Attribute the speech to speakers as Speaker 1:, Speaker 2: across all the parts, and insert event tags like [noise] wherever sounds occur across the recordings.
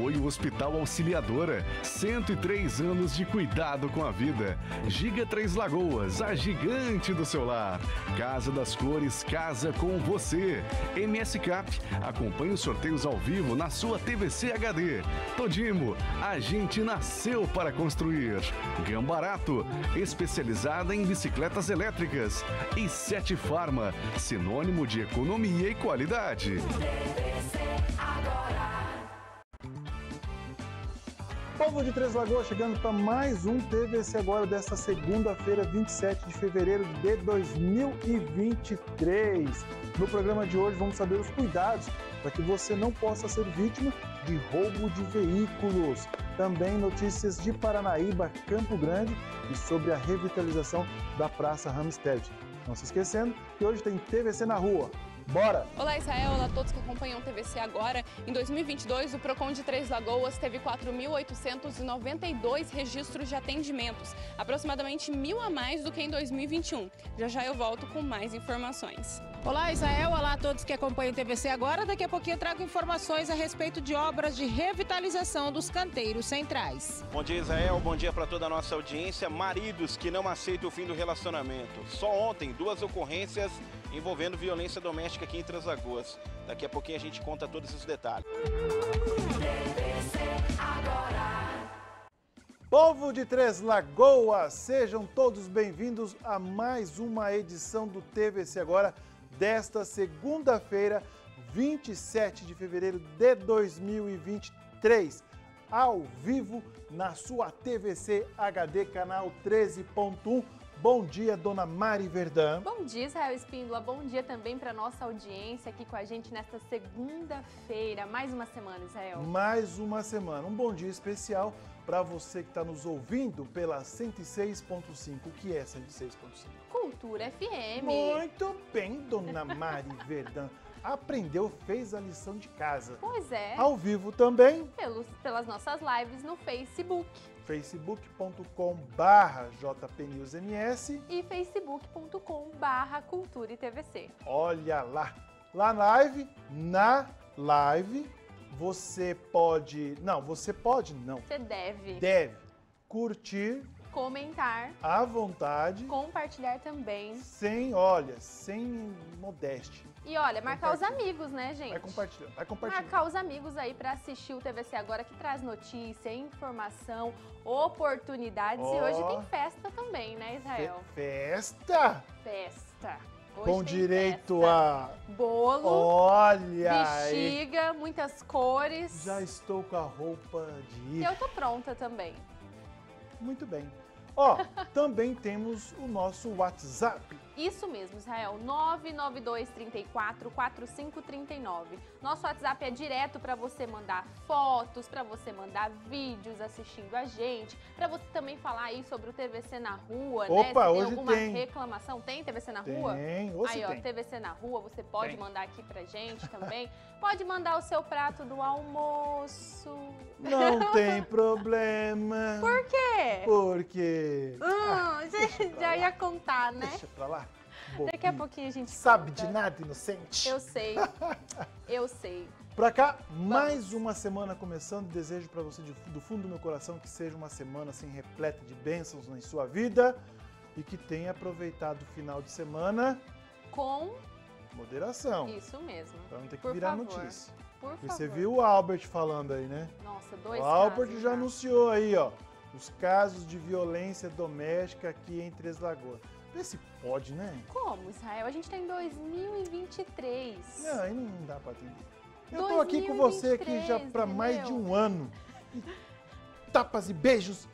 Speaker 1: foi o Hospital Auxiliadora. 103 anos de cuidado com a vida. Giga Três Lagoas, a gigante do seu lar. Casa das Cores, casa com você. MS Cap, acompanhe os sorteios ao vivo na sua TVC HD. Todimo, a gente nasceu para construir. Gambarato, especializada em bicicletas elétricas. E Sete Farma, sinônimo de economia e qualidade.
Speaker 2: Povo de Três Lagoas chegando para mais um TVC Agora desta segunda-feira, 27 de fevereiro de 2023. No programa de hoje vamos saber os cuidados para que você não possa ser vítima de roubo de veículos. Também notícias de Paranaíba, Campo Grande e sobre a revitalização da Praça Ramstead. Não se esquecendo que hoje tem TVC na rua. Bora!
Speaker 3: Olá Israel, olá a todos que acompanham o TVC agora. Em 2022, o Procon de Três Lagoas teve 4.892 registros de atendimentos, aproximadamente mil a mais do que em 2021. Já já eu volto com mais informações.
Speaker 4: Olá Israel, olá a todos que acompanham o TVC agora. Daqui a pouquinho eu trago informações a respeito de obras de revitalização dos canteiros centrais.
Speaker 5: Bom dia Israel, bom dia para toda a nossa audiência. Maridos que não aceitam o fim do relacionamento. Só ontem, duas ocorrências envolvendo violência doméstica aqui em Três Lagoas. Daqui a pouquinho a gente conta todos os detalhes.
Speaker 2: Povo de Três Lagoas, sejam todos bem-vindos a mais uma edição do TVC Agora desta segunda-feira, 27 de fevereiro de 2023, ao vivo na sua TVC HD canal 13.1 Bom dia, dona Mari Verdão.
Speaker 3: Bom dia, Israel Espíndola. Bom dia também para nossa audiência aqui com a gente nesta segunda-feira. Mais uma semana, Israel.
Speaker 2: Mais uma semana. Um bom dia especial para você que está nos ouvindo pela 106.5. O que é 106.5?
Speaker 3: Cultura FM.
Speaker 2: Muito bem, dona Mari [laughs] Verdão. Aprendeu, fez a lição de casa.
Speaker 3: Pois é.
Speaker 2: Ao vivo também.
Speaker 3: Pelos, pelas nossas lives no Facebook
Speaker 2: facebook.com barra jpnewsms
Speaker 3: e facebook.com barra cultura e tvc.
Speaker 2: Olha lá, lá na live, na live, você pode, não, você pode não.
Speaker 3: Você deve.
Speaker 2: Deve curtir
Speaker 3: comentar
Speaker 2: à vontade,
Speaker 3: compartilhar também,
Speaker 2: sem, olha, sem modéstia.
Speaker 3: E olha, marcar os amigos, né, gente?
Speaker 2: Vai compartilhando, vai compartilhando.
Speaker 3: Marcar os amigos aí para assistir o TVC Agora, que traz notícia, informação, oportunidades. Oh. E hoje tem festa também, né, Israel?
Speaker 2: Festa?
Speaker 3: Festa. Hoje
Speaker 2: Com direito festa. a
Speaker 3: bolo,
Speaker 2: olha,
Speaker 3: bexiga, muitas cores.
Speaker 2: Já estou com a roupa de ir.
Speaker 3: Eu tô pronta também.
Speaker 2: Muito bem. Ó, [laughs] também temos o nosso WhatsApp.
Speaker 3: Isso mesmo, Israel, 992344539. Nosso WhatsApp é direto para você mandar fotos, para você mandar vídeos assistindo a gente, para você também falar aí sobre o TVC na rua,
Speaker 2: Opa,
Speaker 3: né? Se tem
Speaker 2: hoje
Speaker 3: alguma
Speaker 2: tem.
Speaker 3: reclamação, tem TVC na
Speaker 2: tem,
Speaker 3: rua?
Speaker 2: Hoje
Speaker 3: aí, ó,
Speaker 2: tem.
Speaker 3: TVC na rua, você pode
Speaker 2: tem.
Speaker 3: mandar aqui pra gente também. [laughs] pode mandar o seu prato do almoço.
Speaker 2: Não [laughs] tem problema.
Speaker 3: Por quê?
Speaker 2: Porque.
Speaker 3: Hum, ah, já, já ia contar, né?
Speaker 2: Deixa pra lá.
Speaker 3: Daqui a pouquinho a gente
Speaker 2: Sabe
Speaker 3: conta.
Speaker 2: de nada, inocente?
Speaker 3: Eu sei. [laughs] Eu sei.
Speaker 2: Pra cá, mais uma semana começando. Desejo para você de, do fundo do meu coração que seja uma semana assim repleta de bênçãos na sua vida e que tenha aproveitado o final de semana
Speaker 3: com
Speaker 2: moderação.
Speaker 3: Isso mesmo.
Speaker 2: Pra não ter que
Speaker 3: Por
Speaker 2: virar
Speaker 3: favor.
Speaker 2: notícia.
Speaker 3: Por
Speaker 2: Porque
Speaker 3: favor.
Speaker 2: você viu o Albert falando aí, né?
Speaker 3: Nossa, dois
Speaker 2: O Albert
Speaker 3: casos,
Speaker 2: já
Speaker 3: tá?
Speaker 2: anunciou aí, ó, os casos de violência doméstica aqui em Três Lagoas. Vê se pode, né?
Speaker 3: Como, Israel? A gente tá em 2023.
Speaker 2: Não, aí não dá pra atender. Eu tô aqui com você aqui já pra mais de um ano. E tapas e beijos.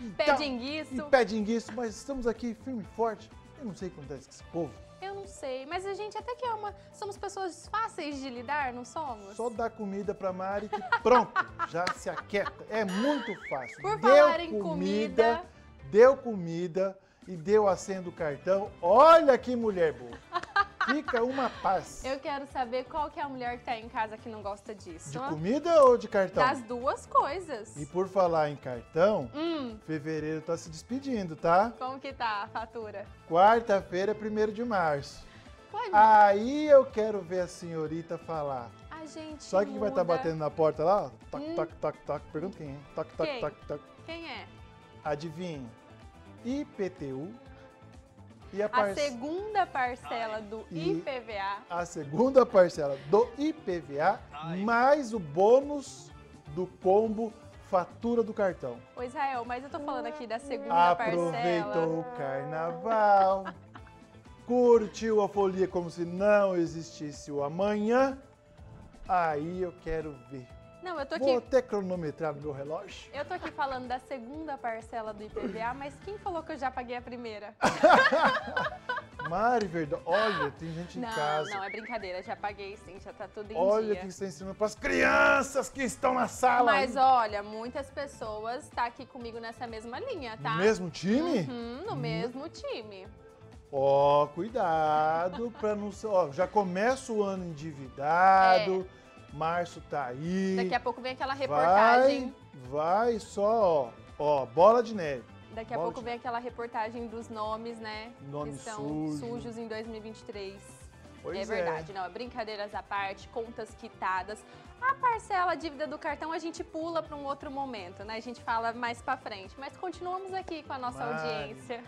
Speaker 2: E
Speaker 3: Pé
Speaker 2: ta-
Speaker 3: de enguiço.
Speaker 2: E pé de enguiço, mas estamos aqui firme e forte. Eu não sei o que acontece com esse povo.
Speaker 3: Eu não sei, mas a gente até que é uma... Somos pessoas fáceis de lidar, não somos?
Speaker 2: Só dá comida pra Mari que pronto, [laughs] já se aquieta. É muito fácil.
Speaker 3: Por
Speaker 2: deu
Speaker 3: falar em comida-
Speaker 2: deu comida e deu a senha do cartão. Olha que mulher boa. Fica uma paz. [laughs]
Speaker 3: Eu quero saber qual que é a mulher que tá em casa que não gosta disso.
Speaker 2: De comida ou de cartão?
Speaker 3: Das duas coisas.
Speaker 2: E por falar em cartão,
Speaker 3: Hum,
Speaker 2: fevereiro tá se despedindo, tá?
Speaker 3: como que tá a fatura?
Speaker 2: Quarta-feira, 1 de março.
Speaker 3: Pode.
Speaker 2: Aí eu quero ver a senhorita falar.
Speaker 3: A gente
Speaker 2: Sabe quem vai estar
Speaker 3: muda.
Speaker 2: batendo na porta lá? Tac,
Speaker 3: Hum.
Speaker 2: tac, tac, tac. Pergunta quem é. Tac,
Speaker 3: Quem?
Speaker 2: tac, tac.
Speaker 3: Quem é?
Speaker 2: Adivinha. IPTU e a,
Speaker 3: A
Speaker 2: parce-
Speaker 3: segunda parcela do
Speaker 2: E-
Speaker 3: IPVA.
Speaker 2: a segunda parcela do IPVA mais o bônus do combo fatura do cartão.
Speaker 3: Ô Israel, mas eu tô falando aqui da segunda
Speaker 2: Aproveitou
Speaker 3: parcela.
Speaker 2: o carnaval, curtiu a folia como se não existisse o amanhã. Aí eu quero ver.
Speaker 3: Não, eu tô
Speaker 2: Vou
Speaker 3: aqui.
Speaker 2: até cronometrar no meu relógio.
Speaker 3: Eu tô aqui falando da segunda parcela do IPVA, [laughs] mas quem falou que eu já paguei a primeira? [laughs]
Speaker 2: Mari Verdão, olha, tem gente em
Speaker 3: Não,
Speaker 2: casa.
Speaker 3: não, é brincadeira, já paguei sim, já tá tudo em
Speaker 2: Olha o
Speaker 3: dia.
Speaker 2: que está ensinando para as crianças que estão na sala.
Speaker 3: Mas olha, muitas pessoas tá aqui comigo nessa mesma linha, tá?
Speaker 2: No mesmo time?
Speaker 3: Uhum, no mesmo time.
Speaker 2: Ó, cuidado para não ser. Ó, já começa o ano endividado. Março tá aí.
Speaker 3: É. Daqui a pouco vem aquela reportagem.
Speaker 2: Vai, vai só, ó, ó, bola de neve.
Speaker 3: Daqui a
Speaker 2: Bola
Speaker 3: pouco
Speaker 2: de-
Speaker 3: vem aquela reportagem dos nomes, né?
Speaker 2: Nome
Speaker 3: que estão
Speaker 2: sujo.
Speaker 3: sujos em 2023.
Speaker 2: Pois
Speaker 3: é verdade, não, é brincadeiras à parte, contas quitadas. A parcela, a dívida do cartão, a gente pula para um outro momento, né? A gente fala mais para frente. Mas continuamos aqui com a nossa
Speaker 2: Mari.
Speaker 3: audiência.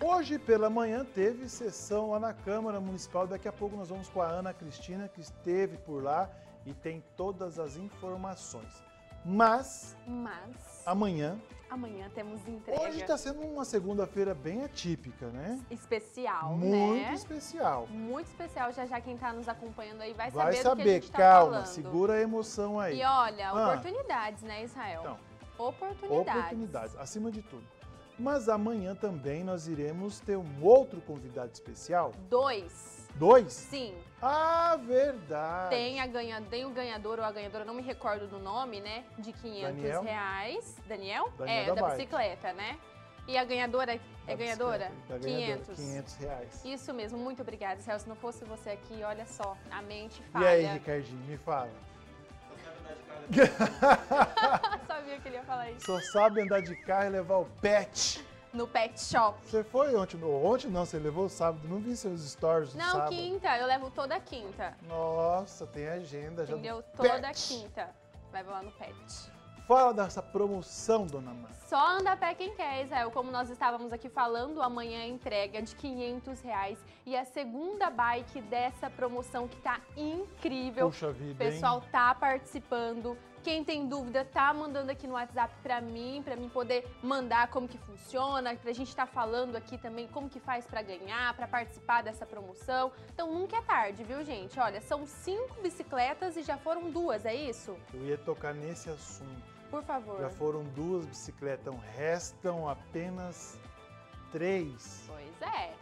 Speaker 2: Hoje pela manhã teve sessão lá na Câmara Municipal. Daqui a pouco nós vamos com a Ana Cristina, que esteve por lá e tem todas as informações. Mas
Speaker 3: Mas
Speaker 2: amanhã,
Speaker 3: amanhã temos entrega
Speaker 2: hoje está sendo uma segunda-feira bem atípica, né?
Speaker 3: especial,
Speaker 2: Muito
Speaker 3: né?
Speaker 2: especial.
Speaker 3: Muito especial. Já já quem tá nos acompanhando aí vai,
Speaker 2: Vai
Speaker 3: saber, do que a
Speaker 2: saber,
Speaker 3: gente tá
Speaker 2: calma,
Speaker 3: falando.
Speaker 2: segura a emoção aí.
Speaker 3: E olha,
Speaker 2: Ah.
Speaker 3: oportunidades, né, Israel?
Speaker 2: Então,
Speaker 3: oportunidades.
Speaker 2: oportunidades, acima de tudo. Mas amanhã também nós iremos ter um outro convidado especial.
Speaker 3: Dois.
Speaker 2: Dois?
Speaker 3: Sim,
Speaker 2: Ah, verdade.
Speaker 3: tem, a ganha, tem o ganhador ou a ganhadora, não me recordo do nome, né? De 500
Speaker 2: Daniel?
Speaker 3: reais. Daniel?
Speaker 2: Daniel
Speaker 3: é,
Speaker 2: da
Speaker 3: da, bicicleta, né? E a ganhadora é
Speaker 2: Da
Speaker 3: ganhadora?
Speaker 2: bicicleta, da ganhadora,
Speaker 3: 500.
Speaker 2: 500 reais.
Speaker 3: Isso mesmo, muito obrigada, Israel. Se não fosse você aqui, olha só, a mente
Speaker 2: E
Speaker 3: falha.
Speaker 2: aí, Ricardinho, me fala. [laughs] [laughs]
Speaker 3: Sabia que ele ia falar isso.
Speaker 2: Só sabe andar de carro e levar o pet.
Speaker 3: No pet shop.
Speaker 2: Você foi ontem? Ontem não, você levou sábado. Não vi seus stories do
Speaker 3: Não,
Speaker 2: sábado.
Speaker 3: quinta, eu levo toda quinta.
Speaker 2: Nossa, tem agenda já
Speaker 3: Entendeu? Toda
Speaker 2: pet.
Speaker 3: quinta. Levo lá no pet.
Speaker 2: Fala dessa promoção, dona Mar.
Speaker 3: Só anda a pé quem quer, Israel. Como nós estávamos aqui falando, amanhã é entrega de 500 reais. E a segunda bike dessa promoção que tá incrível.
Speaker 2: Puxa
Speaker 3: O
Speaker 2: vida, hein?
Speaker 3: pessoal tá participando. Quem tem dúvida, tá mandando aqui no WhatsApp pra mim, pra mim poder mandar como que funciona, pra gente tá falando aqui também como que faz pra ganhar, pra participar dessa promoção. Então nunca é tarde, viu, gente? Olha, são cinco bicicletas e já foram duas, é isso?
Speaker 2: Eu ia tocar nesse assunto.
Speaker 3: Por favor.
Speaker 2: Já foram duas bicicletas, então restam apenas três.
Speaker 3: Pois é.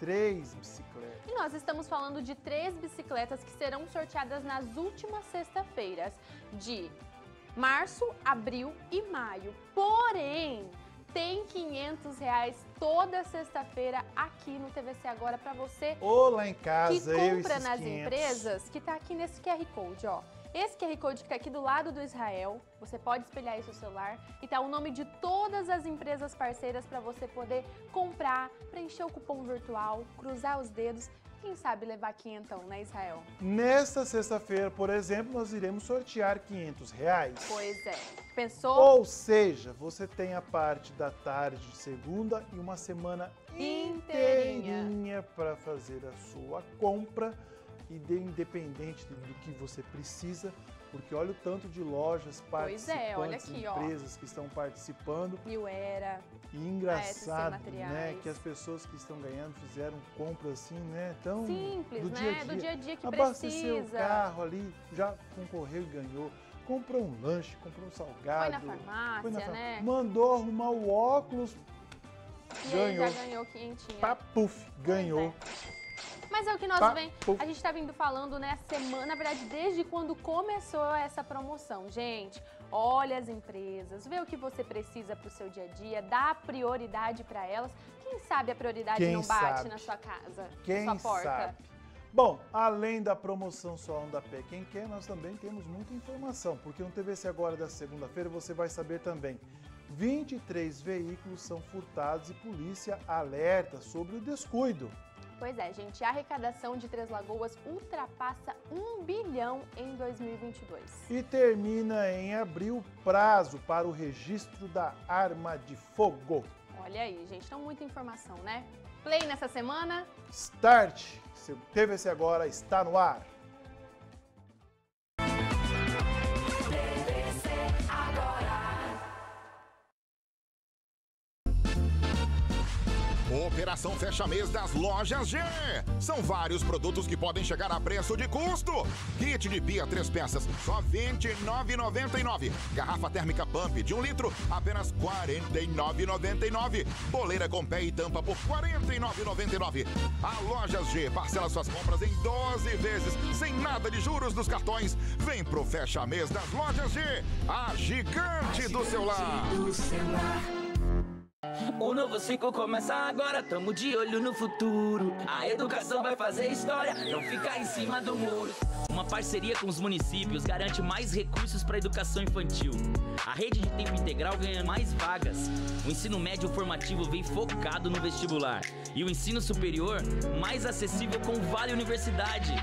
Speaker 2: Três bicicletas.
Speaker 3: E nós estamos falando de três bicicletas que serão sorteadas nas últimas sexta-feiras de março, abril e maio. Porém, tem 500 reais toda sexta-feira aqui no TVC Agora para você
Speaker 2: Ou lá em
Speaker 3: que
Speaker 2: casa, eu e
Speaker 3: compra nas
Speaker 2: 500.
Speaker 3: empresas, que tá aqui nesse QR Code, ó. Esse QR Code que tá aqui do lado do Israel, você pode espelhar isso no celular e tá o nome de todas as empresas parceiras para você poder comprar, preencher o cupom virtual, cruzar os dedos, quem sabe levar quinhentão, né, Israel?
Speaker 2: Nesta sexta-feira, por exemplo, nós iremos sortear 500 reais.
Speaker 3: Pois é. Pensou?
Speaker 2: Ou seja, você tem a parte da tarde de segunda e uma semana
Speaker 3: Inteirinha.
Speaker 2: inteirinha para fazer a sua compra e de independente do que você precisa, porque olha o tanto de lojas
Speaker 3: Pois
Speaker 2: participantes,
Speaker 3: é, olha aqui, ó.
Speaker 2: empresas que estão participando
Speaker 3: Mil era.
Speaker 2: E engraçado,
Speaker 3: SC
Speaker 2: né, que as pessoas que estão ganhando fizeram compras assim, né, tão
Speaker 3: Simples,
Speaker 2: do
Speaker 3: né?
Speaker 2: dia a
Speaker 3: Do dia a dia que
Speaker 2: Abasteceu
Speaker 3: precisa.
Speaker 2: o carro ali, já concorreu e ganhou. Comprou um lanche, comprou um salgado.
Speaker 3: Foi na farmácia,
Speaker 2: foi na fa-
Speaker 3: né?
Speaker 2: Mandou arrumar o óculos,
Speaker 3: E
Speaker 2: ganhou.
Speaker 3: já ganhou quinhentinha.
Speaker 2: papuf, ganhou.
Speaker 3: Mas é o que nós vem, a gente tá vindo falando, né, semana, na verdade, desde quando começou essa promoção. Gente, olha as empresas, vê o que você precisa pro seu dia a dia, dá prioridade para elas. Quem sabe a prioridade
Speaker 2: Quem
Speaker 3: não bate
Speaker 2: sabe?
Speaker 3: na sua casa,
Speaker 2: Quem
Speaker 3: na sua porta.
Speaker 2: sabe? Bom, além da promoção Só Anda a Pé Quem Quer, nós também temos muita informação, porque no TVC Agora da segunda-feira você vai saber também. 23 veículos são furtados e polícia alerta sobre o descuido.
Speaker 3: Pois é, gente, a arrecadação de Três Lagoas ultrapassa um bilhão em 2022.
Speaker 2: E termina em abril o prazo para o registro da arma de fogo.
Speaker 3: Olha aí, gente, então muita informação, né? Play nessa semana.
Speaker 2: Start! Seu TVC Agora está no ar.
Speaker 6: Operação Fecha Mês das Lojas G. São vários produtos que podem chegar a preço de custo. Kit de pia três peças, só R$ 29,99. Garrafa térmica Pump de um litro, apenas R$ 49,99. Boleira com pé e tampa por R$ 49,99. A Lojas G parcela suas compras em 12 vezes, sem nada de juros dos cartões. Vem pro Fecha Mês das Lojas G, a gigante do celular.
Speaker 7: O novo ciclo começa agora, tamo de olho no futuro. A educação vai fazer história, não ficar em cima do muro. Uma parceria com os municípios garante mais recursos para a educação infantil. A rede de tempo integral ganha mais vagas. O ensino médio formativo vem focado no vestibular. E o ensino superior mais acessível com o Vale Universidade.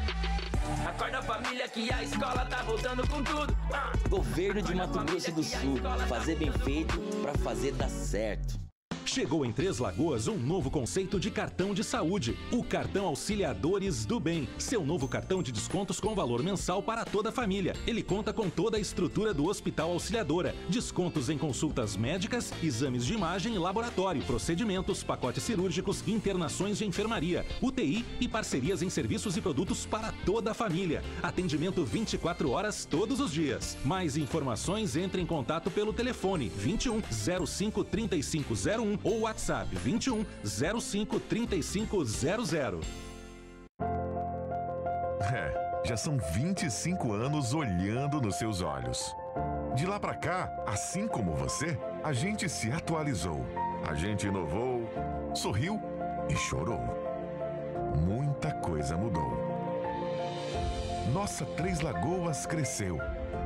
Speaker 7: Acorda família que a escola tá voltando com tudo. Ah!
Speaker 8: Governo de Mato Grosso do Sul. Fazer bem feito para fazer dar certo.
Speaker 9: Chegou em Três Lagoas um novo conceito de cartão de saúde, o cartão Auxiliadores do Bem. Seu novo cartão de descontos com valor mensal para toda a família. Ele conta com toda a estrutura do Hospital Auxiliadora, descontos em consultas médicas, exames de imagem e laboratório, procedimentos, pacotes cirúrgicos, internações de enfermaria, UTI e parcerias em serviços e produtos para toda a família. Atendimento 24 horas todos os dias. Mais informações entre em contato pelo telefone 21 05 3501 ou WhatsApp 21 05 3500.
Speaker 10: É, já são 25 anos olhando nos seus olhos. De lá pra cá, assim como você, a gente se atualizou. A gente inovou, sorriu e chorou. Muita coisa mudou. Nossa Três Lagoas cresceu,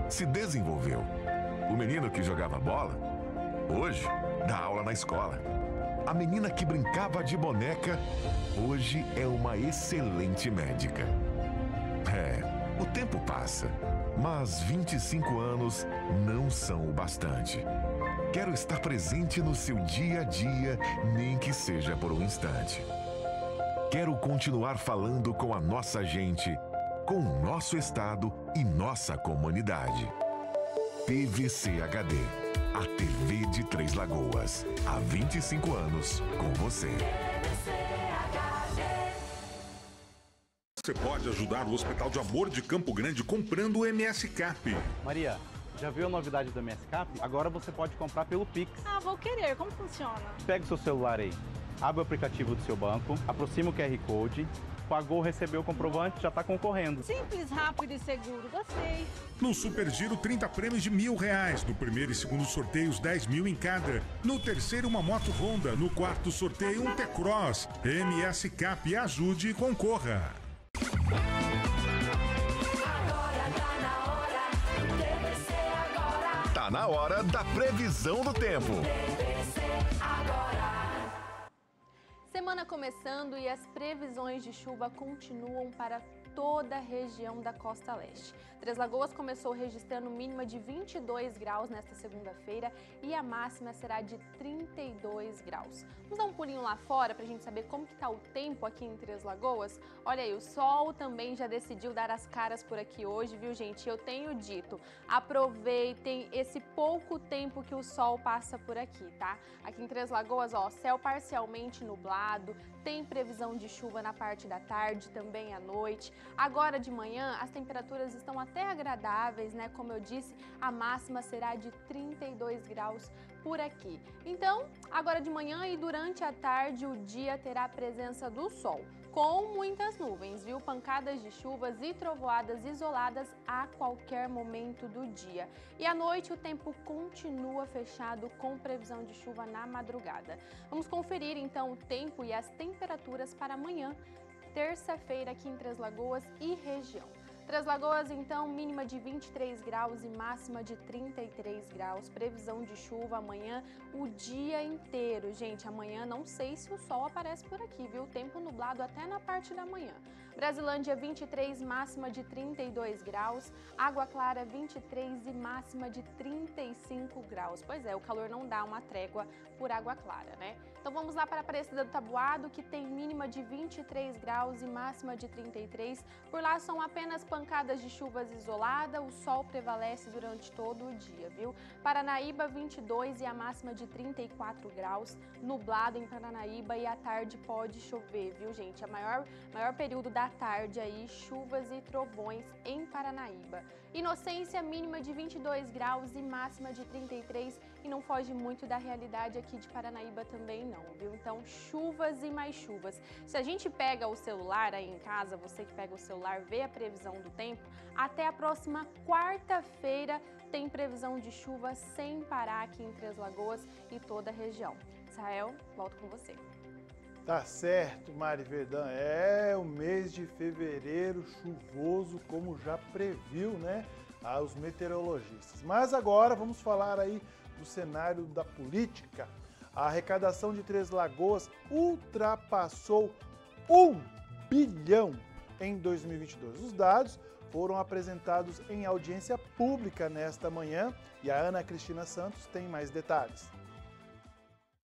Speaker 10: se desenvolveu. O menino que jogava bola, hoje dá aula na escola. A menina que brincava de boneca, hoje é uma excelente médica. É, o tempo passa, mas 25 anos não são o bastante. Quero estar presente no seu dia a dia, nem que seja por um instante. Quero continuar falando com a nossa gente, com o nosso estado e nossa comunidade. PVC HD, a TV de Três Lagoas. Há 25 anos com você.
Speaker 11: Você pode ajudar o Hospital de Amor de Campo Grande comprando o MS Cap.
Speaker 12: Maria, já viu a novidade do MS Cap? Agora você pode comprar pelo Pix.
Speaker 13: Ah, vou querer. Como funciona?
Speaker 12: Pega o seu celular aí, abre o aplicativo do seu banco, aproxima o QR Code, pagou, recebeu o comprovante, já está concorrendo.
Speaker 13: Simples, rápido e seguro. Gostei.
Speaker 11: No Super Giro, 30 prêmios de mil reais. No primeiro e segundo sorteios, 10 mil em cada. No terceiro, uma moto Honda. No quarto sorteio, um T-Cross. MS Cap, ajude e concorra.
Speaker 10: Tá na hora da previsão do tempo.
Speaker 3: Semana começando e as previsões de chuva continuam para toda a região da costa leste. Três Lagoas começou registrando mínima de 22 graus nesta segunda-feira e a máxima será de 32 graus. Vamos dar um pulinho lá fora para a gente saber como que está o tempo aqui em Três Lagoas? Olha aí, o sol também já decidiu dar as caras por aqui hoje, viu gente? Eu tenho dito, aproveitem esse pouco tempo que o sol passa por aqui, tá? Aqui em Três Lagoas, ó, céu parcialmente nublado, tem previsão de chuva na parte da tarde, também à noite. Agora de manhã, as temperaturas estão até agradáveis, né? Como eu disse, a máxima será de 32 graus por aqui. Então, agora de manhã e durante a tarde, o dia terá a presença do sol, com muitas nuvens, viu? Pancadas de chuvas e trovoadas isoladas a qualquer momento do dia. E à noite, o tempo continua fechado com previsão de chuva na madrugada. Vamos conferir então o tempo e as temperaturas para amanhã, terça-feira, aqui em Três Lagoas e região. Três Lagoas, então, mínima de 23 graus e máxima de 33 graus. Previsão de chuva amanhã o dia inteiro. Gente, amanhã não sei se o sol aparece por aqui, viu? Tempo nublado até na parte da manhã. Brasilândia 23, máxima de 32 graus. Água Clara 23 e máxima de 35 graus. Pois é, o calor não dá uma trégua por Água Clara, né? Então vamos lá para a Aparecida do Tabuado, que tem mínima de 23 graus e máxima de 33. Por lá são apenas pancadas de chuvas isoladas, o sol prevalece durante todo o dia, viu? Paranaíba 22 e a máxima de 34 graus, nublado em Paranaíba e à tarde pode chover, viu gente? A maior, maior período da tarde aí, chuvas e trovões em Paranaíba. Inocência mínima de 22 graus e máxima de 33 e não foge muito da realidade aqui de Paranaíba também não, viu? Então, chuvas e mais chuvas. Se a gente pega o celular aí em casa, você que pega o celular, vê a previsão do tempo, até a próxima quarta-feira tem previsão de chuva sem parar aqui em Três Lagoas e toda a região. Israel, volto com você.
Speaker 2: Tá certo, Mari Verdão. É o mês de fevereiro chuvoso, como já previu, né? Ah, os meteorologistas. Mas agora vamos falar aí do cenário da política. A arrecadação de Três Lagoas ultrapassou um bilhão em 2022. Os dados foram apresentados em audiência pública nesta manhã e a Ana Cristina Santos tem mais detalhes.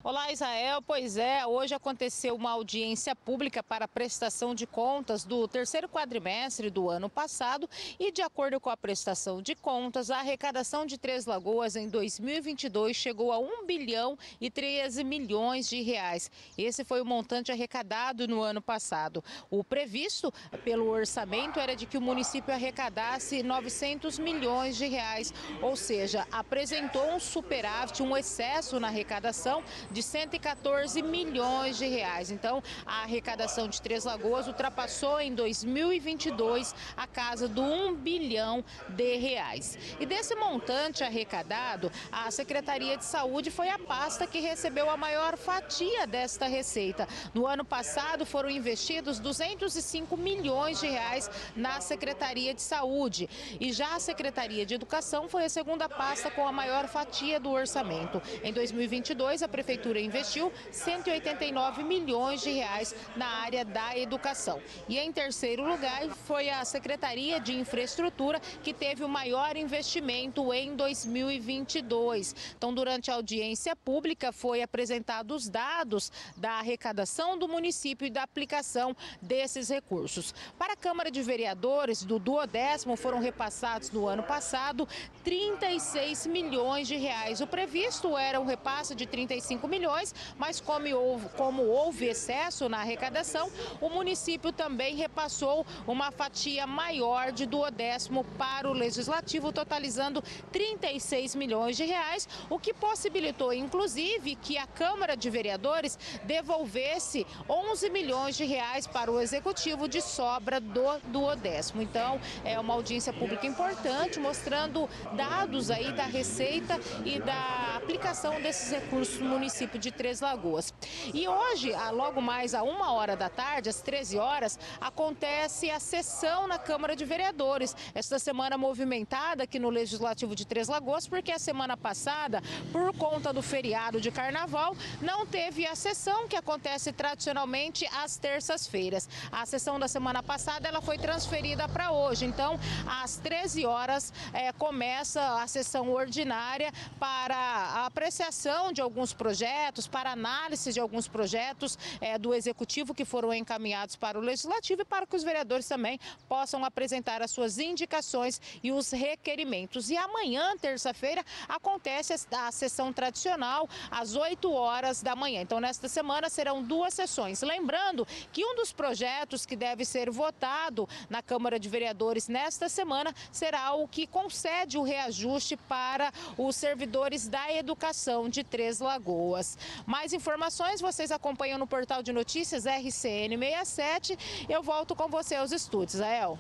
Speaker 4: Olá, Israel. Pois é, hoje aconteceu uma audiência pública para prestação de contas do terceiro quadrimestre do ano passado e, de acordo com a prestação de contas, a arrecadação de Três Lagoas em 2022 chegou a 1 bilhão e 13 milhões de reais. Esse foi o montante arrecadado no ano passado. O previsto pelo orçamento era de que o município arrecadasse 900 milhões de reais, ou seja, apresentou um superávit, um excesso na arrecadação de 114 milhões de reais. Então, a arrecadação de Três Lagoas ultrapassou em 2022 a casa do 1 bilhão de reais. E desse montante arrecadado, a Secretaria de Saúde foi a pasta que recebeu a maior fatia desta receita. No ano passado, foram investidos 205 milhões de reais na Secretaria de Saúde. E já a Secretaria de Educação foi a segunda pasta com a maior fatia do orçamento. Em 2022, a Prefeitura Prefeitura investiu 189 milhões de reais na área da educação. E em terceiro lugar foi a Secretaria de Infraestrutura que teve o maior investimento em 2022. Então, durante a audiência pública foi apresentados os dados da arrecadação do município e da aplicação desses recursos. Para a Câmara de Vereadores do duodécimo foram repassados no ano passado 36 milhões de reais. O previsto era um repasse de 35 milhões, mas como houve, como houve excesso na arrecadação, o município também repassou uma fatia maior de duodécimo para o Legislativo, totalizando 36 milhões de reais, o que possibilitou, inclusive, que a Câmara de Vereadores devolvesse 11 milhões de reais para o Executivo de sobra do duodécimo. Então, é uma audiência pública importante, mostrando dados aí da receita e da aplicação desses recursos no município de Três Lagoas. E hoje, logo mais a uma hora da tarde, às 13 horas, acontece a sessão na Câmara de Vereadores. Esta semana movimentada aqui no Legislativo de Três Lagoas, porque a semana passada, por conta do feriado de carnaval, não teve a sessão que acontece tradicionalmente às terças-feiras. A sessão da semana passada ela foi transferida para hoje. Então, às 13 horas, é, começa a sessão ordinária para a apreciação de alguns projetos projetos, para análise de alguns projetos é, do Executivo que foram encaminhados para o Legislativo e para que os vereadores também possam apresentar as suas indicações e os requerimentos. E amanhã, terça-feira, acontece a sessão tradicional às 8 horas da manhã. Então, nesta semana serão duas sessões. Lembrando que um dos projetos que deve ser votado na Câmara de Vereadores nesta semana será o que concede o reajuste para os servidores da educação de Três Lagoas. Mais informações vocês acompanham no portal de notícias RCN67. Eu volto com você aos estúdios, Ael.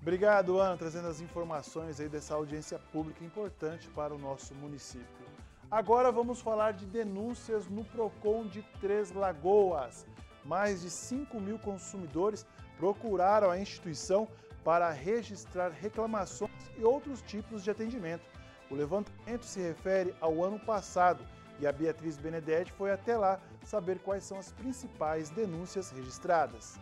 Speaker 2: Obrigado, Ana, trazendo as informações aí dessa audiência pública importante para o nosso município. Agora vamos falar de denúncias no PROCON de Três Lagoas. Mais de 5 mil consumidores procuraram a instituição para registrar reclamações e outros tipos de atendimento. O levantamento se refere ao ano passado e a Beatriz Benedetti foi até lá saber quais são as principais denúncias registradas.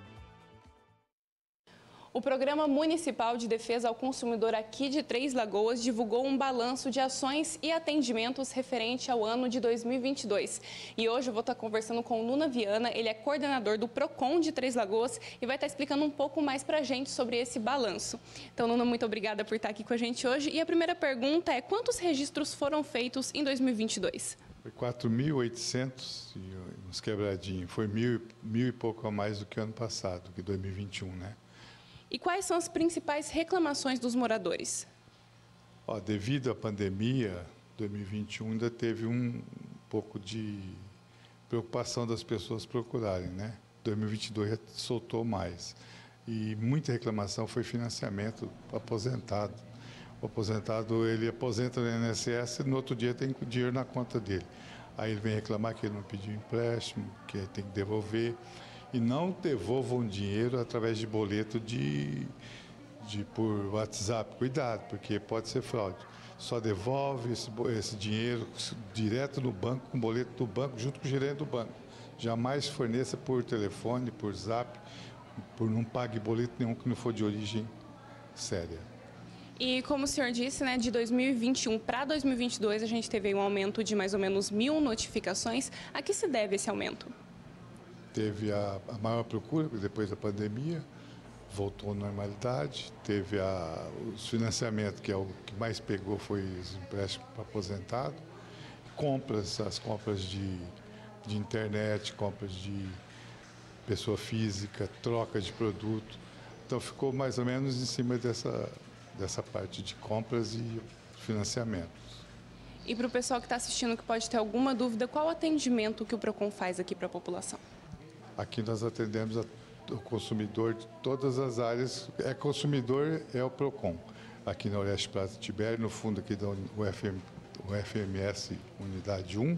Speaker 14: O Programa Municipal de Defesa ao Consumidor aqui de Três Lagoas divulgou um balanço de ações e atendimentos referente ao ano de 2022. E hoje eu vou estar conversando com o Luna Viana, ele é coordenador do PROCON de Três Lagoas e vai estar explicando um pouco mais para a gente sobre esse balanço. Então, Luna, muito obrigada por estar aqui com a gente hoje. E a primeira pergunta é, quantos registros foram feitos em 2022?
Speaker 15: Foi 4.800 e uns quebradinhos. Foi mil, mil e pouco a mais do que ano passado, que 2021, né?
Speaker 14: E quais são as principais reclamações dos moradores?
Speaker 15: Ó, devido à pandemia, 2021 ainda teve um pouco de preocupação das pessoas procurarem, né? 2022 já soltou mais. E muita reclamação foi financiamento aposentado. O aposentado, ele aposenta no INSS e no outro dia tem dinheiro na conta dele. Aí ele vem reclamar que ele não pediu empréstimo, que ele tem que devolver e não devolvam dinheiro através de boleto de, de por WhatsApp. Cuidado, porque pode ser fraude. Só devolve esse, esse dinheiro direto no banco, com boleto do banco, junto com o gerente do banco. Jamais forneça por telefone, por zap, por não pague boleto nenhum que não for de origem séria.
Speaker 14: E como o senhor disse, né, de 2021 para 2022 a gente teve um aumento de mais ou menos mil notificações. A que se deve esse aumento?
Speaker 15: teve a, a maior procura, depois da pandemia, voltou à normalidade, teve a, os financiamentos, que é o que mais pegou foi os empréstimos para aposentado, compras, as compras de, de internet, compras de pessoa física, troca de produto. Então ficou mais ou menos em cima dessa, dessa parte de compras e financiamentos.
Speaker 14: E para o pessoal que está assistindo que pode ter alguma dúvida, qual o atendimento que o PROCON faz aqui para a população?
Speaker 15: Aqui nós atendemos o consumidor de todas as áreas. É consumidor, é o PROCON. Aqui na Oeste Praça Tibério, no fundo aqui da UFM, UFMS Unidade 1.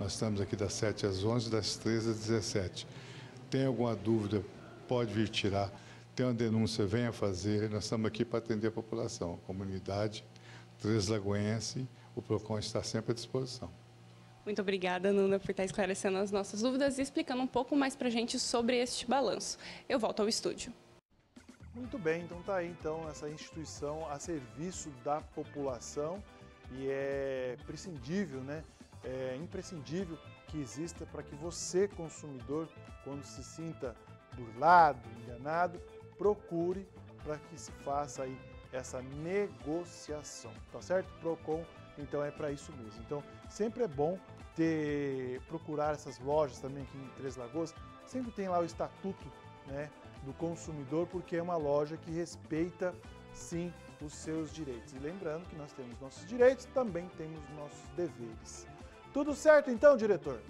Speaker 15: Nós estamos aqui das 7 às 11, das 13 às 17. Tem alguma dúvida, pode vir tirar. Tem uma denúncia, venha fazer. Nós estamos aqui para atender a população, a comunidade Três Lagoense. O PROCON está sempre à disposição.
Speaker 14: Muito obrigada, Nuna, por estar esclarecendo as nossas dúvidas e explicando um pouco mais para a gente sobre este balanço. Eu volto ao estúdio.
Speaker 2: Muito bem, então tá aí então essa instituição a serviço da população e é prescindível, né? É imprescindível que exista para que você, consumidor, quando se sinta burlado, enganado, procure para que se faça aí essa negociação, tá certo? Procon, então é para isso mesmo. Então, sempre é bom ter procurar essas lojas também aqui em Três Lagoas, sempre tem lá o estatuto né, do consumidor, porque é uma loja que respeita sim os seus direitos. E lembrando que nós temos nossos direitos, também temos nossos deveres. Tudo certo então, diretor?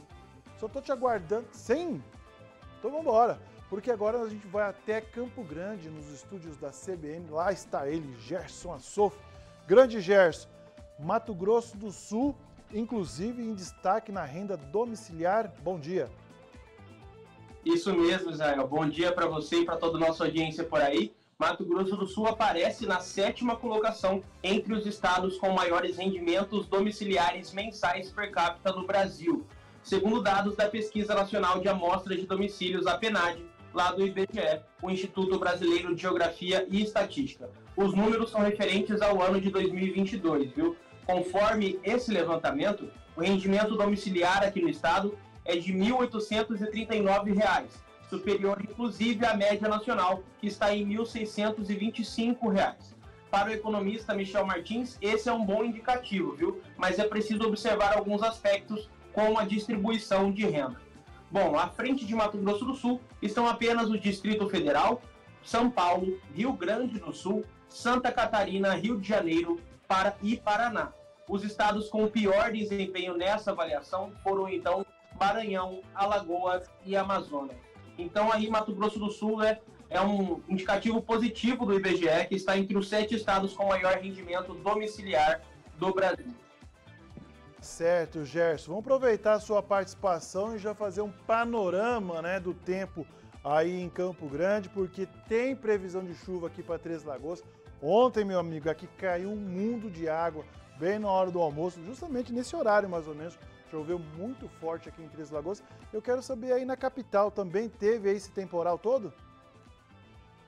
Speaker 2: Só estou te aguardando. Sim? Então vamos embora, porque agora a gente vai até Campo Grande, nos estúdios da CBN. Lá está ele, Gerson Assof. Grande Gerson, Mato Grosso do Sul inclusive em destaque na renda domiciliar. Bom dia.
Speaker 16: Isso mesmo, Israel. Bom dia para você e para toda a nossa audiência por aí. Mato Grosso do Sul aparece na sétima colocação entre os estados com maiores rendimentos domiciliares mensais per capita no Brasil, segundo dados da Pesquisa Nacional de Amostras de Domicílios, a PNAD, lá do IBGE, o Instituto Brasileiro de Geografia e Estatística. Os números são referentes ao ano de 2022, viu? Conforme esse levantamento, o rendimento domiciliar aqui no estado é de R$ 1.839, superior inclusive à média nacional, que está em R$ 1.625. Para o economista Michel Martins, esse é um bom indicativo, viu? Mas é preciso observar alguns aspectos como a distribuição de renda. Bom, à frente de Mato Grosso do Sul estão apenas o Distrito Federal, São Paulo, Rio Grande do Sul, Santa Catarina, Rio de Janeiro para, e Paraná. Os estados com o pior desempenho nessa avaliação foram, então, Maranhão, Alagoas e Amazonas. Então, aí, Mato Grosso do Sul né, é um indicativo positivo do IBGE, que está entre os sete estados com maior rendimento domiciliar do Brasil.
Speaker 2: Certo, Gerson. Vamos aproveitar a sua participação e já fazer um panorama né, do tempo aí em Campo Grande, porque tem previsão de chuva aqui para Três Lagoas. Ontem, meu amigo, aqui caiu um mundo de água bem na hora do almoço, justamente nesse horário mais ou menos. Choveu muito forte aqui em Três Lagoas. Eu quero saber aí na capital também teve esse temporal todo?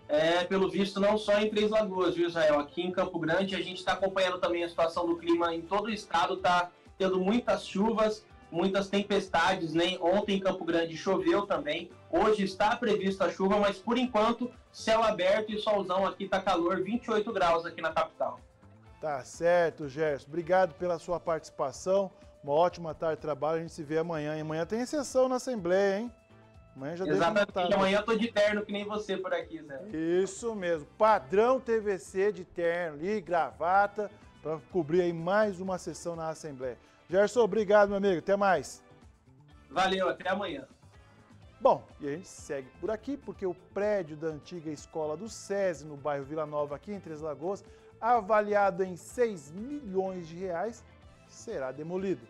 Speaker 16: É, pelo visto, não só em Três Lagoas, viu, Israel? Aqui em Campo Grande, a gente está acompanhando também a situação do clima em todo o estado, tá tendo muitas chuvas, muitas tempestades, né? Ontem em Campo Grande choveu também. Hoje está prevista a chuva, mas por enquanto, céu aberto e solzão aqui tá calor, 28 graus aqui na capital.
Speaker 2: Tá certo, Gerson. Obrigado pela sua participação. Uma ótima tarde de trabalho. A gente se vê amanhã. E amanhã tem sessão na Assembleia, hein?
Speaker 16: Amanhã já Exatamente. Amanhã eu tô de terno que nem você por aqui, Zé.
Speaker 2: Isso mesmo. Padrão TVC de terno ali, gravata, para cobrir aí mais uma sessão na Assembleia. Gerson, obrigado, meu amigo. Até mais.
Speaker 16: Valeu, até amanhã.
Speaker 2: Bom, e a gente segue por aqui porque o prédio da antiga escola do SESI, no bairro Vila Nova, aqui em Três Lagoas, avaliado em 6 milhões de reais, será demolido.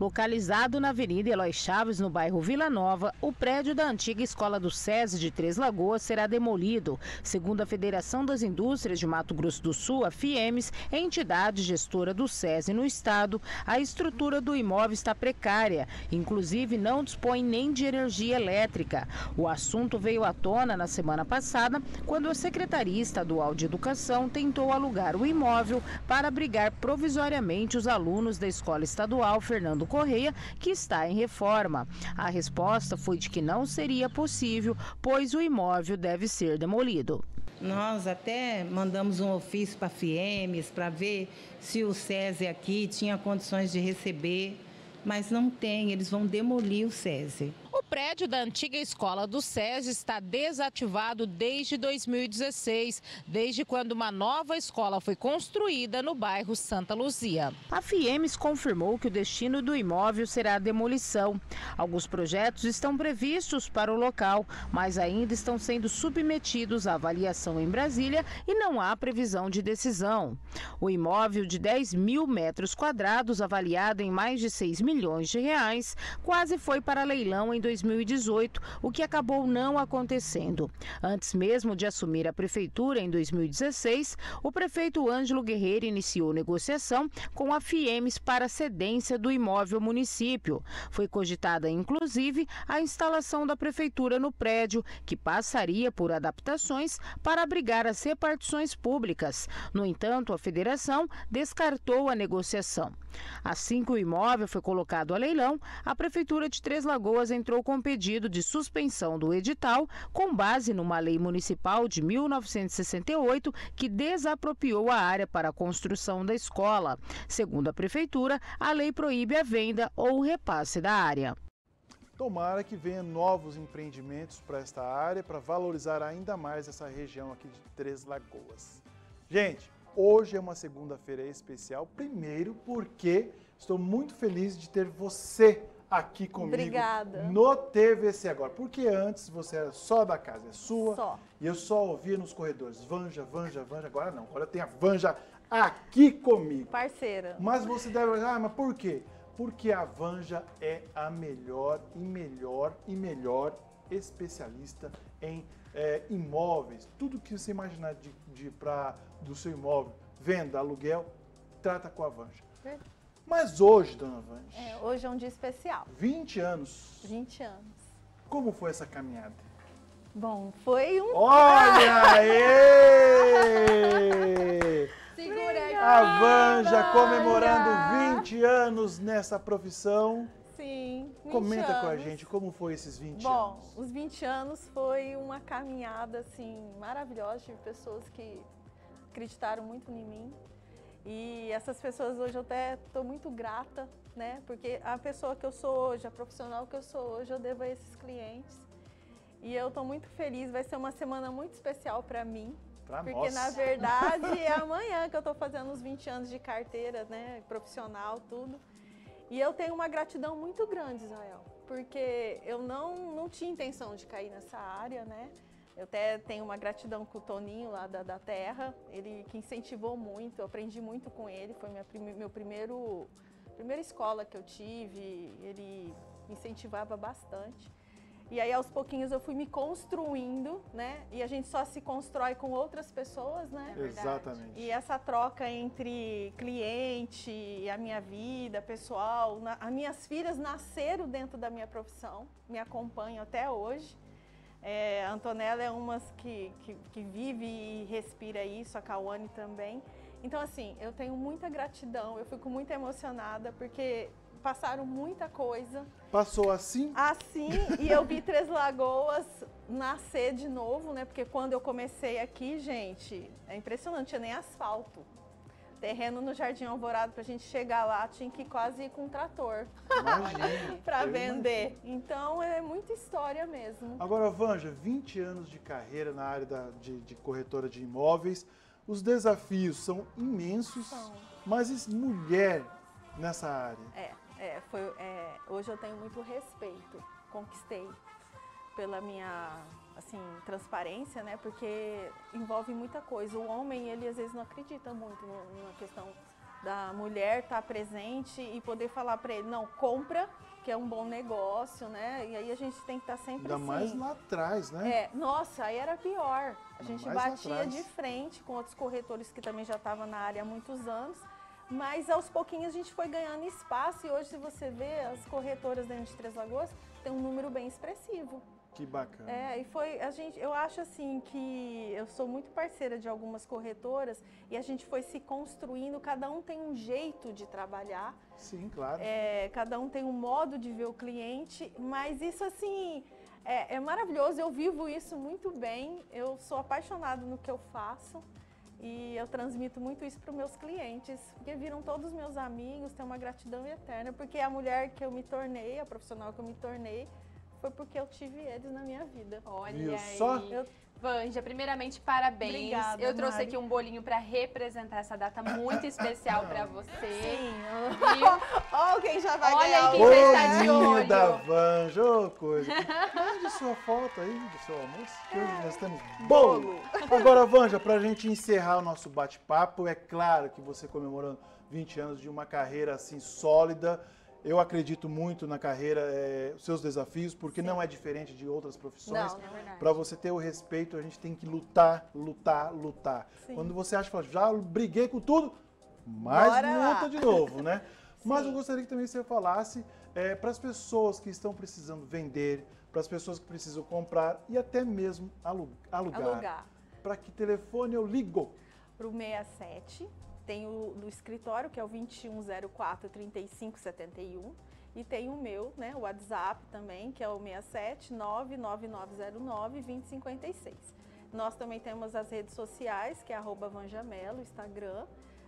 Speaker 4: Localizado na Avenida Eloy Chaves, no bairro Vila Nova, o prédio da antiga escola do SESI de Três Lagoas será demolido. Segundo a Federação das Indústrias de Mato Grosso do Sul, a FIEMES, entidade gestora do SESI no estado, a estrutura do imóvel está precária, inclusive não dispõe nem de energia elétrica. O assunto veio à tona na semana passada, quando a Secretaria Estadual de Educação tentou alugar o imóvel para abrigar provisoriamente os alunos da Escola Estadual Fernando Correia, que está em reforma. A resposta foi de que não seria possível, pois o imóvel deve ser demolido.
Speaker 17: Nós até mandamos um ofício para a FIEMES para ver se o SESI aqui tinha condições de receber, mas não tem, eles vão demolir o SESI.
Speaker 4: O prédio da antiga escola do SESI está desativado desde 2016, desde quando uma nova escola foi construída no bairro Santa Luzia. A FIEMES confirmou que o destino do imóvel será a demolição. Alguns projetos estão previstos para o local, mas ainda estão sendo submetidos à avaliação em Brasília e não há previsão de decisão. O imóvel de 10 mil metros quadrados, avaliado em mais de 6 milhões de reais, quase foi para leilão em 2018, o que acabou não acontecendo. Antes mesmo de assumir a prefeitura em 2016, o prefeito Ângelo Guerreiro iniciou negociação com a FIEMES para cedência do imóvel município. Foi cogitada, inclusive, a instalação da prefeitura no prédio, que passaria por adaptações para abrigar as repartições públicas. No entanto, a federação descartou a negociação. Assim que o imóvel foi colocado a leilão, a prefeitura de Três Lagoas entrou entrou com pedido de suspensão do edital com base numa lei municipal de 1968 que desapropriou a área para a construção da escola. Segundo a prefeitura, a lei proíbe a venda ou o repasse da área.
Speaker 2: Tomara que venha novos empreendimentos para esta área para valorizar ainda mais essa região aqui de Três Lagoas. Gente, hoje é uma segunda-feira especial, primeiro porque estou muito feliz de ter você aqui comigo
Speaker 18: Obrigada.
Speaker 2: no TVC agora. Porque antes você era só da casa, é sua.
Speaker 18: Só.
Speaker 2: E eu só ouvia nos corredores, Vanja, Vanja, Vanja. Agora não, agora tem a Vanja aqui comigo.
Speaker 18: Parceira.
Speaker 2: Mas você deve ah, mas por quê? Porque a Vanja é a melhor e melhor e melhor especialista em é, imóveis. Tudo que você imaginar de, de pra, do seu imóvel, venda, aluguel, trata com a Vanja. É. Mas hoje, dona Vande.
Speaker 18: É, hoje é um dia especial.
Speaker 2: 20 anos.
Speaker 18: 20 anos.
Speaker 2: Como foi essa caminhada?
Speaker 18: Bom, foi um.
Speaker 2: Olha [laughs] aí!
Speaker 18: Segura aí.
Speaker 2: A Vanja comemorando 20 anos nessa profissão.
Speaker 18: Sim.
Speaker 2: Comenta
Speaker 18: anos.
Speaker 2: com a gente como foi esses 20
Speaker 18: Bom,
Speaker 2: anos.
Speaker 18: Bom, os 20 anos foi uma caminhada assim maravilhosa. Tive pessoas que acreditaram muito em mim. E essas pessoas hoje eu até estou muito grata, né? Porque a pessoa que eu sou hoje, a profissional que eu sou hoje, eu devo a esses clientes. E eu estou muito feliz, vai ser uma semana muito especial para mim.
Speaker 2: Pra
Speaker 18: porque
Speaker 2: nós.
Speaker 18: na verdade é amanhã que eu estou fazendo os 20 anos de carteira, né? Profissional, tudo. E eu tenho uma gratidão muito grande, Israel, porque eu não, não tinha intenção de cair nessa área, né? Eu até tenho uma gratidão com o Toninho lá da, da Terra, ele que incentivou muito, eu aprendi muito com ele, foi minha, meu primeiro primeira escola que eu tive, ele incentivava bastante. E aí, aos pouquinhos, eu fui me construindo, né? E a gente só se constrói com outras pessoas, né?
Speaker 2: Exatamente.
Speaker 18: E essa troca entre cliente a minha vida pessoal, na, as minhas filhas nasceram dentro da minha profissão, me acompanham até hoje. É, a Antonella é uma que, que, que vive e respira isso, a Cauane também. Então, assim, eu tenho muita gratidão, eu fico muito emocionada, porque passaram muita coisa.
Speaker 2: Passou assim?
Speaker 18: Assim, e eu vi Três Lagoas nascer de novo, né? Porque quando eu comecei aqui, gente, é impressionante, tinha nem asfalto. Terreno no Jardim Alvorada, pra gente chegar lá, tinha que quase ir com um trator [laughs] para vender. Então é muita história mesmo.
Speaker 2: Agora, Vanja, 20 anos de carreira na área da, de, de corretora de imóveis. Os desafios são imensos,
Speaker 18: São.
Speaker 2: mas mulher nessa área.
Speaker 18: É, é, foi, é, hoje eu tenho muito respeito, conquistei pela minha assim transparência, né? Porque envolve muita coisa. O homem ele às vezes não acredita muito na questão da mulher estar presente e poder falar para ele não compra que é um bom negócio, né? E aí a gente tem que estar sempre
Speaker 2: Ainda
Speaker 18: assim.
Speaker 2: mais lá atrás, né?
Speaker 18: É, nossa, aí era pior. A gente batia de frente com outros corretores que também já estavam na área há muitos anos. Mas aos pouquinhos a gente foi ganhando espaço e hoje, se você vê, as corretoras dentro de Três Lagoas têm um número bem expressivo.
Speaker 2: Que bacana.
Speaker 18: É, e foi a gente, eu acho assim que eu sou muito parceira de algumas corretoras e a gente foi se construindo, cada um tem um jeito de trabalhar.
Speaker 2: Sim, claro.
Speaker 18: É, cada um tem um modo de ver o cliente, mas isso assim é, é maravilhoso. Eu vivo isso muito bem. Eu sou apaixonada no que eu faço e eu transmito muito isso para os meus clientes, porque viram todos meus amigos. Tenho uma gratidão eterna, porque a mulher que eu me tornei, a profissional que eu me tornei, foi porque eu tive eles na minha vida.
Speaker 3: Olha
Speaker 2: Viu
Speaker 3: aí.
Speaker 2: só?
Speaker 18: Eu-
Speaker 3: Vanja, primeiramente, parabéns.
Speaker 18: Obrigada,
Speaker 3: Eu trouxe
Speaker 18: Mari.
Speaker 3: aqui um bolinho para representar essa data muito especial para você.
Speaker 18: Sim.
Speaker 3: Viu? [laughs]
Speaker 18: Ó, quem já vai
Speaker 3: Olha
Speaker 18: ganhar
Speaker 3: aí
Speaker 18: o
Speaker 3: quem já está de
Speaker 2: Bolinho
Speaker 3: olho.
Speaker 2: da Vanja, ô coisa. Mande sua foto aí do seu almoço, que hoje nós temos bolo. Agora, Vanja, pra gente encerrar o nosso bate-papo, é claro que você comemorando 20 anos de uma carreira assim sólida. Eu acredito muito na carreira, os seus desafios, porque não é diferente de outras profissões.
Speaker 18: É.
Speaker 2: Para você ter o respeito, a gente tem que lutar, lutar, lutar.
Speaker 18: Sim.
Speaker 2: Quando você acha que já briguei com tudo,
Speaker 18: Bora lá.
Speaker 2: luta de novo, né? [laughs] Mas eu gostaria que também você falasse para as pessoas que estão precisando vender, para as pessoas que precisam comprar e até mesmo alu- alugar.
Speaker 18: Alugar.
Speaker 2: Para que telefone eu ligo?
Speaker 18: para o 67. Tem o do escritório, que é o 2104 3571. E tem o meu, né, o WhatsApp também, que é o 67 99909 2056. Nós também temos as redes sociais, que é arroba Vanjamelo, Instagram.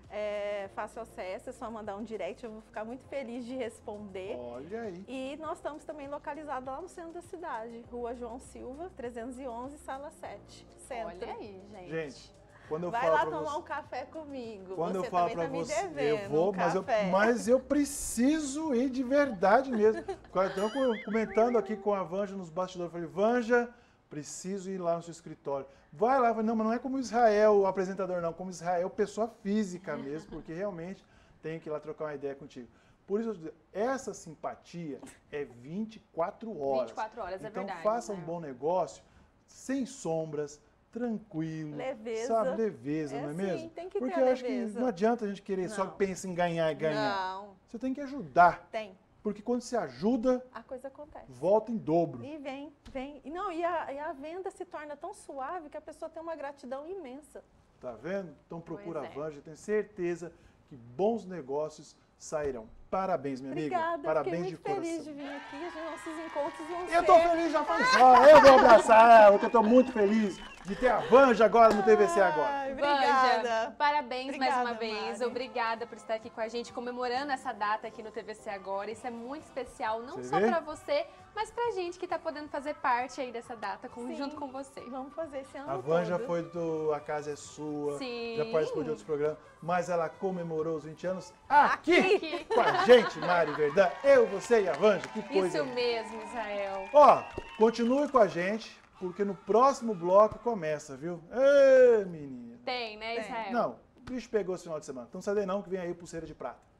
Speaker 18: É, fácil acesso, é só mandar um direct, eu vou ficar muito feliz de responder.
Speaker 2: Olha aí.
Speaker 18: E nós estamos também localizados lá no centro da cidade, Rua João Silva, 311, sala 7, centro.
Speaker 3: Olha aí, gente.
Speaker 2: Gente, quando eu
Speaker 18: Vai
Speaker 2: falo
Speaker 18: lá tomar
Speaker 2: você-
Speaker 18: um café comigo.
Speaker 2: Quando
Speaker 18: você
Speaker 2: eu falo para
Speaker 18: tá me
Speaker 2: você,
Speaker 18: devendo
Speaker 2: eu vou,
Speaker 18: um
Speaker 2: mas, eu, mas eu preciso ir de verdade mesmo. [laughs] Então, comentando aqui com a Vanja nos bastidores, eu falei, Vanja, preciso ir lá no seu escritório. Vai lá, falei, não, mas não é como Israel, o apresentador, não, como Israel, pessoa física mesmo, porque realmente tenho que ir lá trocar uma ideia contigo. Por isso, essa simpatia é 24 horas.
Speaker 3: 24 horas, é
Speaker 2: então,
Speaker 3: verdade,
Speaker 2: faça um
Speaker 3: né?
Speaker 2: bom negócio, sem sombras, tranquilo.
Speaker 18: Leveza.
Speaker 2: Sabe, leveza,
Speaker 18: É
Speaker 2: não é
Speaker 18: sim,
Speaker 2: mesmo?
Speaker 18: tem que ter
Speaker 2: Porque
Speaker 18: a
Speaker 2: eu acho que não adianta a gente querer só
Speaker 18: Não.
Speaker 2: pensar em ganhar e ganhar.
Speaker 18: Não,
Speaker 2: Você tem que ajudar.
Speaker 18: tem.
Speaker 2: Porque quando você ajuda,
Speaker 18: A coisa acontece.
Speaker 2: volta em dobro.
Speaker 18: E vem, vem. E não, e a, e a venda se torna tão suave que a pessoa tem uma gratidão imensa.
Speaker 2: Tá vendo? Então procura
Speaker 18: Pois
Speaker 2: a
Speaker 18: é.
Speaker 2: Vanja, tenho certeza que bons negócios sairão. Parabéns, minha
Speaker 18: Obrigada,
Speaker 2: amiga. Parabéns
Speaker 18: fiquei
Speaker 2: de
Speaker 18: muito feliz
Speaker 2: coração.
Speaker 18: de vir aqui. Os nossos encontros vão
Speaker 2: Eu
Speaker 18: ser...
Speaker 2: tô feliz já faz hora. Eu vou abraçar ela, porque eu tô muito feliz de ter a Vanja agora no TVC agora.
Speaker 18: Ai,
Speaker 3: Vanja,
Speaker 18: obrigada.
Speaker 3: parabéns mais
Speaker 18: Obrigada,
Speaker 3: uma vez.
Speaker 18: Mari.
Speaker 3: Obrigada por estar aqui com a gente, comemorando essa data aqui no TVC Agora. Isso é muito especial, não
Speaker 2: Você
Speaker 3: só
Speaker 2: vê?
Speaker 3: pra você, mas pra gente que tá podendo fazer parte aí dessa data com-
Speaker 18: Sim.
Speaker 3: junto com você.
Speaker 18: Vamos fazer esse ano
Speaker 2: A Vanja
Speaker 18: todo.
Speaker 2: foi do A Casa é Sua,
Speaker 3: Sim.
Speaker 2: já participou de outros programas, mas ela comemorou os 20 anos aqui,
Speaker 3: Aqui.
Speaker 2: com a [laughs] gente, Mari Verdão. Eu, você e a Vanja, que coisa.
Speaker 3: Isso mesmo, Israel.
Speaker 2: Ó, continue com a gente, porque no próximo bloco começa, viu? Ê, menina.
Speaker 3: Tem, né, Israel?
Speaker 2: Não, o bicho pegou esse final de semana. Então sai daí não, que vem aí pulseira de prata.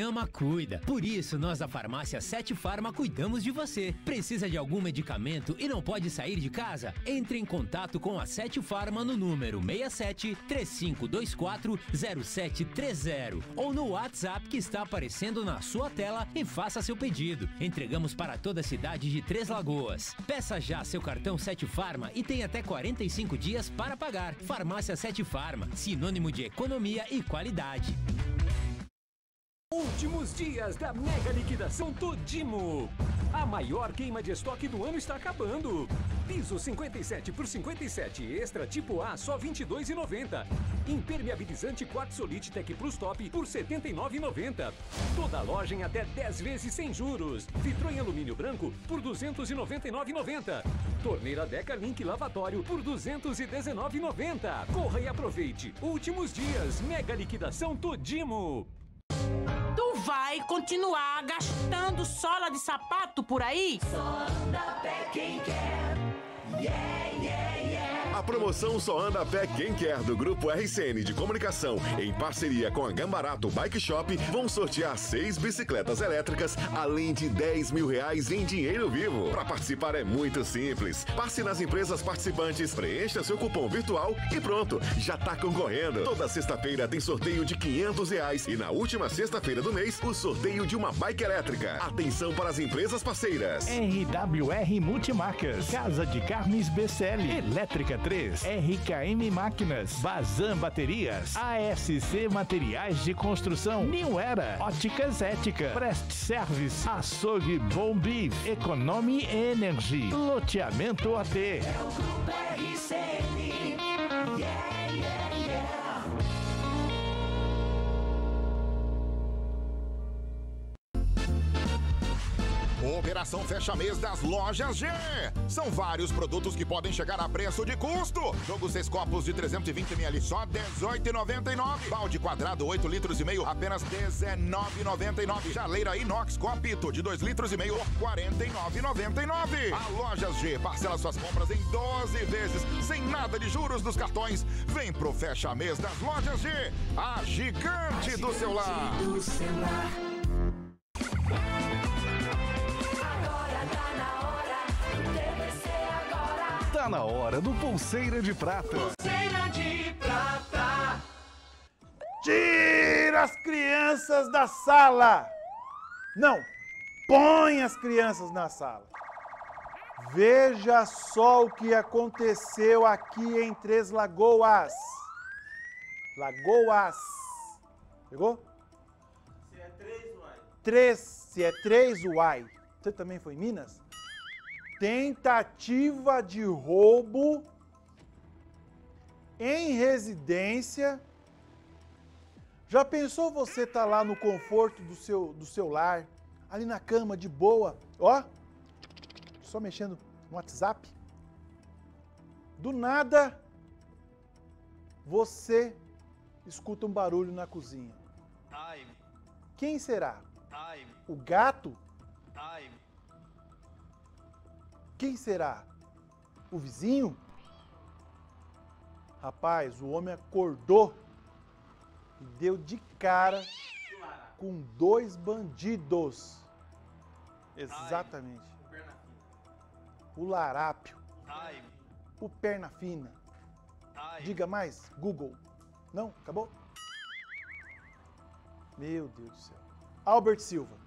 Speaker 19: Ama, cuida. Por isso, nós da Farmácia Sete Farma cuidamos de você. Precisa de algum medicamento e não pode sair de casa? Entre em contato com a Sete Farma no número 67 3524 0730 ou no WhatsApp que está aparecendo na sua tela e faça seu pedido. Entregamos para toda a cidade de Três Lagoas. Peça já seu cartão Sete Farma e tem até 45 dias para pagar. Farmácia Sete Farma, sinônimo de economia e qualidade.
Speaker 20: Últimos dias da mega liquidação Todimo. A maior queima de estoque do ano está acabando. Piso 57 por 57 extra tipo A só 22,90. Impermeabilizante Quartzolite Tech Plus Top por 79,90. Toda loja em até 10 vezes sem juros. Vitrô em alumínio branco por 299,90. Torneira Deca Link lavatório por 219,90. Corra e aproveite. Últimos dias, mega liquidação Todimo.
Speaker 21: Tu vai continuar gastando sola de sapato por aí?
Speaker 22: Só anda pé quem quer. Yeah, yeah, yeah.
Speaker 10: A promoção Só Anda a Pé Quem Quer do Grupo RCN de Comunicação, em parceria com a Gambarato Bike Shop, vão sortear seis bicicletas elétricas, além de 10 mil reais em dinheiro vivo. Para participar é muito simples. Passe nas empresas participantes, preencha seu cupom virtual e pronto, já tá concorrendo. Toda sexta-feira tem sorteio de 500 reais e na última sexta-feira do mês, o sorteio de uma bike elétrica. Atenção para as empresas parceiras.
Speaker 23: RWR Multimarcas, Casa de Carnes BCL, Elétrica 3, RKM Máquinas, Bazan Baterias, ASC Materiais de Construção, New Era, Óticas Ética, Prest Service, Açougue Bom Beef, Economy Energy, Loteamento AT.
Speaker 22: É
Speaker 6: Operação Fecha Mês das Lojas G. São vários produtos que podem chegar a preço de custo. Jogo 6 copos de 320ml, só R$18,99. Balde quadrado 8 litros e meio, apenas R$19,99. Chaleira inox Coapito de 2 litros e meio, R$49,99. A Lojas G parcela suas compras em 12 vezes, sem nada de juros nos cartões. Vem pro Fecha Mês das Lojas G, a gigante do celular.
Speaker 22: Do celular. Agora Tá na hora do
Speaker 24: Pulseira de Prata.
Speaker 22: Pulseira de prata.
Speaker 2: Tira as crianças da sala! Não, põe as crianças na sala. Veja só o que aconteceu aqui em Três Lagoas. Lagoas. Pegou?
Speaker 25: Se é três, uai.
Speaker 2: Três, se é três, uai. Você também foi em Minas? Tentativa de roubo em residência. Já pensou você estar lá no conforto do seu, do seu lar, ali na cama, de boa, ó, só mexendo no WhatsApp? Do nada, você escuta um barulho na cozinha. Quem será? O gato? Quem será? O vizinho? Rapaz, o homem acordou e deu de cara com dois bandidos. Exatamente. O larápio, o perna fina. Diga mais, Google. Não? Acabou? Meu Deus do céu. Albert Silva.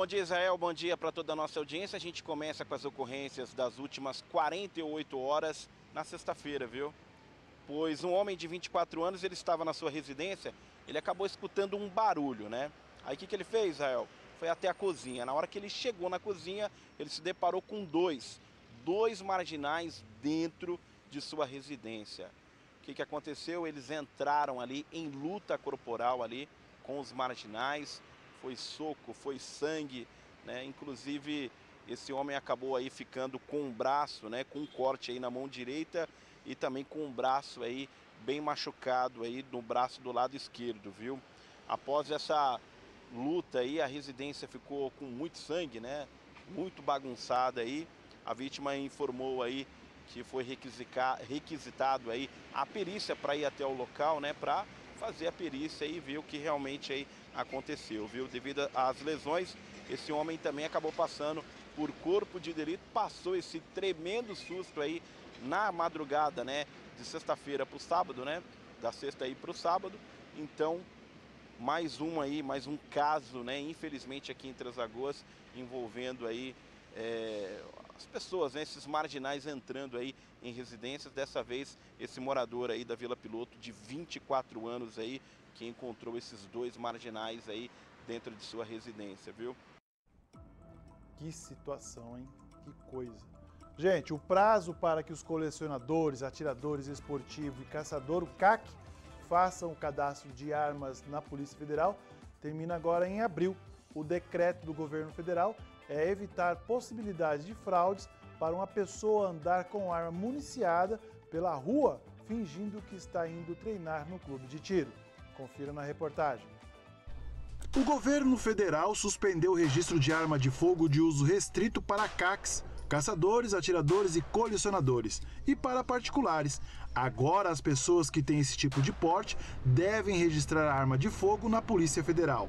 Speaker 5: Bom dia, Israel. Bom dia para toda a nossa audiência. A gente começa com as ocorrências das últimas 48 horas na sexta-feira, viu? Pois um homem de 24 anos, ele estava na sua residência, ele acabou escutando um barulho, né? Aí o que, que ele fez, Israel? Foi até a cozinha. Na hora que ele chegou na cozinha, ele se deparou com dois, dois marginais dentro de sua residência. O que, que aconteceu? Eles entraram ali em luta corporal ali com os marginais. Foi soco, foi sangue, né? Inclusive esse homem acabou aí ficando com um braço, né? Com um corte aí na mão direita e também com um braço aí bem machucado aí no braço do lado esquerdo, viu? Após essa luta aí, a residência ficou com muito sangue, né? Muito bagunçada aí. A vítima informou aí que foi requisitado aí a perícia para ir até o local, né? Para fazer a perícia e ver o que realmente aí aconteceu, viu? Devido às lesões, esse homem também acabou passando por corpo de delito, passou esse tremendo susto aí na madrugada, né? De sexta-feira para o sábado, né? Da sexta aí para o sábado. Então, mais um aí, mais um caso, né? Infelizmente aqui em Três Lagoas, envolvendo aí é, as pessoas, né? Esses marginais entrando aí em residências. Dessa vez, esse morador aí da Vila Piloto, de 24 anos aí, que encontrou esses dois marginais aí dentro de sua residência, viu?
Speaker 2: Que situação, hein? Que coisa. Gente, o prazo para que os colecionadores, atiradores esportivos e caçador, o CAC, façam o cadastro de armas na Polícia Federal termina agora em abril. O decreto do governo federal é evitar possibilidades de fraudes para uma pessoa andar com arma municiada pela rua fingindo que está indo treinar no clube de tiro. Confira na reportagem. O governo federal suspendeu o registro de arma de fogo de uso restrito para CACs, caçadores, atiradores e colecionadores, e para particulares. Agora, as pessoas que têm esse tipo de porte devem registrar a arma de fogo na Polícia Federal.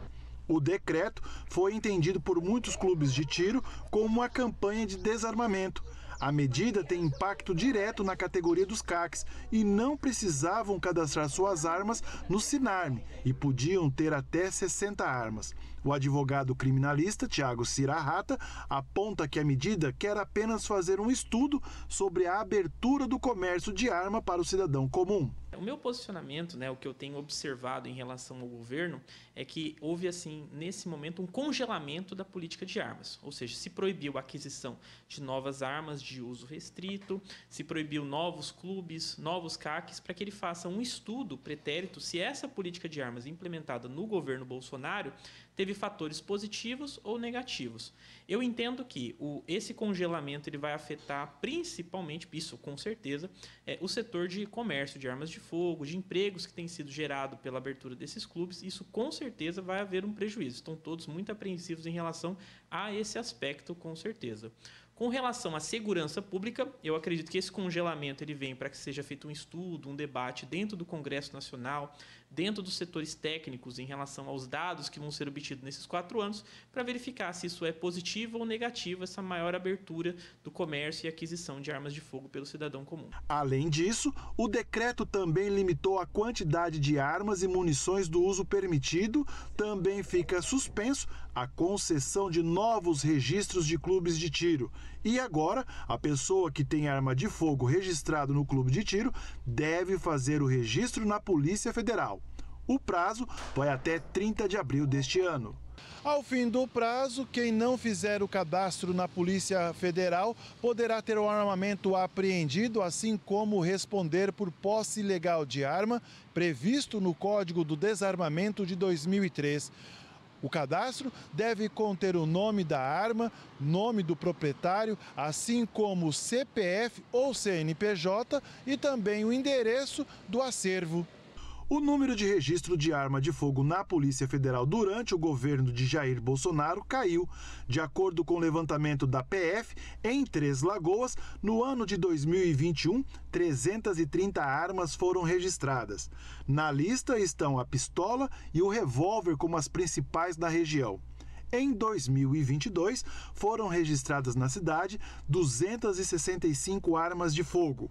Speaker 2: O decreto foi entendido por muitos clubes de tiro como uma campanha de desarmamento. A medida tem impacto direto na categoria dos CACs e não precisavam cadastrar suas armas no Sinarme e podiam ter até 60 armas. O advogado criminalista Tiago Cirarrata aponta que a medida quer apenas fazer um estudo sobre a abertura do comércio de arma para o cidadão comum.
Speaker 26: O meu posicionamento, né, o que eu tenho observado em relação ao governo, é que houve, assim, nesse momento, um congelamento da política de armas. Ou seja, se proibiu a aquisição de novas armas de uso restrito, se proibiu novos clubes, novos CACs, para que ele faça um estudo pretérito se essa política de armas implementada no governo Bolsonaro teve fatores positivos ou negativos. Eu entendo que o, esse congelamento ele vai afetar principalmente, isso com certeza, é, o setor de comércio de armas de fogo, de empregos que tem sido gerado pela abertura desses clubes. Isso com certeza vai haver um prejuízo. Estão todos muito apreensivos em relação a esse aspecto, com certeza. Com relação à segurança pública, eu acredito que esse congelamento ele vem para que seja feito um estudo, um debate dentro do Congresso Nacional, dentro dos setores técnicos em relação aos dados que vão ser obtidos nesses quatro anos, para verificar se isso é positivo ou negativo, essa maior abertura do comércio e aquisição de armas de fogo pelo cidadão comum.
Speaker 2: Além disso, o decreto também limitou a quantidade de armas e munições do uso permitido, também fica suspenso a concessão de novos registros de clubes de tiro. E agora, a pessoa que tem arma de fogo registrado no clube de tiro deve fazer o registro na Polícia Federal. O prazo vai até 30 de abril deste ano. Ao fim do prazo, quem não fizer o cadastro na Polícia Federal poderá ter o armamento apreendido, assim como responder por posse ilegal de arma, previsto no Código do Desarmamento de 2003. O cadastro deve conter o nome da arma, nome do proprietário, assim como o CPF ou CNPJ e também o endereço do acervo. O número de registro de arma de fogo na Polícia Federal durante o governo de Jair Bolsonaro caiu. De acordo com o levantamento da PF, em Três Lagoas, no ano de 2021, 330 armas foram registradas. Na lista estão a pistola e o revólver como as principais da região. Em 2022, foram registradas na cidade 265 armas de fogo.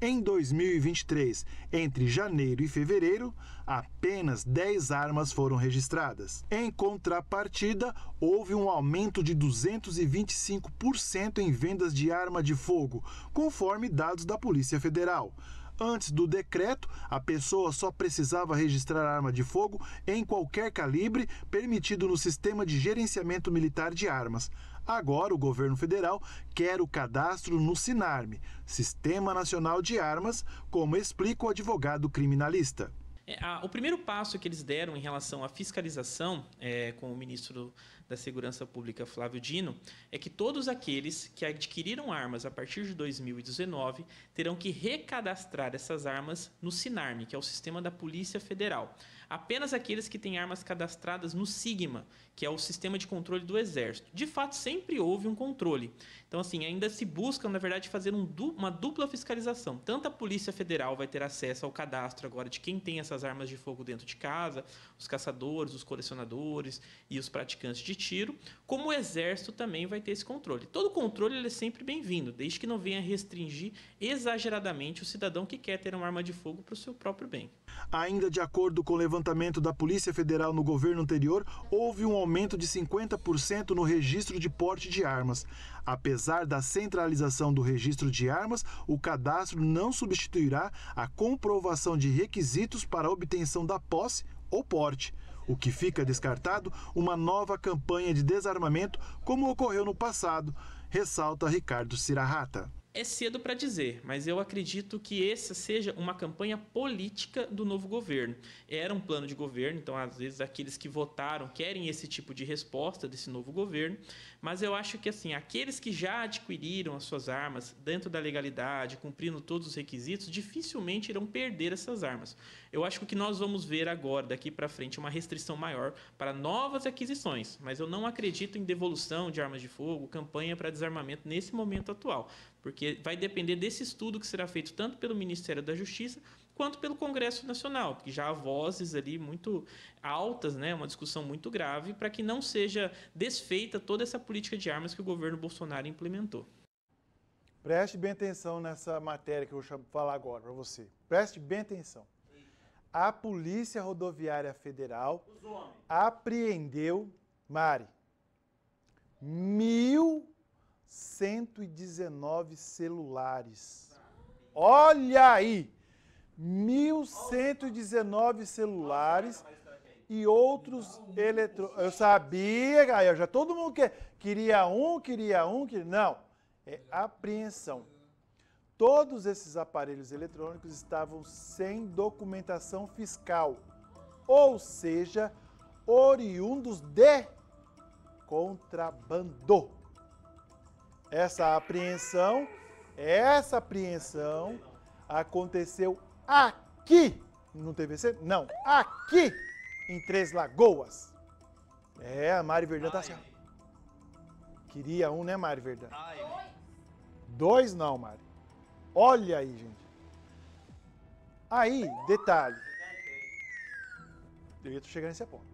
Speaker 2: Em 2023, entre janeiro e fevereiro, apenas 10 armas foram registradas. Em contrapartida, houve um aumento de 225% em vendas de arma de fogo, conforme dados da Polícia Federal. Antes do decreto, a pessoa só precisava registrar arma de fogo em qualquer calibre permitido no sistema de gerenciamento militar de armas. Agora, o governo federal quer o cadastro no SINARME, Sistema Nacional de Armas, como explica o advogado criminalista.
Speaker 26: É, o primeiro passo que eles deram em relação à fiscalização é, com o ministro da Segurança Pública, Flávio Dino, é que todos aqueles que adquiriram armas a partir de 2019 terão que recadastrar essas armas no SINARME, que é o sistema da Polícia Federal apenas aqueles que têm armas cadastradas no SIGMA, que é o sistema de controle do Exército. De fato, sempre houve um controle. Então, assim, ainda se busca, na verdade, fazer um du uma dupla fiscalização. Tanto a Polícia Federal vai ter acesso ao cadastro agora de quem tem essas armas de fogo dentro de casa, os caçadores, os colecionadores e os praticantes de tiro, como o exército também vai ter esse controle. Todo controle ele é sempre bem-vindo, desde que não venha restringir exageradamente o cidadão que quer ter uma arma de fogo para o seu próprio bem.
Speaker 2: Ainda de acordo com o levantamento da Polícia Federal no governo anterior, houve um aumento de 50% no registro de porte de armas. Apesar da centralização do registro de armas, o cadastro não substituirá a comprovação de requisitos para obtenção da posse ou porte. O que fica descartado, uma nova campanha de desarmamento, como ocorreu no passado, ressalta Ricardo Cirarrata.
Speaker 26: É cedo para dizer, mas eu acredito que essa seja uma campanha política do novo governo. Era um plano de governo, então às vezes aqueles que votaram querem esse tipo de resposta desse novo governo, mas eu acho que assim, aqueles que já adquiriram as suas armas dentro da legalidade, cumprindo todos os requisitos, dificilmente irão perder essas armas. Eu acho que o que nós vamos ver agora, daqui para frente, é uma restrição maior para novas aquisições, mas eu não acredito em devolução de armas de fogo, campanha para desarmamento nesse momento atual, porque vai depender desse estudo que será feito tanto pelo Ministério da Justiça quanto pelo Congresso Nacional, porque já há vozes ali muito altas, né, uma discussão muito grave para que não seja desfeita toda essa política de armas que o governo Bolsonaro implementou.
Speaker 2: Preste bem atenção nessa matéria que eu vou falar agora para você. Preste bem atenção. A Polícia Rodoviária Federal apreendeu, Mari, 1.119 celulares. Olha aí! 1.119 celulares e outros eletrônicos. Eu sabia, Gaia, já todo mundo que queria um, queria um, queria... não. É apreensão. Todos esses aparelhos eletrônicos estavam sem documentação fiscal, ou seja, oriundos de contrabando. Essa apreensão, essa apreensão aconteceu aqui no TVC? Não, aqui em Três Lagoas. É, a Mari Verdão tá assim. Queria um, né, Mari Verdão? Dois não, Mari. Olha aí, gente. Aí, detalhe. Eu ia chegar nesse ponto.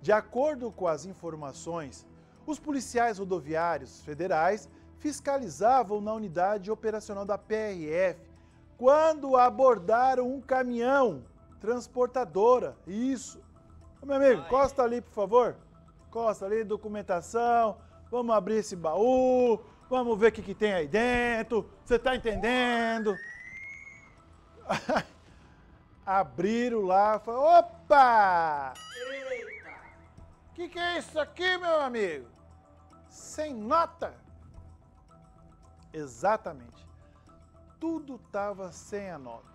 Speaker 2: De acordo com as informações, os policiais rodoviários federais fiscalizavam na unidade operacional da PRF quando abordaram um caminhão transportadora. Isso. Ô, meu amigo, costa ali, por favor. Costa ali, documentação. Vamos abrir esse baú. Vamos ver o que, que tem aí dentro. Você está entendendo? [laughs] Abriram lá, falaram, opa! O que, que é isso aqui, meu amigo? Sem nota? Exatamente. Tudo estava sem a nota.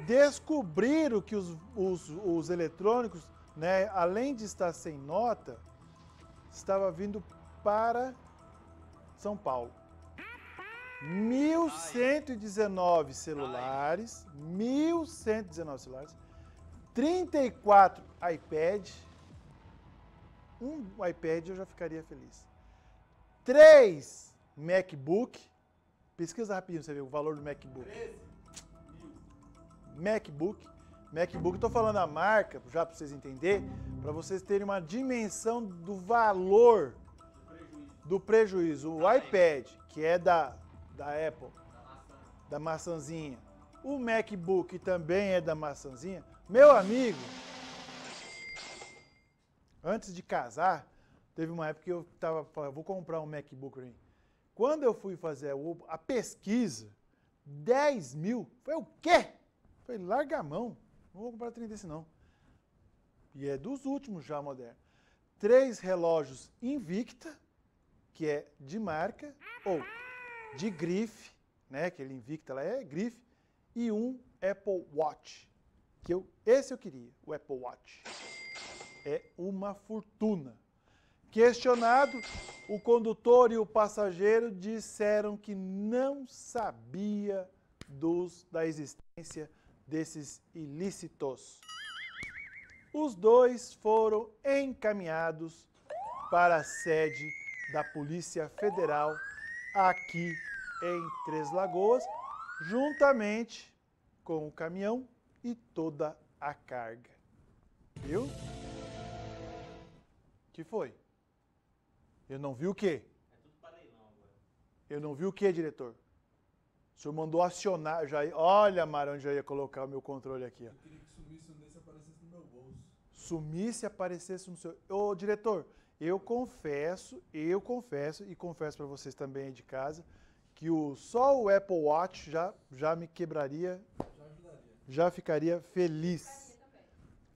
Speaker 2: Descobriram que os, os, os eletrônicos, né, além de estar sem nota, estava vindo para São Paulo. 1.119 celulares, 1.119 celulares, 34 iPad, um iPad eu já ficaria feliz. 3 MacBook, pesquisa rapidinho você vê o valor do MacBook. MacBook, MacBook, estou falando a marca, já para vocês entenderem, para vocês terem uma dimensão do valor do prejuízo. O iPad, que é da, da Apple, da maçãzinha, o MacBook também é da maçãzinha. Meu amigo, antes de casar, teve uma época que eu estava falando, vou comprar um MacBook para mim. Quando eu fui fazer a pesquisa, 10 mil, foi o quê? Foi larga a mão, não vou comprar 30 desse não. E é dos últimos já moderno. Três relógios Invicta, que é de marca, ou de grife, né? Que ele Invicta é grife, e um Apple Watch. Que eu, esse eu queria, o Apple Watch. É uma fortuna. Questionado, o condutor e o passageiro disseram que não sabia dos, da existência desses ilícitos. Os dois foram encaminhados para a sede da Polícia Federal aqui em Três Lagoas, juntamente com o caminhão e toda a carga. Viu? que foi? Eu não vi o quê? Eu não vi o quê, diretor? O senhor mandou acionar, já ia, olha, Mara, onde eu ia colocar o meu controle aqui, ó.
Speaker 27: Eu queria que sumisse um desse e aparecesse no meu bolso.
Speaker 2: Sumisse e aparecesse no seu... Ô, diretor, eu confesso, eu confesso, e confesso para vocês também aí de casa, que o, só o Apple Watch já, já me quebraria,
Speaker 27: Já ajudaria.
Speaker 2: já ficaria feliz.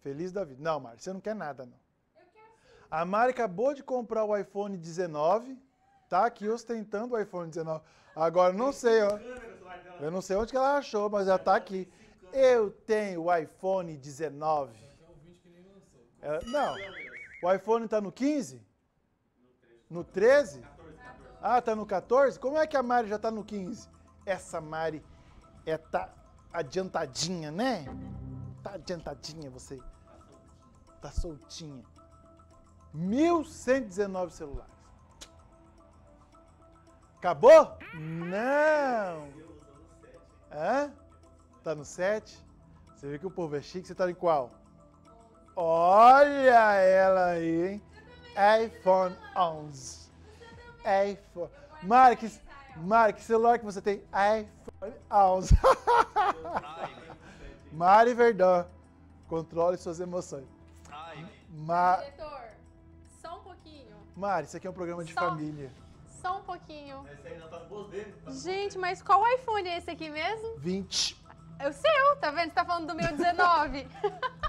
Speaker 2: Feliz da vida. Não, Mari, você não quer nada, não. A Mari acabou de comprar o iPhone 19, tá aqui ostentando o iPhone 19. Agora, não sei, ó. Eu não sei onde que ela achou, mas ela tá aqui. Eu tenho o iPhone 19. É, não, o iPhone tá no 15? No 13? Ah, tá no 14? Como é que a Mari já tá no 15? Essa Mari é tá adiantadinha, né? Tá adiantadinha você. Tá soltinha. 1.119 celulares. Acabou? Não! Hã? Tá no 7? Você vê que o povo é chique, você tá em qual? Olha ela aí, hein? iPhone 11. iPhone. Mari, que, Mari, que celular que você tem? iPhone 11. [laughs] Mari Verdão. Controle suas emoções. Ma
Speaker 3: Diretor.
Speaker 2: Mari, isso aqui é um programa de
Speaker 3: Só-
Speaker 2: família.
Speaker 3: Só um pouquinho.
Speaker 27: Esse aí não tá no bolso dele. tá no
Speaker 3: Gente, mas qual iPhone é esse aqui mesmo?
Speaker 2: 20.
Speaker 3: É o seu, tá vendo? Você tá falando do meu 19.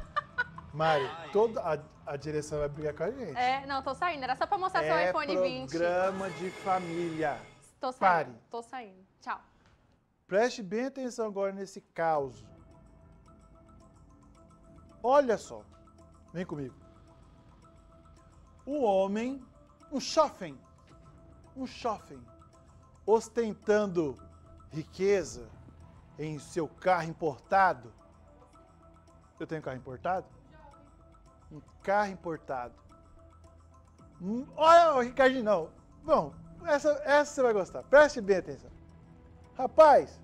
Speaker 3: [laughs]
Speaker 2: Mari, toda a, a direção vai brigar com a gente.
Speaker 3: é, não, tô saindo. Era só pra mostrar seu
Speaker 2: é
Speaker 3: iPhone 20.
Speaker 2: programa de família.
Speaker 3: Tô
Speaker 2: Pare.
Speaker 3: saindo. Tô saindo. Tchau.
Speaker 2: Preste bem atenção agora nesse caos. Olha só. Vem comigo. Um homem, um shopping, um shopping, ostentando riqueza em seu carro importado. Eu tenho carro importado? Um carro importado. Hum, Olha, o Ricardinho, não. Bom, essa, essa você vai gostar. Preste bem atenção. Rapaz,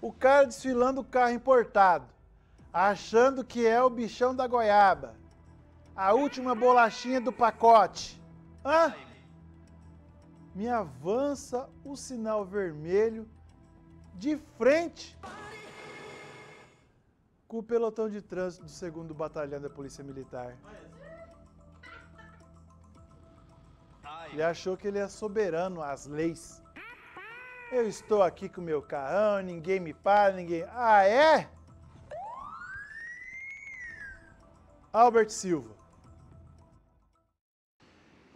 Speaker 2: o cara desfilando o carro importado, achando que é o bichão da goiaba, a última bolachinha do pacote. Hã? Me avança o sinal vermelho de frente com o pelotão de trânsito do 2 Batalhão da Polícia Militar. Ele achou que ele é soberano às leis. Eu estou aqui com meu carrão, ninguém me para, ninguém. Ah, é? Albert Silva.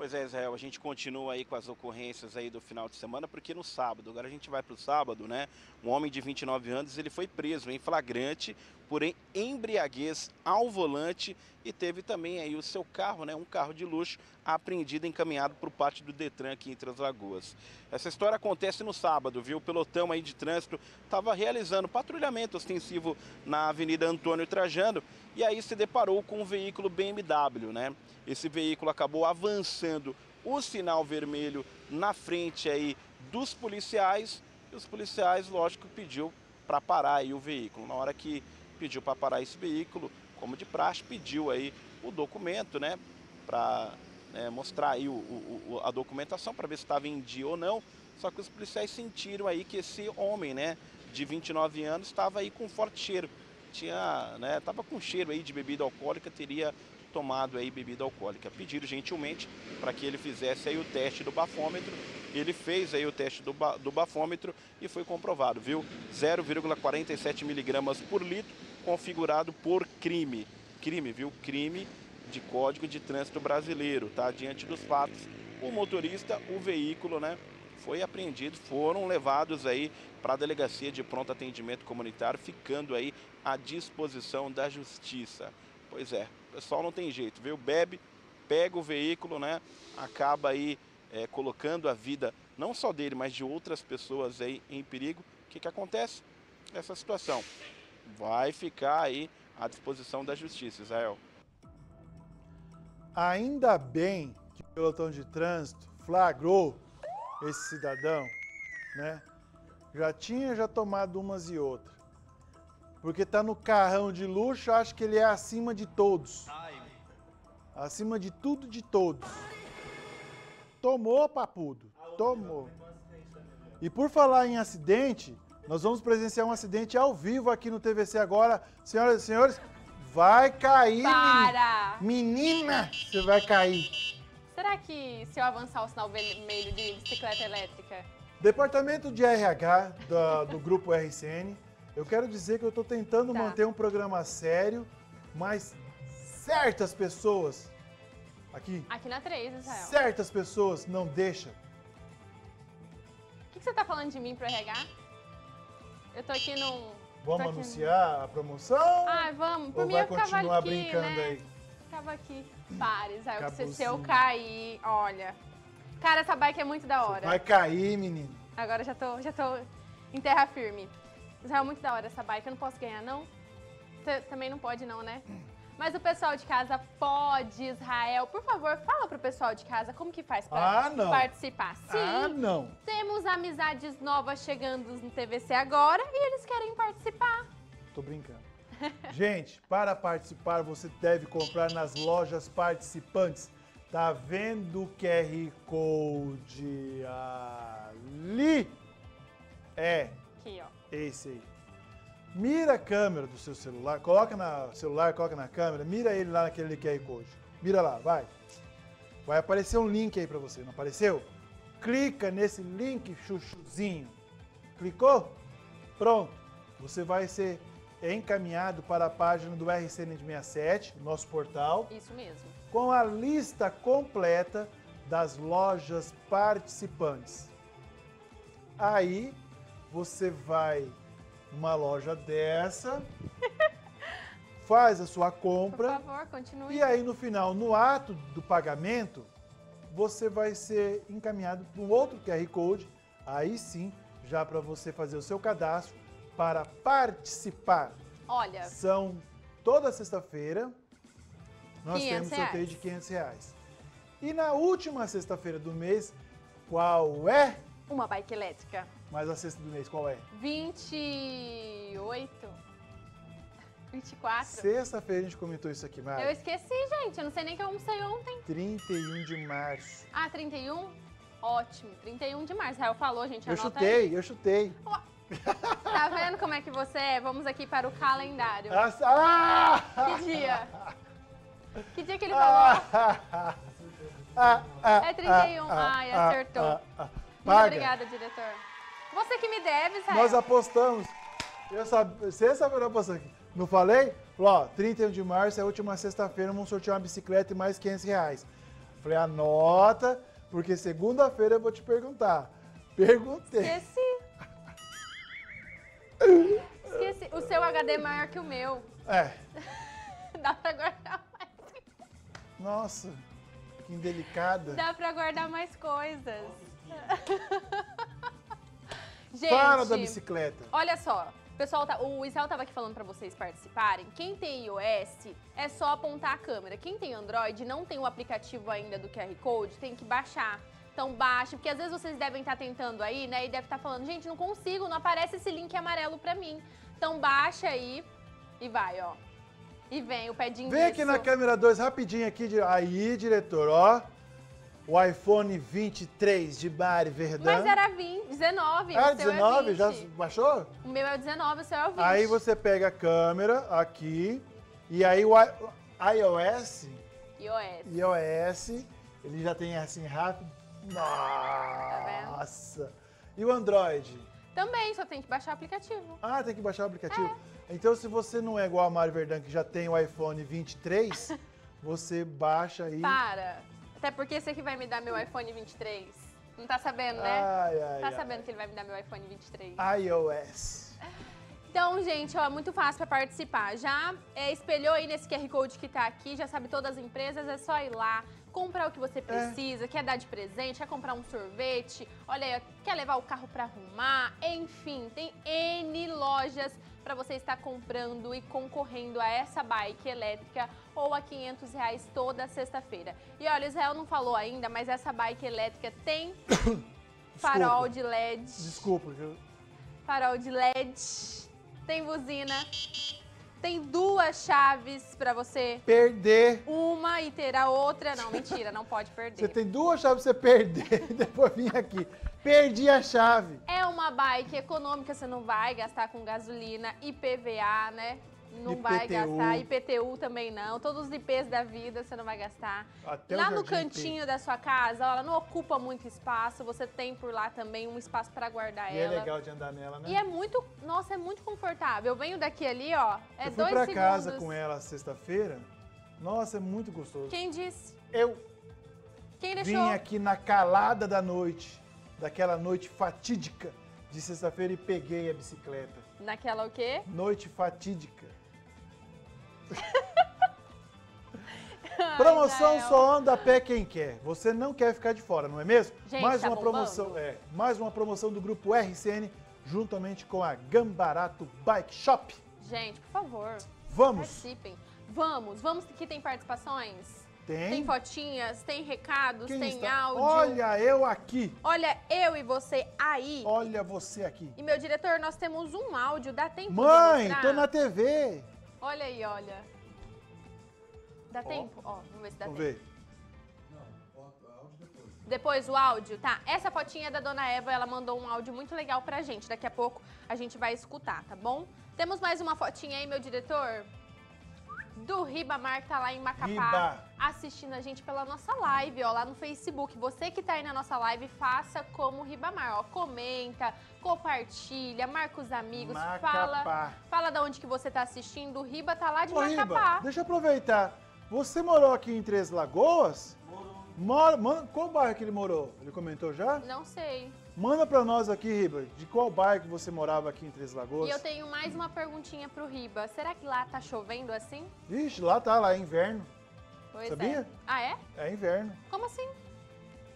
Speaker 5: Pois é, Israel, a gente continua aí com as ocorrências aí do final de semana, porque no sábado, agora a gente vai para o sábado, né? Um homem de 29 anos, ele foi preso em flagrante por em- embriaguez ao volante e teve também aí o seu carro, né? Um carro de luxo apreendido e encaminhado para o pátio do Detran aqui em Três Lagoas. Essa história acontece no sábado, viu? O pelotão aí de trânsito estava realizando patrulhamento ostensivo na Avenida Antônio Trajano e aí se deparou com um veículo BMW, né? Esse veículo acabou avançando o sinal vermelho na frente aí dos policiais e os policiais, lógico, pediu para parar aí o veículo. Na hora que pediu para parar esse veículo, como de praxe, pediu aí o documento, né, para mostrar aí o- o- a documentação para ver se estava em dia ou não. Só que os policiais sentiram aí que esse homem, né, de 29 anos, estava aí com forte cheiro. Tinha, né, tava com cheiro aí de bebida alcoólica, teria tomado aí bebida alcoólica. Pediram gentilmente para que ele fizesse aí o teste do bafômetro. Ele fez aí o teste do, ba- do bafômetro e foi comprovado, viu? 0,47 miligramas por litro, configurado por crime. Crime, viu? Crime de Código de Trânsito Brasileiro, tá? Diante dos fatos, o motorista, o veículo, né? Foi apreendido, foram levados aí para a delegacia de pronto atendimento comunitário, ficando aí à disposição da justiça. Pois é, o pessoal não tem jeito, viu? Bebe, pega o veículo, né? Acaba aí é, colocando a vida não só dele, mas de outras pessoas aí em perigo. O que, que acontece? Essa situação vai ficar aí à disposição da justiça, Israel.
Speaker 2: Ainda bem que o pelotão de trânsito flagrou esse cidadão, né? Já tinha já tomado umas e outras. porque tá no carrão de luxo, acho que ele é acima de todos. Acima de tudo de todos. Tomou, papudo. Tomou. E por falar em acidente, nós vamos presenciar um acidente ao vivo aqui no TVC agora. Senhoras e senhores, vai cair.
Speaker 3: Para!
Speaker 2: Menina, você vai cair.
Speaker 3: Será que se eu avançar o sinal vermelho de bicicleta elétrica?
Speaker 2: Departamento de RH da- do Grupo RCN, eu quero dizer que eu estou tentando
Speaker 3: Tá.
Speaker 2: manter um programa sério, mas certas pessoas, aqui,
Speaker 3: Aqui na 3, Israel.
Speaker 2: certas pessoas não deixam.
Speaker 3: O que, que você tá falando de mim pro RH? Eu tô aqui num.
Speaker 2: Vamos
Speaker 3: aqui
Speaker 2: anunciar a promoção?
Speaker 3: Ai, vamos. Por mim
Speaker 2: vai
Speaker 3: eu
Speaker 2: continuar
Speaker 3: aqui,
Speaker 2: brincando
Speaker 3: né?
Speaker 2: aí?
Speaker 3: Ficava aqui. Para, Israel, que se, se eu cair, olha. Cara, essa bike é muito da hora.
Speaker 2: Vai cair, menino.
Speaker 3: Agora já tô, já tô em terra firme. Israel, muito da hora essa bike. Eu não posso ganhar, não? Você também não pode, não, né? Mas o pessoal de casa pode, Israel. Por favor, fala pro pessoal de casa como que faz pra
Speaker 2: Ah, não.
Speaker 3: participar. Sim.
Speaker 2: Ah, não.
Speaker 3: Temos amizades novas chegando no TVC agora e eles querem participar.
Speaker 2: Tô brincando. [laughs] Gente, para participar você deve comprar nas lojas participantes. Tá vendo o QR Code ali? É,
Speaker 3: Aqui, ó.
Speaker 2: esse aí. Mira a câmera do seu celular, coloca na celular, coloca na câmera, mira ele lá naquele QR Code. Mira lá, vai. Vai aparecer um link aí pra você, não apareceu? Clica nesse link chuchuzinho. Clicou? Pronto. Você vai ser encaminhado para a página do RCN de 67, nosso portal,
Speaker 3: Isso mesmo.
Speaker 2: com a lista completa das lojas participantes. Aí você vai numa loja dessa, [laughs] faz a sua
Speaker 3: Por
Speaker 2: compra
Speaker 3: favor, continue.
Speaker 2: e aí no final, no ato do pagamento, você vai ser encaminhado para um outro QR Code, aí sim, já para você fazer o seu cadastro para participar.
Speaker 3: Olha,
Speaker 2: São toda sexta-feira, nós
Speaker 3: 500
Speaker 2: temos sorteio
Speaker 3: reais.
Speaker 2: de 500 reais. E na última sexta-feira do mês, qual é?
Speaker 3: uma bike elétrica.
Speaker 2: Mas a sexta do mês, qual é?
Speaker 3: 28? 24?
Speaker 2: Sexta-feira a gente comentou isso aqui, Mari.
Speaker 3: Eu esqueci, gente. Eu não sei nem que eu almocei ontem.
Speaker 2: 31 de março.
Speaker 3: Ah, 31? Ótimo. 31 de março. Rael falou, gente.
Speaker 2: Eu chutei, eu chutei.
Speaker 3: Aí. Tá vendo como é que você é? Vamos aqui para o calendário.
Speaker 2: Ah,
Speaker 3: Que dia? Que dia que ele falou?
Speaker 2: Ah, ah,
Speaker 3: É 31.
Speaker 2: ah,
Speaker 3: Ai,
Speaker 2: ah,
Speaker 3: acertou.
Speaker 2: ah, ah.
Speaker 3: Muito obrigada, diretor. Você que me deve, Israel.
Speaker 2: Nós apostamos. Eu sabia, você sabe eu apostando aqui. Não falei? Falei, ó, 31 de março é a última sexta-feira, vamos sortear uma bicicleta e mais 500 reais. Falei, anota, porque segunda-feira eu vou te perguntar. Perguntei.
Speaker 3: Esqueci. Esqueci. O seu HD é maior que o meu.
Speaker 2: É, [laughs]
Speaker 3: Dá pra guardar mais.
Speaker 2: nossa, que indelicada.
Speaker 3: Dá pra guardar mais coisas. Gente,
Speaker 2: Fala da bicicleta.
Speaker 3: Olha só, pessoal tá, o Israel tava aqui falando pra vocês participarem. Quem tem iOS é só apontar a câmera. Quem tem Android e não tem o aplicativo ainda do QR Code, tem que baixar. Então baixe, porque às vezes vocês devem estar tentando aí, né? E deve estar falando, gente, não consigo, não aparece esse link amarelo pra mim. Então baixa aí e vai, ó. E vem o pedinho
Speaker 2: Vem aqui na câmera 2 rapidinho aqui. Aí, diretor, ó. O iPhone 23 de Mari Verdão.
Speaker 3: Mas era 20, 19,
Speaker 2: Ah,
Speaker 3: o seu
Speaker 2: 19?
Speaker 3: é 20.
Speaker 2: Já baixou?
Speaker 3: O meu é o 19, o seu é o 20.
Speaker 2: Aí você pega a câmera aqui e aí o iOS,
Speaker 3: iOS.
Speaker 2: iOS, ele já tem assim rápido.
Speaker 3: Tá
Speaker 2: Nossa! E o Android?
Speaker 3: Também, só tem que baixar o aplicativo.
Speaker 2: Ah, tem que baixar o aplicativo. Então, se você não é igual a Mari Verdão, que já tem o iPhone 23, [laughs] você baixa aí.
Speaker 3: Para. Até porque esse aqui vai me dar meu iPhone 23. Não tá sabendo, né?
Speaker 2: Ai, ai,
Speaker 3: tá
Speaker 2: ai.
Speaker 3: sabendo que ele vai me dar meu iPhone 23.
Speaker 2: iOS.
Speaker 3: Então, gente, ó, muito fácil para participar. Já é, espelhou aí nesse QR Code que tá aqui, já sabe todas as empresas, é só ir lá, comprar o que você precisa, quer dar de presente, quer comprar um sorvete, olha aí, quer levar o carro para arrumar, enfim, tem N lojas para você estar comprando e concorrendo a essa bike elétrica ou a 500 reais toda sexta-feira. E olha, o Israel não falou ainda, mas essa bike elétrica tem [coughs] farol de LED.
Speaker 2: Desculpa, viu?
Speaker 3: Farol de LED. tem buzina, tem duas chaves pra você.
Speaker 2: Perder.
Speaker 3: Uma e ter a outra. Não, mentira, não pode [laughs] perder.
Speaker 2: Você tem duas chaves pra você perder [laughs] e depois vir aqui. Perdi a chave.
Speaker 3: É uma bike econômica, você não vai gastar com gasolina, IPVA, né? Não vai
Speaker 2: IPTU.
Speaker 3: gastar, IPTU também não. Todos os IPs da vida você não vai gastar.
Speaker 2: Até
Speaker 3: lá no cantinho da sua casa, ela não ocupa muito espaço. Você tem por lá também um espaço para guardar
Speaker 2: E é
Speaker 3: ela.
Speaker 2: legal de andar nela, né?
Speaker 3: E é muito, nossa, é muito confortável. Eu venho daqui ali, ó, é
Speaker 2: Eu fui
Speaker 3: dois
Speaker 2: pra
Speaker 3: segundos.
Speaker 2: casa com ela sexta-feira. Nossa, é muito gostoso.
Speaker 3: Quem disse?
Speaker 2: Eu
Speaker 3: Quem
Speaker 2: vim
Speaker 3: deixou?
Speaker 2: aqui na calada da noite, daquela noite fatídica de sexta-feira e peguei a bicicleta.
Speaker 3: Naquela o quê?
Speaker 2: Noite fatídica. [laughs] Promoção
Speaker 3: Israel.
Speaker 2: só anda a pé quem quer. Você não quer ficar de fora, não é mesmo?
Speaker 3: Gente,
Speaker 2: mais
Speaker 3: tá
Speaker 2: uma
Speaker 3: bombando.
Speaker 2: promoção, é, mais uma promoção do grupo RCN juntamente com a Gambarato Bike Shop.
Speaker 3: Gente, por favor.
Speaker 2: Vamos.
Speaker 3: Participem. Vamos, vamos que tem participações.
Speaker 2: Tem?
Speaker 3: Tem fotinhas, tem recados,
Speaker 2: Quem
Speaker 3: tem
Speaker 2: está?
Speaker 3: áudio.
Speaker 2: Olha eu aqui.
Speaker 3: Olha eu e você aí.
Speaker 2: Olha você aqui.
Speaker 3: E meu diretor, nós temos um áudio, dá tempo de
Speaker 2: Mãe,
Speaker 3: mostrar?
Speaker 2: tô na TV.
Speaker 3: Olha aí, olha. Dá tempo? Ó, vamos ver se dá
Speaker 2: Vamos
Speaker 3: tempo.
Speaker 2: ver.
Speaker 3: Depois o áudio, tá? Essa fotinha é da dona Eva, ela mandou um áudio muito legal pra gente. Daqui a pouco a gente vai escutar, tá bom? Temos mais uma fotinha aí, meu diretor? Do Ribamar, que tá lá em Macapá,
Speaker 2: Riba.
Speaker 3: assistindo a gente pela nossa live, ó, lá no Facebook. Você que tá aí na nossa live, faça como o Ribamar, ó. Comenta, compartilha, marca os amigos,
Speaker 2: Macapá.
Speaker 3: fala, fala da onde que você tá assistindo. O Riba tá lá de
Speaker 2: Ô, Riba,
Speaker 3: Macapá.
Speaker 2: deixa eu aproveitar. Você morou aqui em Três Lagoas? Mora, manda, qual bairro que ele morou? Ele comentou já?
Speaker 3: Não sei.
Speaker 2: Manda pra nós aqui, Riba, de qual bairro você morava aqui em Três Lagoas?
Speaker 3: E eu tenho mais uma perguntinha pro Riba. Será que lá tá chovendo assim?
Speaker 2: Ixi, lá tá, lá é inverno.
Speaker 3: Pois
Speaker 2: Sabia?
Speaker 3: é. Ah, é?
Speaker 2: É inverno.
Speaker 3: Como assim?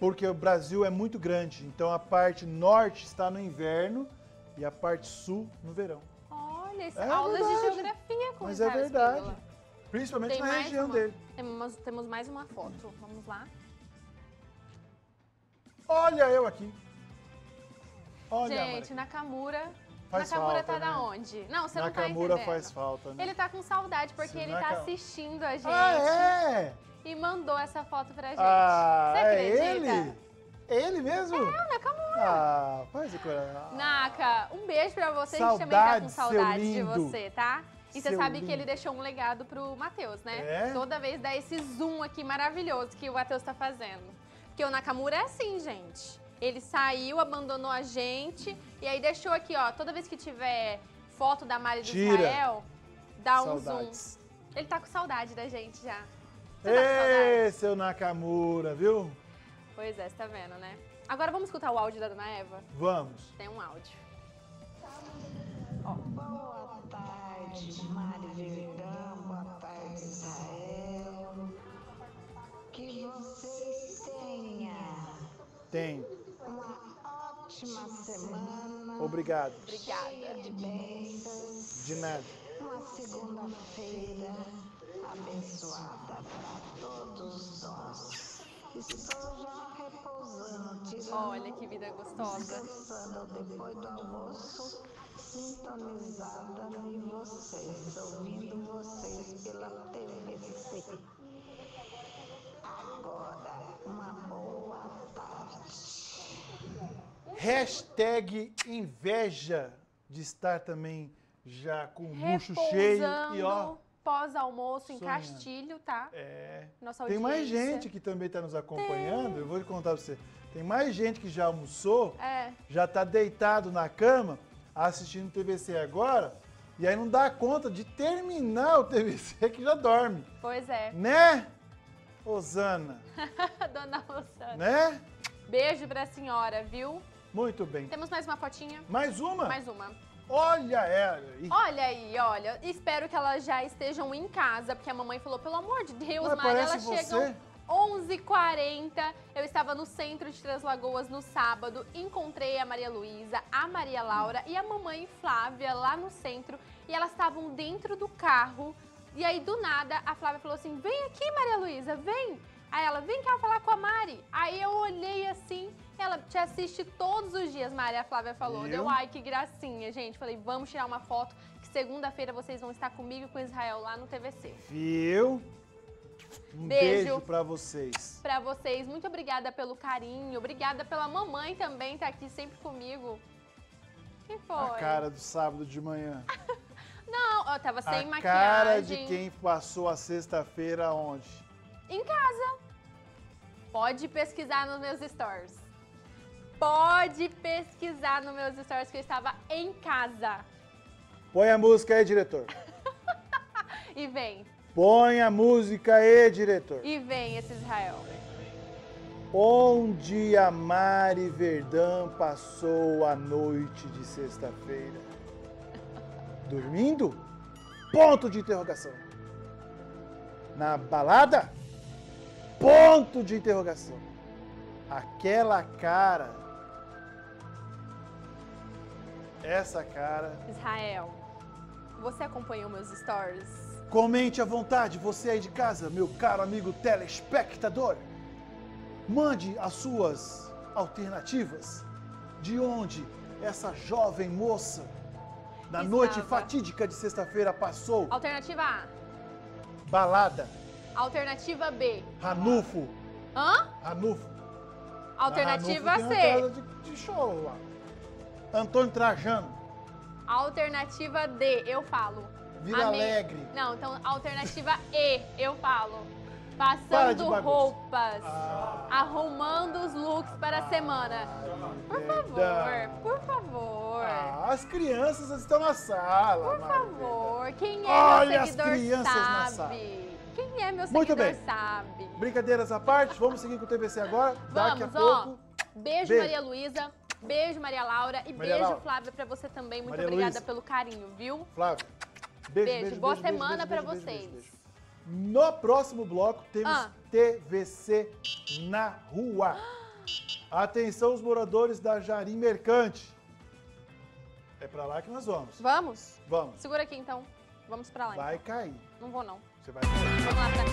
Speaker 2: Porque o Brasil é muito grande, então a parte norte está no inverno e a parte sul no verão.
Speaker 3: Olha, isso,
Speaker 2: É
Speaker 3: aulas de
Speaker 2: verdade.
Speaker 3: geografia com
Speaker 2: Mas é verdade.
Speaker 3: Espíndola.
Speaker 2: Principalmente
Speaker 3: Tem
Speaker 2: na região
Speaker 3: uma?
Speaker 2: dele.
Speaker 3: Temos, temos mais uma foto. Vamos lá.
Speaker 2: Olha eu aqui. Olha,
Speaker 3: Gente, Nakamura.
Speaker 2: Faz
Speaker 3: Nakamura
Speaker 2: falta,
Speaker 3: tá da
Speaker 2: né?
Speaker 3: onde? Não, você
Speaker 2: Nakamura
Speaker 3: não tá entendendo.
Speaker 2: faz falta, né?
Speaker 3: Ele tá com saudade porque
Speaker 2: Se
Speaker 3: ele
Speaker 2: Naka-
Speaker 3: tá assistindo a gente.
Speaker 2: Ah, é?
Speaker 3: E mandou essa foto pra gente.
Speaker 2: Ah,
Speaker 3: você
Speaker 2: é
Speaker 3: acredita?
Speaker 2: ele? É ele mesmo?
Speaker 3: É, o Nakamura.
Speaker 2: Ah, faz o coração.
Speaker 3: Naka, um beijo pra você. a gente também tá com
Speaker 2: Saudade,
Speaker 3: saudade de você, tá? E você sabe que
Speaker 2: lindo.
Speaker 3: ele deixou um legado pro Matheus, né?
Speaker 2: É?
Speaker 3: Toda vez dá esse zoom aqui maravilhoso que o Matheus tá fazendo. Porque o Nakamura é assim, gente. Ele saiu, abandonou a gente e aí deixou aqui, ó. Toda vez que tiver foto da Mari do
Speaker 2: Tira.
Speaker 3: Israel, dá um
Speaker 2: Saudades.
Speaker 3: zoom. Ele tá com saudade da gente já. Você tá?
Speaker 2: Ei, seu Nakamura, viu?
Speaker 3: Pois é, você tá vendo, né? Agora vamos escutar o áudio da Dona Eva?
Speaker 2: Vamos.
Speaker 3: Tem um áudio.
Speaker 28: Boa tarde, Mari Verdão. Boa tarde, Israel. Que vocês tenham
Speaker 2: Tem.
Speaker 28: Uma ótima semana.
Speaker 2: Obrigado.
Speaker 28: Cheia de bênçãos.
Speaker 2: De nada.
Speaker 28: Uma segunda-feira abençoada para todos nós. Estou já repousando, tirando
Speaker 3: Olha que vida gostosa.
Speaker 28: Descansando depois do almoço, sintonizada em vocês, ouvindo vocês pela TVC. Agora,
Speaker 2: Hashtag inveja de estar também já com o bucho cheio e ó.
Speaker 3: Pós-almoço em
Speaker 2: sonhando.
Speaker 3: Castilho, tá?
Speaker 2: É.
Speaker 3: Nossa
Speaker 2: Tem mais gente que também está nos acompanhando. Eu vou contar pra você. Tem mais gente que já almoçou,
Speaker 3: É.
Speaker 2: já está deitado na cama, assistindo TVC agora, e aí não dá conta de terminar o TVC [laughs] que já dorme.
Speaker 3: Pois é.
Speaker 2: Né? Osana, [laughs]
Speaker 3: Dona Rosana.
Speaker 2: né?
Speaker 3: Beijo pra senhora, viu?
Speaker 2: Muito bem.
Speaker 3: Temos mais uma fotinha?
Speaker 2: Mais uma?
Speaker 3: Mais uma.
Speaker 2: Olha ela.
Speaker 3: Olha aí, olha. Espero que elas já estejam em casa, porque a mamãe falou, pelo amor de Deus,
Speaker 2: Mas
Speaker 3: Mari, elas
Speaker 2: você.
Speaker 3: chegam 11h40. Eu estava no centro de Três Lagoas no sábado, encontrei a Maria Luísa, a Maria Laura e a mamãe Flávia lá no centro. E elas estavam dentro do carro. E aí, do nada, a Flávia falou assim, vem aqui, Maria Luísa, vem. Aí ela, vem cá falar com a Mari. Aí eu olhei assim, ela te assiste todos os dias, Mari, a Flávia falou.
Speaker 2: Viu?
Speaker 3: Deu, ai, que gracinha, gente. Falei, vamos tirar uma foto, que que segunda-feira vocês vão estar comigo e com Israel lá no TVC.
Speaker 2: Viu? Um
Speaker 3: Beijo.
Speaker 2: beijo pra vocês.
Speaker 3: Pra vocês, muito obrigada pelo carinho, obrigada pela mamãe também, tá aqui sempre comigo. Quem foi?
Speaker 2: A cara do sábado de manhã. [laughs]
Speaker 3: Não, eu tava sem
Speaker 2: a
Speaker 3: maquiagem.
Speaker 2: cara de quem passou a sexta-feira onde?
Speaker 3: Em casa. Pode pesquisar nos meus stories. Pode pesquisar nos meus stories que eu estava em casa.
Speaker 2: Põe a música aí, diretor. [laughs]
Speaker 3: E vem,
Speaker 2: Põe a música aí, diretor.
Speaker 3: e vem esse Israel.
Speaker 2: Onde a Mari Verdão passou a noite de sexta-feira? [laughs] Dormindo? Ponto de interrogação. Na balada? Ponto de interrogação. Aquela cara. Essa cara.
Speaker 3: Israel, você acompanhou meus stories?
Speaker 2: Comente à vontade, você aí de casa, meu caro amigo telespectador. Mande as suas alternativas. De onde essa jovem moça, na noite
Speaker 3: Estava.
Speaker 2: fatídica de sexta-feira, passou?
Speaker 3: Alternativa A.
Speaker 2: Balada,
Speaker 3: Alternativa B.
Speaker 2: Ranulfo,
Speaker 3: Hã?
Speaker 2: Ranulfo.
Speaker 3: Alternativa
Speaker 2: Na Ranulfo tem uma
Speaker 3: C.
Speaker 2: casa de, de show lá. Antônio Trajano,
Speaker 3: Alternativa D, eu falo.
Speaker 2: Vila
Speaker 3: Amei.
Speaker 2: Alegre.
Speaker 3: Não, então alternativa E, eu falo. Passando roupas. Arrumando os looks para a semana. Por favor, por favor.
Speaker 2: Ah, as crianças estão na sala.
Speaker 3: Por favor, quem é
Speaker 2: Olha
Speaker 3: meu
Speaker 2: as
Speaker 3: seguidor
Speaker 2: crianças na
Speaker 3: sabe. Quem é meu
Speaker 2: Muito
Speaker 3: seguidor
Speaker 2: bem.
Speaker 3: sabe.
Speaker 2: Brincadeiras à parte, vamos seguir com o TVC agora. Daqui a
Speaker 3: Vamos, ó.
Speaker 2: pouco.
Speaker 3: Beijo,
Speaker 2: Beijo.
Speaker 3: Maria Luísa. Beijo, Maria Laura. E
Speaker 2: Maria
Speaker 3: beijo,
Speaker 2: Laura.
Speaker 3: Flávia, pra você também. Muito
Speaker 2: Maria
Speaker 3: obrigada
Speaker 2: Luísa.
Speaker 3: pelo carinho, viu?
Speaker 2: Flávio. Beijo,
Speaker 3: Beijo.
Speaker 2: beijo,
Speaker 3: Boa
Speaker 2: beijo,
Speaker 3: semana
Speaker 2: beijo,
Speaker 3: pra vocês.
Speaker 2: beijo, beijo. No próximo bloco temos
Speaker 3: Ah.
Speaker 2: TVC na rua. Atenção os moradores da Jarim Mercante. É pra lá que nós vamos.
Speaker 3: Vamos?
Speaker 2: Vamos.
Speaker 3: Segura aqui então. Vamos pra lá.
Speaker 2: Vai
Speaker 3: então.
Speaker 2: cair.
Speaker 3: Não vou não.
Speaker 2: Você vai cair.
Speaker 3: Vamos lá pra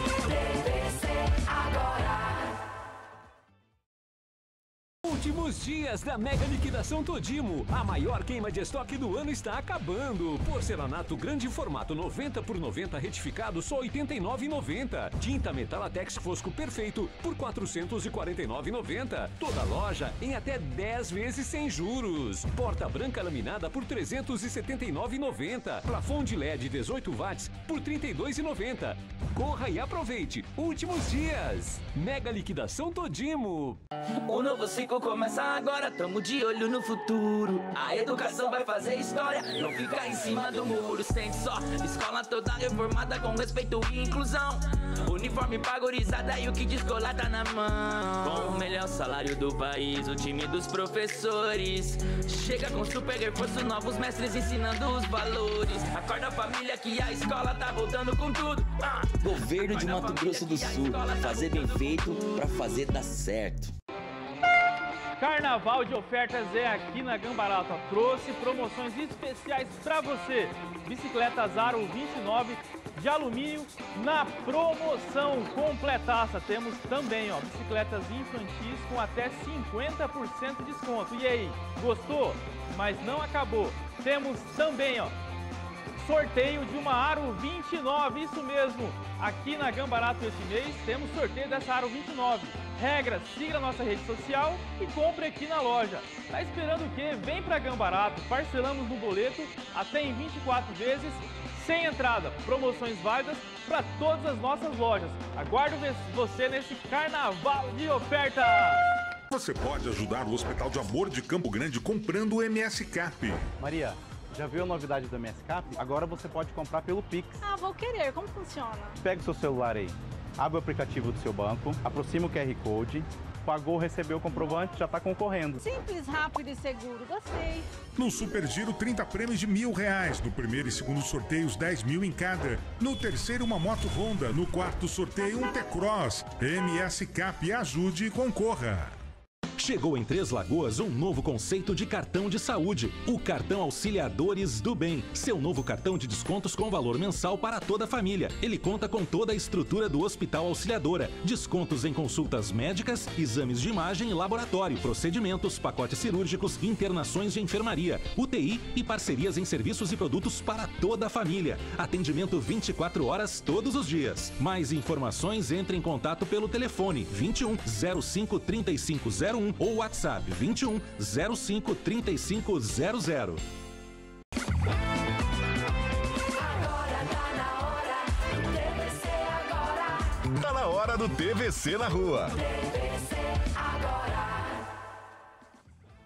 Speaker 20: Últimos dias da mega liquidação Todimo. A maior queima de estoque do ano está acabando. Porcelanato grande formato 90 por 90 retificado só R$ 89,90. Tinta Metalatex Fosco Perfeito por R$ 449,90. Toda loja em até 10 vezes sem juros. Porta branca laminada por R$ 379,90. Plafond de LED 18 watts por R$ 32,90. Corra e aproveite. Últimos dias. Mega liquidação Todimo.
Speaker 7: O novo ciclo começa agora, tamo de olho no futuro. A educação vai fazer história, não fica em cima do muro. Sente só, escola toda reformada com respeito e inclusão. Uniforme pagorizada e o kit escolar tá na mão. Com o melhor salário do país, o time dos professores. Chega com super reforço, novos mestres ensinando os valores. Acorda família que a escola tá voltando com tudo. Ah!
Speaker 29: Governo de Mato Grosso do Sul. Fazer bem feito pra fazer dar certo.
Speaker 30: Carnaval de ofertas é aqui na Gambarata. Trouxe promoções especiais para você. Bicicleta Zaro 29 de alumínio na promoção completaça. Temos também, ó, bicicletas infantis com até 50% de desconto. E aí, gostou? Mas não acabou. Temos também, ó, sorteio de uma Aro 29, isso mesmo. Aqui na Gambarato esse mês temos sorteio dessa Aro 29. Regras, siga a nossa rede social e compre aqui na loja. Tá esperando o quê? Vem pra Gambarato, parcelamos no boleto até em 24 vezes, sem entrada. Promoções válidas para todas as nossas lojas. Aguardo você nesse carnaval de ofertas!
Speaker 11: Você pode ajudar o Hospital de Amor de Campo Grande comprando o MS Cap.
Speaker 12: Maria, já viu a novidade do MS Cap? Agora você pode comprar pelo Pix.
Speaker 25: Ah, vou querer. Como funciona?
Speaker 12: Pega o seu celular aí, abre o aplicativo do seu banco, aproxima o QR Code, pagou, recebeu o comprovante, já está concorrendo.
Speaker 25: Simples, rápido e seguro. Gostei.
Speaker 11: No Super Giro, 30 prêmios de mil reais. No primeiro e segundo sorteios, 10 mil em cada. No terceiro, uma moto Honda. No quarto sorteio, um T-Cross. MS Cap, ajude e concorra.
Speaker 9: Chegou em Três Lagoas um novo conceito de cartão de saúde, o cartão Auxiliadores do Bem. Seu novo cartão de descontos com valor mensal para toda a família. Ele conta com toda a estrutura do Hospital Auxiliadora, descontos em consultas médicas, exames de imagem e laboratório, procedimentos, pacotes cirúrgicos, internações de enfermaria, UTI e parcerias em serviços e produtos para toda a família. Atendimento 24 horas todos os dias. Mais informações entre em contato pelo telefone 21 05 3501 ou WhatsApp 21 05 3500.
Speaker 22: Tá na hora do TVC na rua.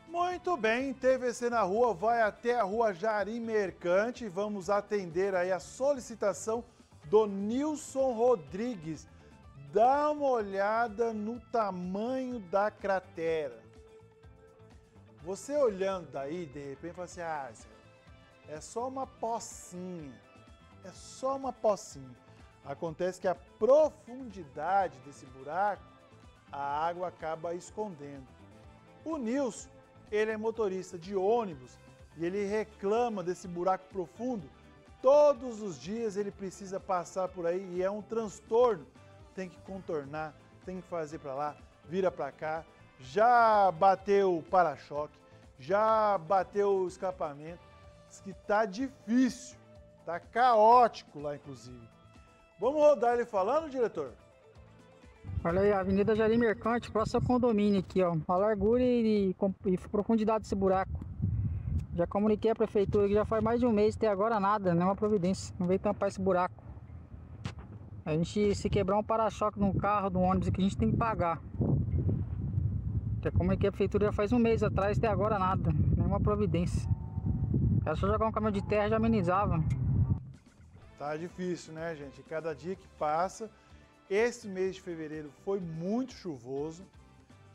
Speaker 2: Muito bem, TVC na rua vai até a rua Jari Mercante. Vamos atender aí a solicitação do Nilson Rodrigues. Dá uma olhada no tamanho da cratera. Você olhando daí, de repente, fala assim: ah, é só uma pocinha. É só uma pocinha. Acontece que a profundidade desse buraco, a água acaba escondendo. O Nilson, ele é motorista de ônibus e ele reclama desse buraco profundo. Todos os dias ele precisa passar por aí e é um transtorno. Tem que contornar, tem que fazer para lá, vira para cá. Já bateu o para-choque, já bateu o escapamento. Diz que tá difícil, tá caótico lá inclusive. Vamos rodar ele falando, diretor?
Speaker 31: Olha aí, Avenida Jari Mercante, próximo ao condomínio aqui, ó. A largura e, e, e profundidade desse buraco. Já comuniquei à prefeitura que já faz mais de um mês, até agora nada, nenhuma providência. Não veio tampar esse buraco. A gente, se quebrar um para-choque num carro, de um ônibus aqui, a gente tem que pagar. Já comuniquei à prefeitura já faz um mês atrás, até agora nada, nenhuma providência. Era só jogar um caminhão de terra já amenizava.
Speaker 2: Tá difícil, né, gente? Cada dia que passa, esse mês de fevereiro foi muito chuvoso.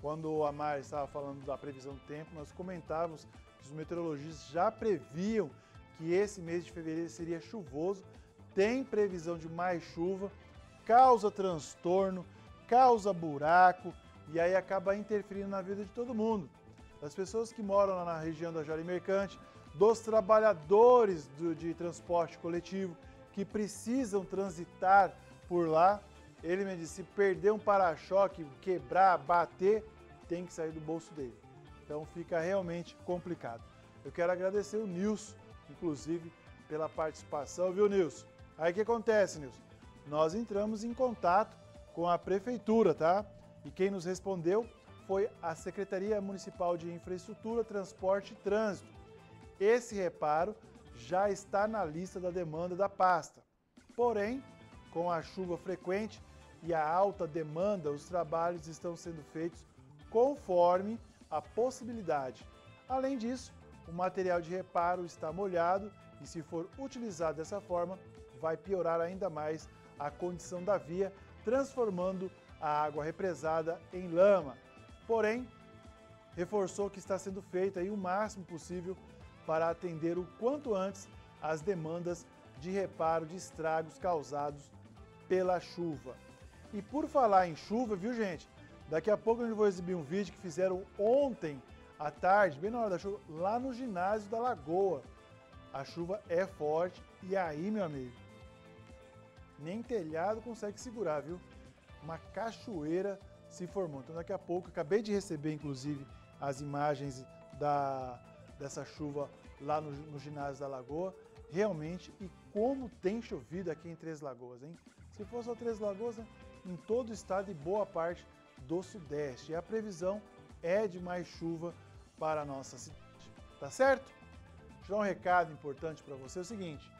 Speaker 2: Quando a Mari estava falando da previsão do tempo, nós comentávamos que os meteorologistas já previam que esse mês de fevereiro seria chuvoso. Tem previsão de mais chuva, causa transtorno, causa buraco e aí acaba interferindo na vida de todo mundo. Das pessoas que moram lá na região da Jari Mercante, dos trabalhadores do, de transporte coletivo que precisam transitar por lá. Ele me disse: se perder um para-choque, quebrar, bater, tem que sair do bolso dele. Então fica realmente complicado. Eu quero agradecer o Nilson, inclusive, pela participação, viu, Nilson? Aí o que acontece, Nilson? Nós entramos em contato com a prefeitura, tá? E quem nos respondeu foi a Secretaria Municipal de Infraestrutura, Transporte e Trânsito. Esse reparo já está na lista da demanda da pasta. Porém, com a chuva frequente e a alta demanda, os trabalhos estão sendo feitos conforme a possibilidade. Além disso, o material de reparo está molhado e, se for utilizado dessa forma, vai piorar ainda mais a condição da via, transformando a água represada em lama. Porém, reforçou que está sendo feito aí o máximo possível para atender o quanto antes as demandas de reparo de estragos causados pela chuva. E por falar em chuva, viu gente? Daqui a pouco eu vou exibir um vídeo que fizeram ontem à tarde, bem na hora da chuva, lá no ginásio da Lagoa. A chuva é forte e aí, meu amigo, nem telhado consegue segurar, viu? Uma cachoeira se formou. Então daqui a pouco, acabei de receber inclusive as imagens da, dessa chuva lá no, no ginásio da Lagoa. Realmente, e como tem chovido aqui em Três Lagoas, hein? Se for só Três Lagoas, né? em todo o estado e boa parte do Sudeste. E a previsão é de mais chuva para a nossa cidade. Tá certo? Deixa eu dar um recado importante para você: é o seguinte.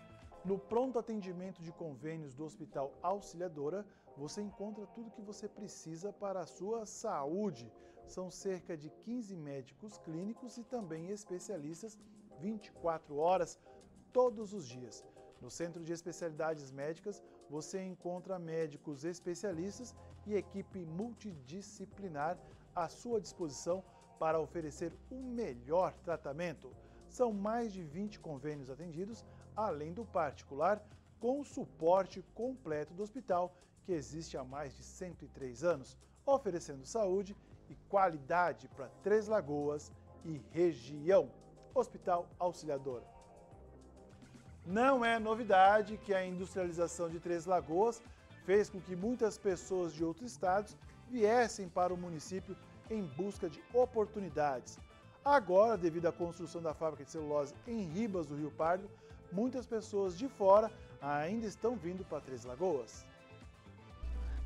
Speaker 2: No pronto atendimento de convênios do Hospital Auxiliadora, você encontra tudo que você precisa para a sua saúde. São cerca de 15 médicos clínicos e também especialistas 24 horas todos os dias. No Centro de Especialidades Médicas, você encontra médicos especialistas e equipe multidisciplinar à sua disposição para oferecer o melhor tratamento. São mais de 20 convênios atendidos, além do particular, com o suporte completo do hospital, que existe há mais de 103 anos, oferecendo saúde e qualidade para Três Lagoas e região. Hospital Auxiliadora. Não é novidade que a industrialização de Três Lagoas fez com que muitas pessoas de outros estados viessem para o município em busca de oportunidades. Agora, devido à construção da fábrica de celulose em Ribas do Rio Pardo, muitas pessoas de fora ainda estão vindo para Três Lagoas.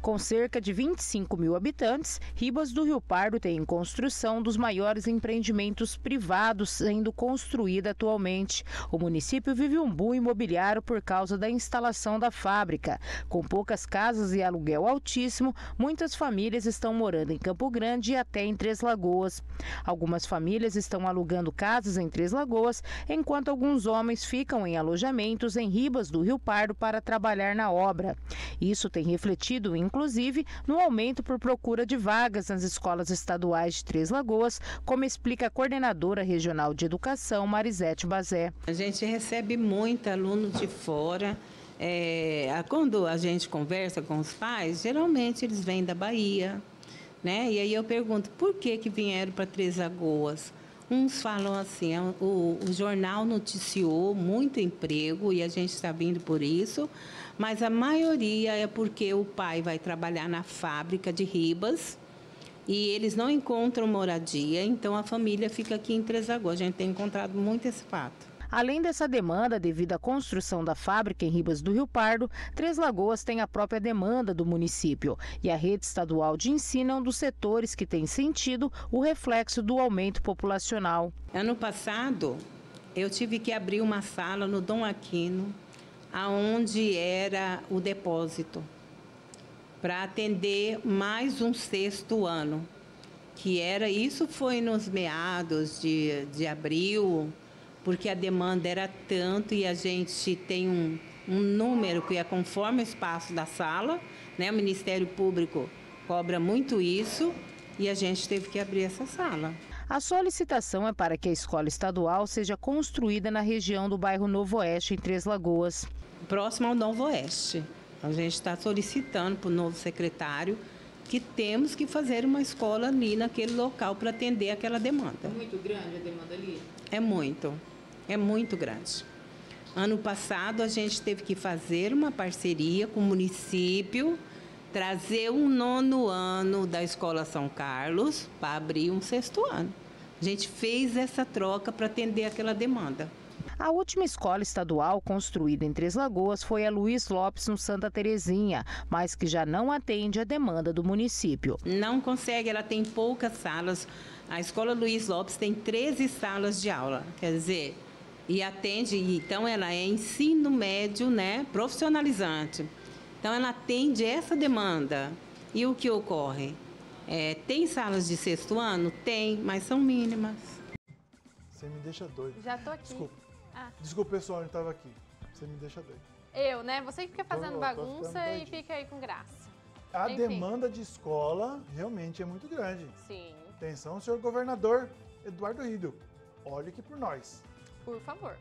Speaker 4: Com cerca de 25 mil habitantes, Ribas do Rio Pardo tem em construção dos maiores empreendimentos privados sendo construída atualmente. O município vive um boom imobiliário por causa da instalação da fábrica. Com poucas casas e aluguel altíssimo, muitas famílias estão morando em Campo Grande e até em Três Lagoas. Algumas famílias estão alugando casas em Três Lagoas, enquanto alguns homens ficam em alojamentos em Ribas do Rio Pardo para trabalhar na obra. Isso tem refletido, inclusive, no aumento por procura de vagas nas escolas estaduais de Três Lagoas, como explica a coordenadora regional de educação, Marisete Bazé.
Speaker 17: A gente recebe muito aluno de fora. É, quando a gente conversa com os pais, geralmente eles vêm da Bahia, né? E aí eu pergunto, por que que vieram para Três Lagoas? Uns falam assim, é, o, o jornal noticiou muito emprego e a gente está vindo por isso, mas a maioria é porque o pai vai trabalhar na fábrica de ribas e eles não encontram moradia, então a família fica aqui em Três Lagoas. A gente tem encontrado muito esse fato.
Speaker 4: Além dessa demanda devido à construção da fábrica em Ribas do Rio Pardo, Três Lagoas tem a própria demanda do município e a rede estadual de ensino é um dos setores que tem sentido o reflexo do aumento populacional.
Speaker 17: Ano passado, eu tive que abrir uma sala no Dom Aquino, aonde era o depósito, para atender mais um sexto ano, que era isso foi nos meados de, de abril, porque a demanda era tanto e a gente tem um, um número que é conforme o espaço da sala, né? O Ministério Público cobra muito isso e a gente teve que abrir essa sala.
Speaker 4: A solicitação é para que a escola estadual seja construída na região do bairro Novo Oeste, em Três Lagoas.
Speaker 17: Próximo ao Novo Oeste. A gente está solicitando para o novo secretário que temos que fazer uma escola ali naquele local para atender aquela demanda.
Speaker 32: É muito grande a demanda ali?
Speaker 17: É muito, é muito grande. Ano passado a gente teve que fazer uma parceria com o município, trazer um nono ano da Escola São Carlos para abrir um sexto ano. A gente fez essa troca para atender aquela demanda.
Speaker 4: A última escola estadual construída em Três Lagoas foi a Luiz Lopes, no Santa Terezinha, mas que já não atende a demanda do município.
Speaker 17: Não consegue, ela tem poucas salas. A escola Luiz Lopes tem 13 salas de aula, quer dizer, e atende, então ela é ensino médio, né, profissionalizante. Então ela atende essa demanda. E o que ocorre? É, tem salas de sexto ano? Tem, mas são mínimas.
Speaker 2: Você me deixa doido.
Speaker 3: Já tô aqui.
Speaker 2: Desculpa.
Speaker 3: Ah.
Speaker 2: Desculpa, pessoal, eu estava aqui. Você me deixa doido.
Speaker 3: Eu, né? Você que fica fazendo bagunça e fica aí com graça.
Speaker 2: A
Speaker 3: Enfim.
Speaker 2: demanda de escola realmente é muito grande.
Speaker 3: Sim,
Speaker 2: Atenção, senhor governador Eduardo Riedel. Olhe aqui por nós.
Speaker 3: por favor.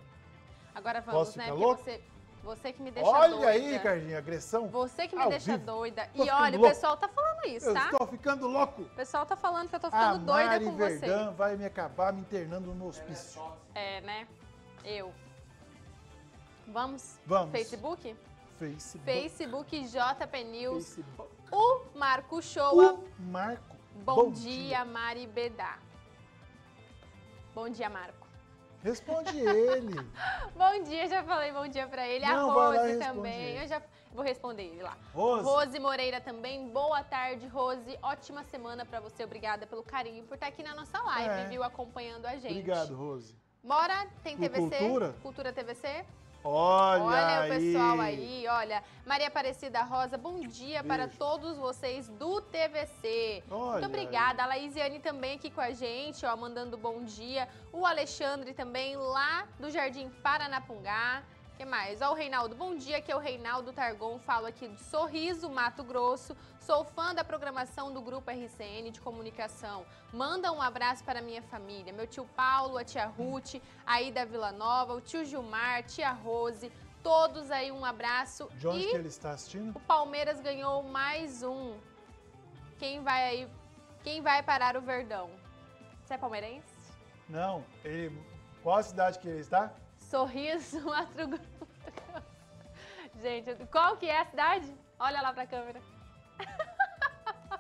Speaker 3: Agora vamos,
Speaker 2: Posso
Speaker 3: né? Porque
Speaker 2: louco?
Speaker 3: você, você que me deixa
Speaker 2: Olha
Speaker 3: doida.
Speaker 2: aí, Ricardinho, agressão.
Speaker 3: Você que me deixa
Speaker 2: vivo.
Speaker 3: doida.
Speaker 2: Tô
Speaker 3: E olha, o
Speaker 2: louco.
Speaker 3: pessoal tá falando isso,
Speaker 2: Eu
Speaker 3: tá?
Speaker 2: estou ficando louco.
Speaker 3: O pessoal tá falando que eu tô
Speaker 2: A
Speaker 3: ficando doida
Speaker 2: Mari
Speaker 3: com
Speaker 2: Verdão
Speaker 3: você.
Speaker 2: vai me acabar me internando no hospício.
Speaker 3: É, né? Eu. Vamos?
Speaker 2: Vamos.
Speaker 3: Facebook?
Speaker 2: Facebook.
Speaker 3: Facebook JP News.
Speaker 2: Facebook.
Speaker 3: O Marco Showa.
Speaker 2: O Marco.
Speaker 3: Bom,
Speaker 2: bom
Speaker 3: dia, Mari Bedá. Bom dia, Marco.
Speaker 2: Responde [laughs] ele.
Speaker 3: Bom dia, já falei bom dia pra ele.
Speaker 2: Não,
Speaker 3: a
Speaker 2: lá
Speaker 3: Rose
Speaker 2: responde
Speaker 3: também. Eu já vou responder ele lá.
Speaker 2: Rose.
Speaker 3: Moreira também. Boa tarde, Rose. Ótima semana pra você. Obrigada pelo carinho por estar aqui na nossa live,
Speaker 2: É.
Speaker 3: viu? Acompanhando a gente.
Speaker 2: Obrigado, Rose.
Speaker 3: Bora? Tem TVC?
Speaker 2: cultura?
Speaker 3: Cultura TVC?
Speaker 2: Olha,
Speaker 3: Olha
Speaker 2: aí.
Speaker 3: o pessoal aí, olha. Maria Aparecida Rosa, bom dia para
Speaker 2: Beijo.
Speaker 3: todos vocês do TVC.
Speaker 2: Olha
Speaker 3: Muito obrigada. A Laísiane também aqui com a gente, ó, mandando bom dia. O Alexandre também, lá do Jardim Paranapungá. O que mais? Ó, o Reinaldo, bom dia, aqui é o Reinaldo Targon, falo aqui do Sorriso, Mato Grosso. Sou fã da programação do Grupo RCN de Comunicação. Manda um abraço para minha família, meu tio Paulo, a tia Ruth, aí da Vila Nova, o tio Gilmar, tia Rose, todos aí um abraço.
Speaker 2: De onde
Speaker 3: e
Speaker 2: que ele está assistindo?
Speaker 3: o Palmeiras ganhou mais um. Quem vai aí Quem vai parar o Verdão? Você é palmeirense?
Speaker 2: Não, ele. Qual a cidade que ele está?
Speaker 3: Sorriso, [laughs] Mato Grosso. Gente, qual que é a cidade? Olha lá pra câmera.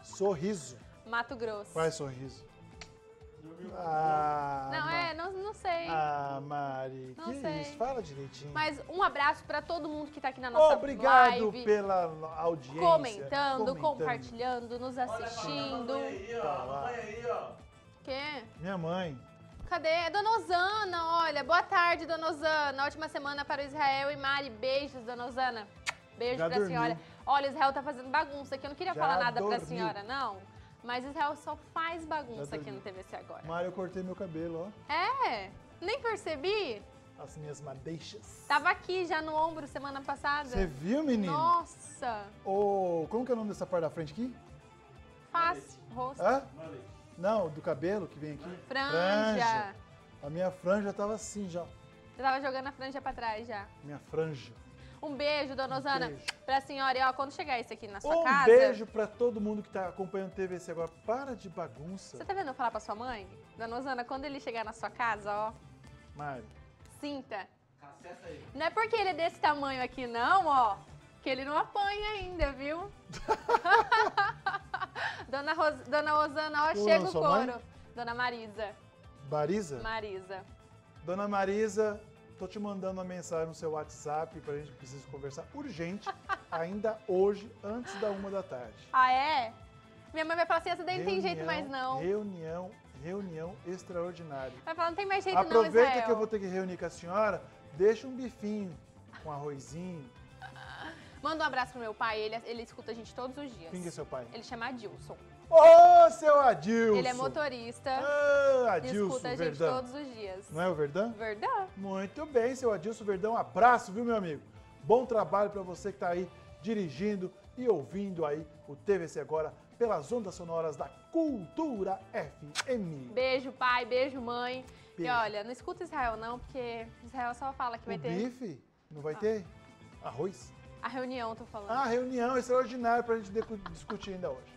Speaker 2: Sorriso.
Speaker 3: Mato Grosso.
Speaker 2: Qual é sorriso? Ah,
Speaker 3: Não, é, não, não sei.
Speaker 2: Ah, Mari,
Speaker 3: Não
Speaker 2: que
Speaker 3: sei.
Speaker 2: isso? Fala direitinho.
Speaker 3: Mas um abraço pra todo mundo que tá aqui na nossa
Speaker 2: Obrigado
Speaker 3: live.
Speaker 2: pela audiência.
Speaker 3: Comentando, compartilhando, nos assistindo.
Speaker 2: Tá lá.
Speaker 3: Quê?
Speaker 2: Minha mãe.
Speaker 3: Cadê? Dona Osana, olha. Boa tarde, Dona Osana. Ótima semana para o Israel e Mari. Beijos, Dona Osana. Beijo
Speaker 2: Já
Speaker 3: pra
Speaker 2: dormiu.
Speaker 3: senhora. Olha, o Israel tá fazendo bagunça aqui. Eu não queria
Speaker 2: Já
Speaker 3: falar nada pra
Speaker 2: dormiu.
Speaker 3: senhora, não. Mas Israel só faz bagunça
Speaker 2: Já
Speaker 3: aqui no. TVC agora.
Speaker 2: Mari, eu cortei meu cabelo,
Speaker 3: É? Nem percebi.
Speaker 2: ó. As minhas madeixas.
Speaker 3: Tava aqui já no ombro semana passada.
Speaker 2: Você viu, menino?
Speaker 3: Nossa.
Speaker 2: Ô, como que é o nome dessa parte da frente aqui?
Speaker 3: Fácil. Rosto.
Speaker 2: Hã? Não, do cabelo que vem aqui.
Speaker 3: Franja.
Speaker 2: A minha franja tava assim já.
Speaker 3: Eu tava jogando a franja pra trás já.
Speaker 2: Minha franja.
Speaker 3: Um beijo, Dona Osana, pra senhora. E ó, quando chegar isso aqui na sua
Speaker 2: Um
Speaker 3: casa...
Speaker 2: beijo pra todo mundo que tá acompanhando o TVC agora. Para de bagunça.
Speaker 3: Você tá vendo eu falar pra sua mãe? Dona Osana, quando ele chegar na sua casa, ó,
Speaker 2: Mari.
Speaker 3: sinta. Não é porque ele é desse tamanho aqui, não, ó, que ele não apanha ainda, viu? [laughs] Dona, Ros... Dona Osana, ó, chega o
Speaker 2: sua mãe?
Speaker 3: couro. Dona Marisa.
Speaker 2: Marisa?
Speaker 3: Marisa.
Speaker 2: Dona Marisa, tô te mandando uma mensagem no seu WhatsApp pra gente precisar conversar urgente, [laughs] ainda hoje, antes da uma da tarde.
Speaker 3: Ah, é? Minha mãe vai falar assim, essa daí não tem jeito mais não.
Speaker 2: Reunião, reunião extraordinária.
Speaker 3: Vai falar, não tem mais jeito não,
Speaker 2: Aproveita que eu vou ter que reunir com a senhora, deixa um bifinho com arrozinho.
Speaker 3: Manda um abraço pro meu pai, ele, ele escuta a gente todos os dias.
Speaker 2: Quem que é seu pai?
Speaker 3: Ele chama Adilson.
Speaker 2: Ô, seu Adilson!
Speaker 3: Ele é motorista.
Speaker 2: Ah, Adilson
Speaker 3: escuta a gente
Speaker 2: Verdão.
Speaker 3: todos os dias.
Speaker 2: Não é o Verdão?
Speaker 3: Verdão.
Speaker 2: Muito bem, seu Adilson Verdão. Um abraço, viu, meu amigo? Bom trabalho para você que está aí dirigindo e ouvindo aí o TVC Agora pelas ondas sonoras da Cultura FM.
Speaker 3: Beijo, pai, beijo, mãe.
Speaker 2: Beijo.
Speaker 3: E olha, não escuta Israel não, porque Israel só fala que vai
Speaker 2: o
Speaker 3: ter
Speaker 2: bife? Não vai ter? Arroz?
Speaker 3: A reunião, tô falando.
Speaker 2: Ah, reunião extraordinária para a gente discutir ainda hoje.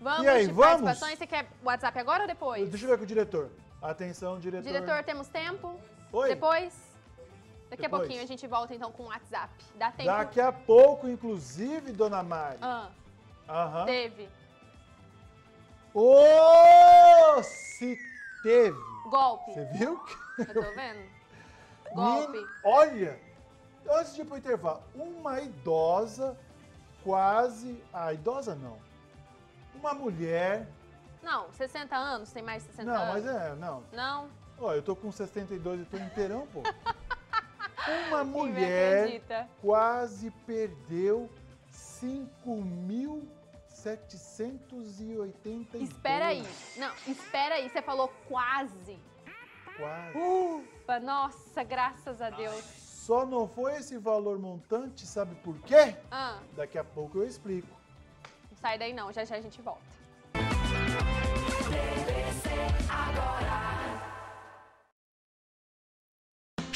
Speaker 3: vamos
Speaker 2: e aí,
Speaker 3: de
Speaker 2: vamos?
Speaker 3: participações? Você quer WhatsApp agora ou depois?
Speaker 2: Deixa eu ver com o diretor. Atenção, diretor.
Speaker 3: Diretor, temos tempo?
Speaker 2: Oi.
Speaker 3: Depois? Daqui a
Speaker 2: Depois.
Speaker 3: pouquinho a gente volta então com o WhatsApp. Dá tempo?
Speaker 2: Daqui a pouco, inclusive, dona Mari.
Speaker 3: Ah,
Speaker 2: Aham.
Speaker 3: teve.
Speaker 2: Ô, se teve.
Speaker 3: Golpe.
Speaker 2: Você viu?
Speaker 3: Eu tô vendo. [laughs] Golpe.
Speaker 2: Men- Olha, antes de ir pro intervalo, uma idosa, quase. Ah, idosa não. Uma mulher.
Speaker 3: Não, 60 anos, tem mais de 60
Speaker 2: Não,
Speaker 3: anos?
Speaker 2: mas é, não.
Speaker 3: Não?
Speaker 2: Ó, eu tô com 62 e tô inteirão, pô. [laughs] Uma mulher quase perdeu 5.782.
Speaker 3: Espera aí. Não, espera aí. Você falou quase.
Speaker 2: Quase.
Speaker 3: Ufa, nossa, graças a Deus.
Speaker 2: Só não foi esse valor montante, sabe por quê?
Speaker 3: Ah,
Speaker 2: Daqui a pouco eu explico.
Speaker 3: não sai daí não, já já a gente volta.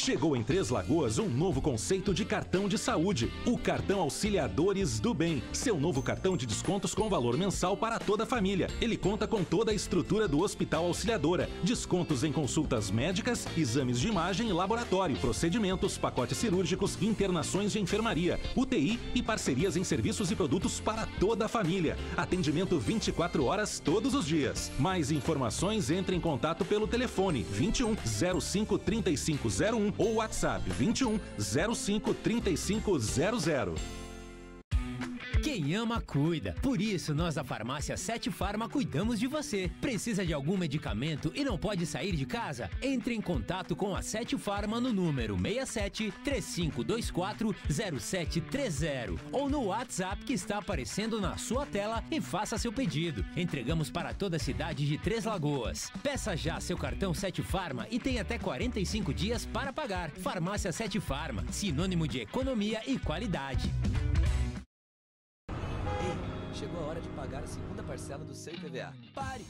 Speaker 9: Chegou em Três Lagoas um novo conceito de cartão de saúde, o cartão Auxiliadores do Bem. Seu novo cartão de descontos com valor mensal para toda a família. Ele conta com toda a estrutura do Hospital Auxiliadora, descontos em consultas médicas, exames de imagem e laboratório, procedimentos, pacotes cirúrgicos, internações de enfermaria, UTI e parcerias em serviços e produtos para toda a família. Atendimento 24 horas todos os dias. Mais informações entre em contato pelo telefone 21 05 3501 ou WhatsApp 21 05 3500.
Speaker 19: Quem ama, cuida. Por isso, nós da farmácia Sete Farma cuidamos de você. Precisa de algum medicamento e não pode sair de casa? Entre em contato com a Sete Farma no número 67 3524 0730 ou no WhatsApp que está aparecendo na sua tela e faça seu pedido. Entregamos para toda a cidade de Três Lagoas. Peça já seu cartão Sete Farma e tem até 45 dias para pagar. Farmácia Sete Farma, sinônimo de economia e qualidade.
Speaker 7: Chegou a hora de pagar a segunda parcela do seu IPVA. Pare!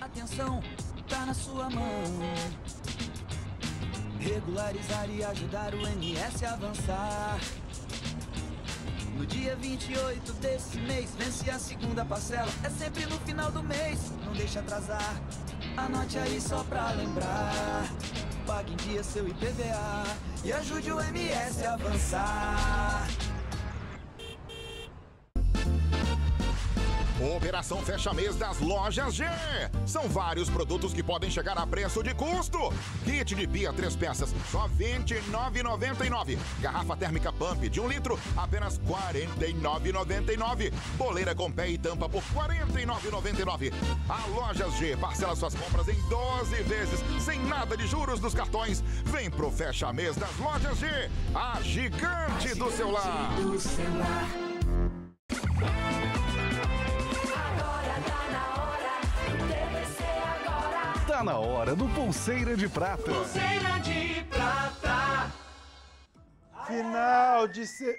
Speaker 7: Atenção, tá na sua mão. Regularizar e ajudar o MS a avançar. No dia 28 desse mês, vence a segunda parcela. É sempre no final do mês, não deixa atrasar. Anote aí só pra lembrar. Pague em dia seu IPVA e ajude o MS a avançar.
Speaker 33: Operação Fecha Mês das Lojas G. São vários produtos que podem chegar a preço de custo. Kit de pia, três peças, só R$ 29,99. Garrafa térmica Pump de um litro, apenas R$ 49,99. Boleira com pé e tampa por R$ 49,99. A Lojas G parcela suas compras em 12 vezes, sem nada de juros dos cartões. Vem pro Fecha Mês das Lojas G, a gigante do seu lar.
Speaker 22: Tá na hora do Pulseira de Prata.
Speaker 25: Pulseira de prata.
Speaker 2: Final de se...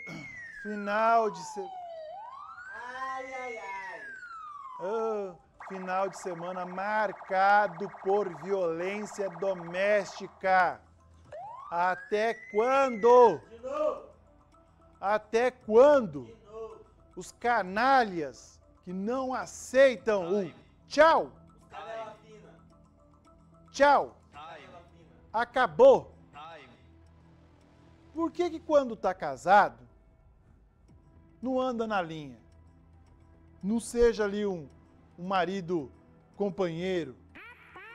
Speaker 2: Final de se...
Speaker 25: Ai, ai, ai.
Speaker 2: Ah, final de semana marcado por violência doméstica. Até quando?
Speaker 25: De novo.
Speaker 2: Até quando? Os canalhas que não aceitam o tchau. Tchau. Acabou. Por que que quando tá casado não anda na linha? Não seja ali um, um marido companheiro,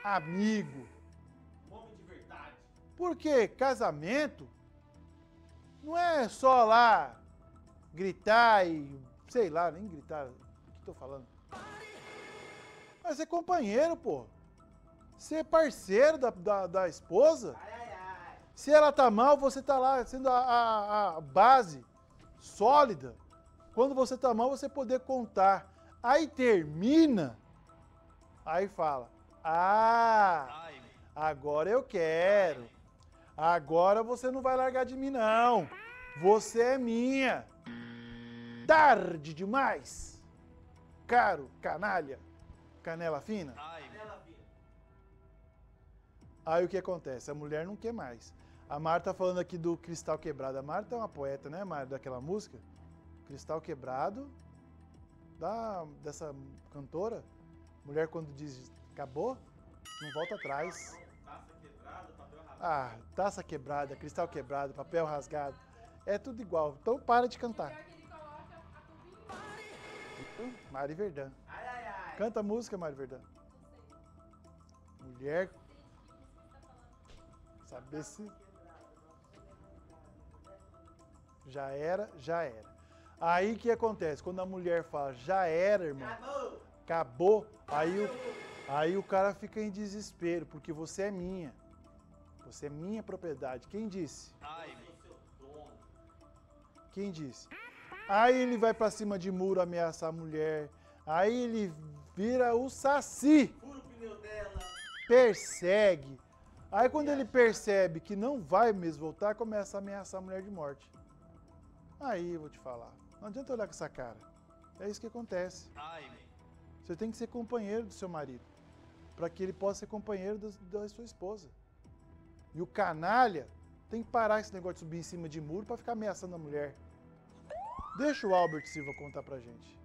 Speaker 2: amigo.
Speaker 27: Homem de verdade.
Speaker 2: Porque casamento não é só lá gritar e, sei lá, nem gritar, o que tô falando? Mas ser companheiro, pô. Ser parceiro da, da, da esposa. Se ela tá mal, você tá lá sendo a, a, a base sólida. Quando você tá mal, você poder contar. Aí termina, aí fala, ah, agora eu quero. Agora você não vai largar de mim, não. Você é minha. Tarde demais. Caro, canalha, canela fina. Aí o que acontece? A mulher não quer mais. A Marta falando aqui do cristal quebrado. A Marta é uma poeta, né, Marta, daquela música? Cristal quebrado, da, dessa cantora. Mulher quando diz acabou, não volta atrás. Ah, taça quebrada, cristal quebrado, papel rasgado. É tudo igual. Então para de cantar. Mari Verdão. Canta a música, Mari Verdão. Mulher. Saber se. Já era, já era. Aí o que acontece? Quando a mulher fala já era, irmão. Acabou. Aí o, aí o cara fica em desespero, porque você é minha. Você é minha propriedade. Quem disse? Quem disse? Aí ele vai pra cima de muro ameaçar a mulher. Aí ele vira o saci. Persegue. Aí quando ele percebe que não vai mesmo voltar, começa a ameaçar a mulher de morte. Aí eu vou te falar. Não adianta olhar com essa cara. É isso que acontece. Você tem que ser companheiro do seu marido. Para que ele possa ser companheiro das- da sua esposa. E o canalha tem que parar esse negócio de subir em cima de muro para ficar ameaçando a mulher. Deixa o Albert Silva contar pra gente.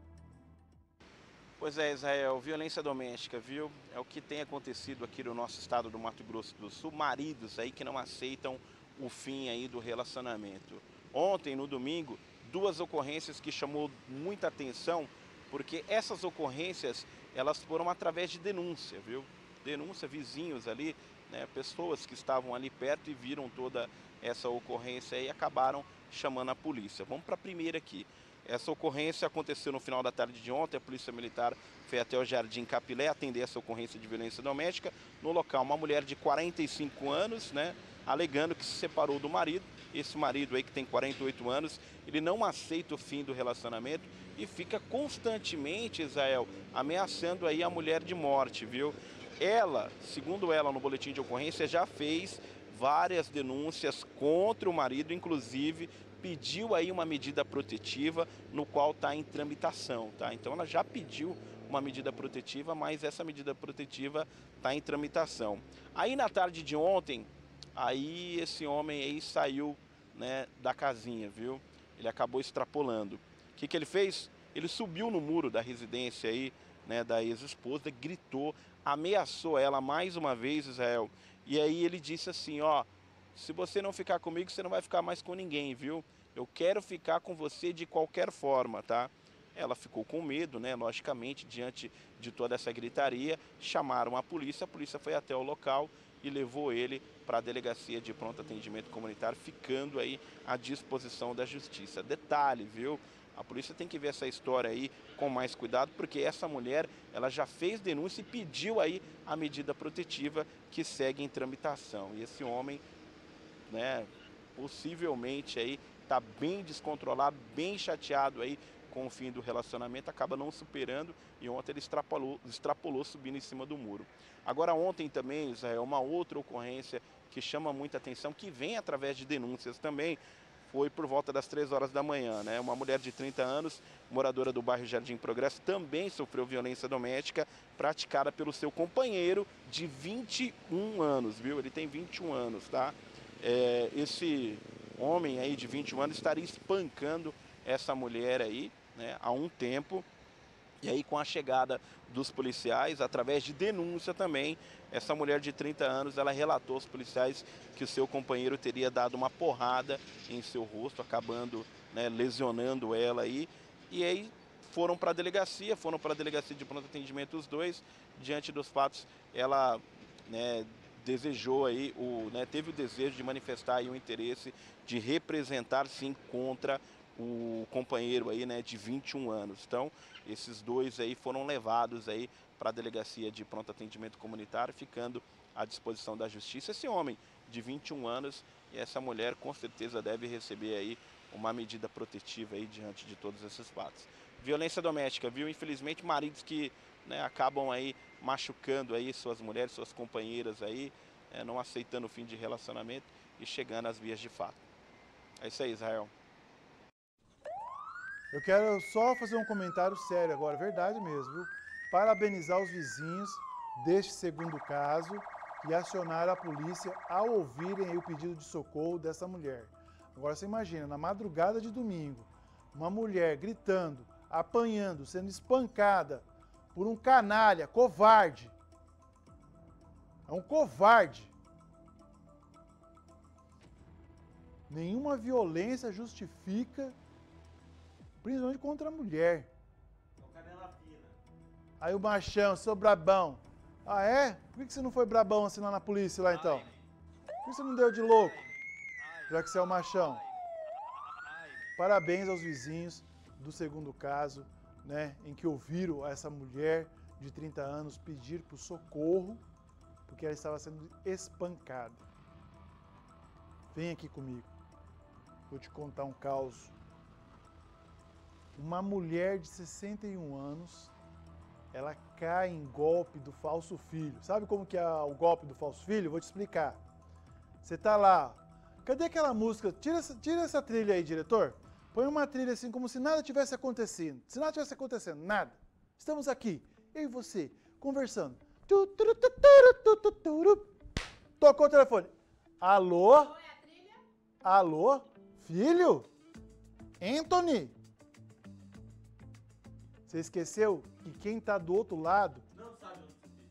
Speaker 5: Pois é, Israel, violência doméstica, viu? É o que tem acontecido aqui no nosso estado do Mato Grosso do Sul. Maridos aí que não aceitam o fim aí do relacionamento. Ontem, no domingo, duas ocorrências que chamou muita atenção, porque essas ocorrências, elas foram através de denúncia, viu? Denúncia, vizinhos ali, né? Pessoas que estavam ali perto e viram toda essa ocorrência e acabaram chamando a polícia. Vamos para a primeira aqui. Essa ocorrência aconteceu no final da tarde de ontem. A Polícia Militar foi até o Jardim Capilé atender essa ocorrência de violência doméstica. No local, uma mulher de 45 anos, né, alegando que se separou do marido. Esse marido aí que tem 48 anos, ele não aceita o fim do relacionamento e fica constantemente, Israel, ameaçando aí a mulher de morte, viu? Ela, segundo ela no boletim de ocorrência, já fez várias denúncias contra o marido, inclusive pediu aí uma medida protetiva no qual está em tramitação, tá? Então ela já pediu uma medida protetiva, mas essa medida protetiva está em tramitação. Aí na tarde de ontem, aí esse homem aí saiu, né, da casinha, viu? Ele acabou extrapolando. que, que ele fez? Ele subiu no muro da residência aí, né, da ex-esposa, gritou, ameaçou ela mais uma vez, Israel. E aí ele disse assim, ó, se você não ficar comigo, você não vai ficar mais com ninguém, viu? Eu quero ficar com você de qualquer forma, tá? Ela ficou com medo, né? Logicamente, diante de toda essa gritaria, chamaram a polícia, a polícia foi até o local e levou ele para a delegacia de pronto atendimento comunitário, ficando aí à disposição da justiça. Detalhe, viu? A polícia tem que ver essa história aí com mais cuidado, porque essa mulher, ela já fez denúncia e pediu aí a medida protetiva que segue em tramitação. E esse homem, né, possivelmente aí está bem descontrolado, bem chateado aí com o fim do relacionamento, acaba não superando e ontem ele extrapolou, extrapolou subindo em cima do muro. Agora ontem também, Israel, uma outra ocorrência que chama muita atenção, que vem através de denúncias também, foi por volta das 3 horas da manhã. Né? Uma mulher de 30 anos, moradora do bairro Jardim Progresso, também sofreu violência doméstica praticada pelo seu companheiro de 21 anos, viu? Ele tem 21 anos, tá? É, esse homem aí de 21 anos estaria espancando essa mulher aí, né, há um tempo. E aí, com a chegada dos policiais, através de denúncia também, essa mulher de 30 anos, ela relatou aos policiais que o seu companheiro teria dado uma porrada em seu rosto, acabando né, lesionando ela aí. E aí foram para a delegacia, foram para a delegacia de pronto atendimento os dois. Diante dos fatos, ela né, desejou aí, o, né, teve o desejo de manifestar aí o interesse de representar sim contra o companheiro aí, né, de 21 anos. Então, esses dois aí foram levados aí para a delegacia de pronto atendimento comunitário, ficando à disposição da justiça. Esse homem de 21 anos e essa mulher com certeza deve receber aí uma medida protetiva aí diante de todos esses fatos. Violência doméstica, viu? Infelizmente, maridos que né, acabam aí machucando aí suas mulheres, suas companheiras aí, é, não aceitando o fim de relacionamento e chegando às vias de fato. É isso aí, Israel.
Speaker 2: Eu quero só fazer um comentário sério agora, verdade mesmo? Parabenizar os vizinhos deste segundo caso que acionaram a polícia ao ouvirem o pedido de socorro dessa mulher. Agora você imagina, na madrugada de domingo, uma mulher gritando, apanhando, sendo espancada por um canalha, covarde. É um covarde. Nenhuma violência justifica principalmente contra a mulher. Aí o machão, sou brabão. Ah, é? Por que você não foi brabão assim lá na polícia lá então? Por que você não deu de louco? Já que você é o machão. Parabéns aos vizinhos do segundo caso, né, em que ouviram essa mulher de 30 anos pedir por socorro porque ela estava sendo espancada. Vem aqui comigo. Vou te contar um caos uma mulher de 61 anos, ela cai em golpe do falso filho. Sabe como que é o golpe do falso filho? Vou te explicar. Você tá lá, cadê aquela música? Tira essa, tira essa trilha aí, diretor. Põe uma trilha assim, como se nada tivesse acontecendo. Se nada tivesse acontecendo, nada. Estamos aqui, eu e você, conversando. Tocou o telefone. Alô? Alô? Filho? Anthony? Você esqueceu que quem está do outro lado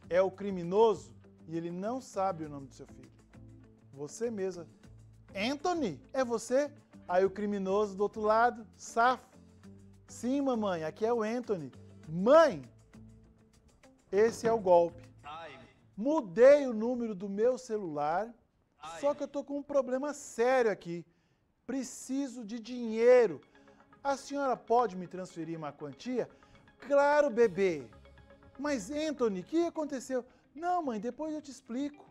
Speaker 2: é o criminoso e ele não sabe o nome do seu filho. Você mesma. Anthony, é você? Aí o criminoso do outro lado, safo. Sim, mamãe, aqui é o Anthony. Mãe, esse é o golpe. Mudei o número do meu celular, só que eu tô com um problema sério aqui. Preciso de dinheiro. A senhora pode me transferir uma quantia? Claro, bebê. Mas, Anthony, o que aconteceu? Não, mãe, depois eu te explico.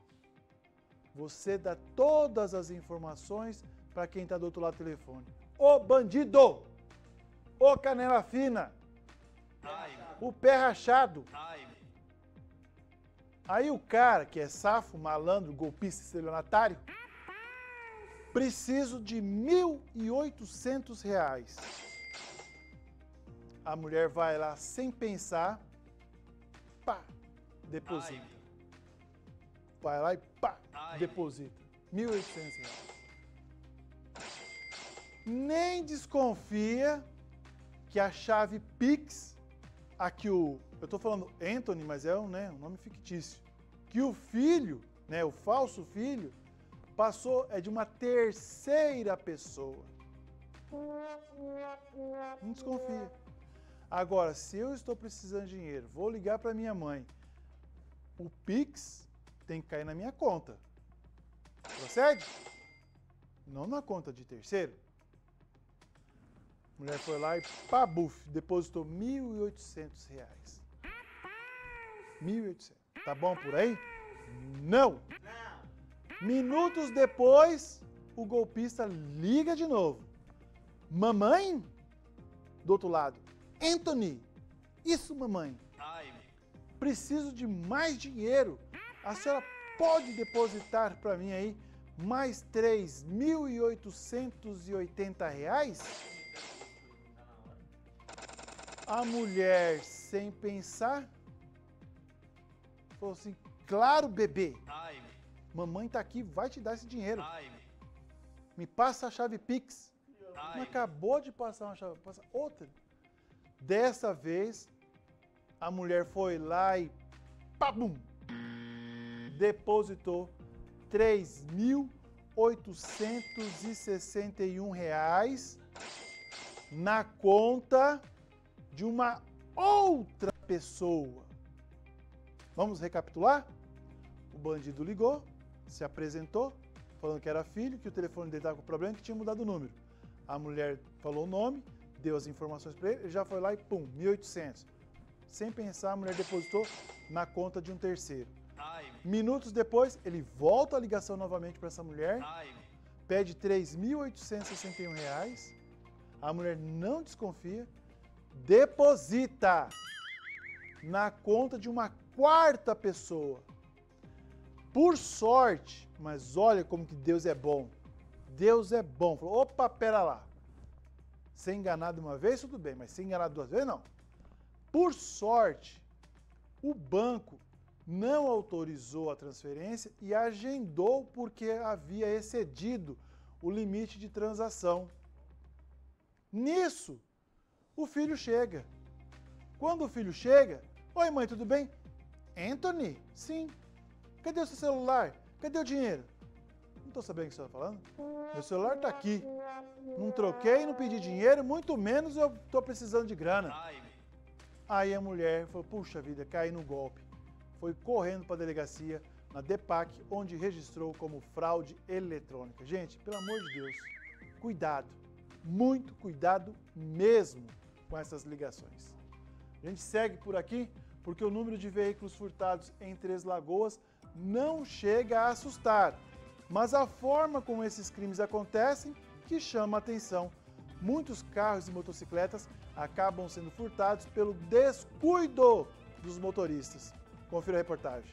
Speaker 2: Você dá todas as informações para quem está do outro lado do telefone. Ô bandido! Ô canela fina! O pé rachado! Aí o cara que é safo, malandro, golpista, estelionatário, preciso de R$ 1.800 a mulher vai lá sem pensar, pá, deposita. Ai. Vai lá e pá, deposita. R$ 1.800. Nem desconfia que a chave Pix, aqui o, eu estou falando Anthony, mas é um, né, um nome fictício, que o filho, né, o falso filho, passou é de uma terceira pessoa. Não desconfia. Agora, se eu estou precisando de dinheiro, vou ligar para minha mãe. O Pix tem que cair na minha conta. Procede? Não na conta de terceiro. A mulher foi lá e pabuf, depositou 1.800 reais. 1.800. Tá bom por aí? Não. Minutos depois, o golpista liga de novo. Mamãe? Do outro lado. Anthony. Isso, mamãe. Preciso de mais dinheiro. A senhora pode depositar para mim aí mais 3.880 reais? A mulher, sem pensar, falou assim: Claro, bebê. Mamãe tá aqui, vai te dar esse dinheiro. Me passa a chave Pix. Não acabou de passar uma chave, passa outra. Dessa vez, a mulher foi lá e pabum, depositou 3.861 reais na conta de uma outra pessoa. Vamos recapitular? O bandido ligou, se apresentou, falando que era filho, que o telefone dele estava com problema e que tinha mudado o número. A mulher falou o nome, deu as informações para ele, ele já foi lá e pum, 1.800. Sem pensar, a mulher depositou na conta de um terceiro. Minutos depois, ele volta a ligação novamente para essa mulher, pede 3.861 reais. A mulher não desconfia, deposita na conta de uma quarta pessoa. Por sorte, mas olha como que Deus é bom. Deus é bom. Falou, opa, pera lá. Ser enganado uma vez, tudo bem, mas ser enganado duas vezes, não. Por sorte, o banco não autorizou a transferência e agendou porque havia excedido o limite de transação. Nisso, o filho chega. Quando o filho chega, oi mãe, tudo bem? Anthony? Sim. Cadê o seu celular? Cadê o dinheiro? Não estou sabendo o que você está falando. Meu celular está aqui. Não troquei, não pedi dinheiro, muito menos eu estou precisando de grana. Aí a mulher falou, puxa vida, caí no golpe. Foi correndo para a delegacia, na DEPAC, onde registrou como fraude eletrônica. Gente, pelo amor de Deus, cuidado, muito cuidado mesmo com essas ligações. A gente segue por aqui porque o número de veículos furtados em Três Lagoas não chega a assustar, mas a forma como esses crimes acontecem que chama a atenção. Muitos carros e motocicletas acabam sendo furtados pelo descuido dos motoristas. Confira a reportagem.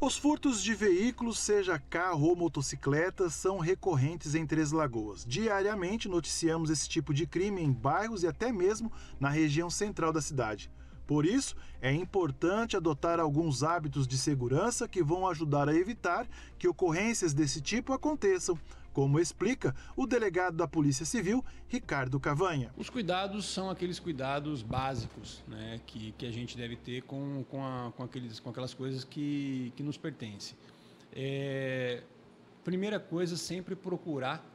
Speaker 2: Os furtos de veículos, seja carro ou motocicleta, são recorrentes em Três Lagoas. Diariamente noticiamos esse tipo de crime em bairros e até mesmo na região central da cidade. Por isso, é importante adotar alguns hábitos de segurança que vão ajudar a evitar que ocorrências desse tipo aconteçam, como explica o delegado da Polícia Civil, Ricardo Cavanha.
Speaker 34: Os cuidados são aqueles cuidados básicos né, que, que a gente deve ter com, com, a, com, aqueles, com aquelas coisas que, que nos pertencem. É, primeira coisa, sempre procurar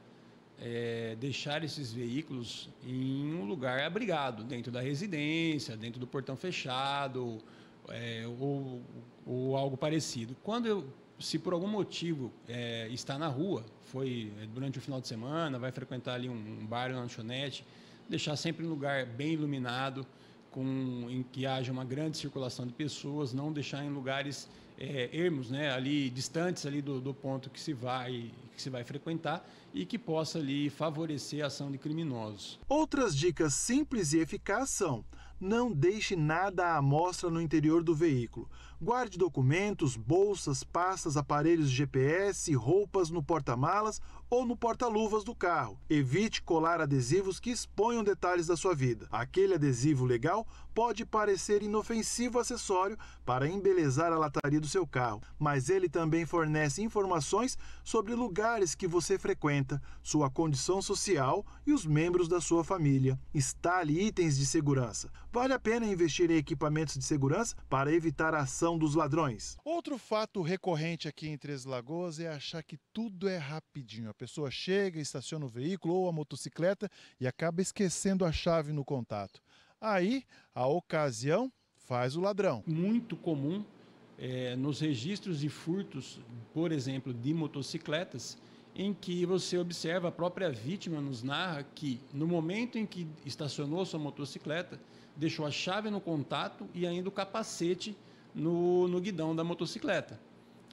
Speaker 34: é, deixar esses veículos em um lugar abrigado, dentro da residência, dentro do portão fechado é, ou, ou, algo parecido. Quando eu, se por algum motivo é, está na rua, foi é, durante o final de semana, vai frequentar ali um, um bar, uma lanchonete, deixar sempre um lugar bem iluminado, com, em que haja uma grande circulação de pessoas, não deixar em lugares é, ermos, né, ali distantes ali do, do ponto que se vai que se vai frequentar e que possa ali favorecer a ação de criminosos.
Speaker 2: Outras dicas simples e eficazes são Não deixe nada à mostra no interior do veículo. Guarde documentos, bolsas, pastas, aparelhos GPS, roupas no porta-malas ou no porta-luvas do carro. Evite colar adesivos que exponham detalhes da sua vida. Aquele adesivo legal pode parecer inofensivo acessório para embelezar a lataria do seu carro, mas ele também fornece informações sobre lugares que você frequenta, sua condição social e os membros da sua família. Instale itens de segurança. Vale a pena investir em equipamentos de segurança para evitar a ação dos ladrões. Outro fato recorrente aqui em Três Lagoas é achar que tudo é rapidinho. A pessoa chega, estaciona o veículo ou a motocicleta e acaba esquecendo a chave no contato. Aí, a ocasião faz o ladrão.
Speaker 34: Muito comum é, nos registros de furtos, por exemplo, de motocicletas, em que você observa a própria vítima nos narra que no momento em que estacionou sua motocicleta, deixou a chave no contato e ainda o capacete no, no guidão da motocicleta.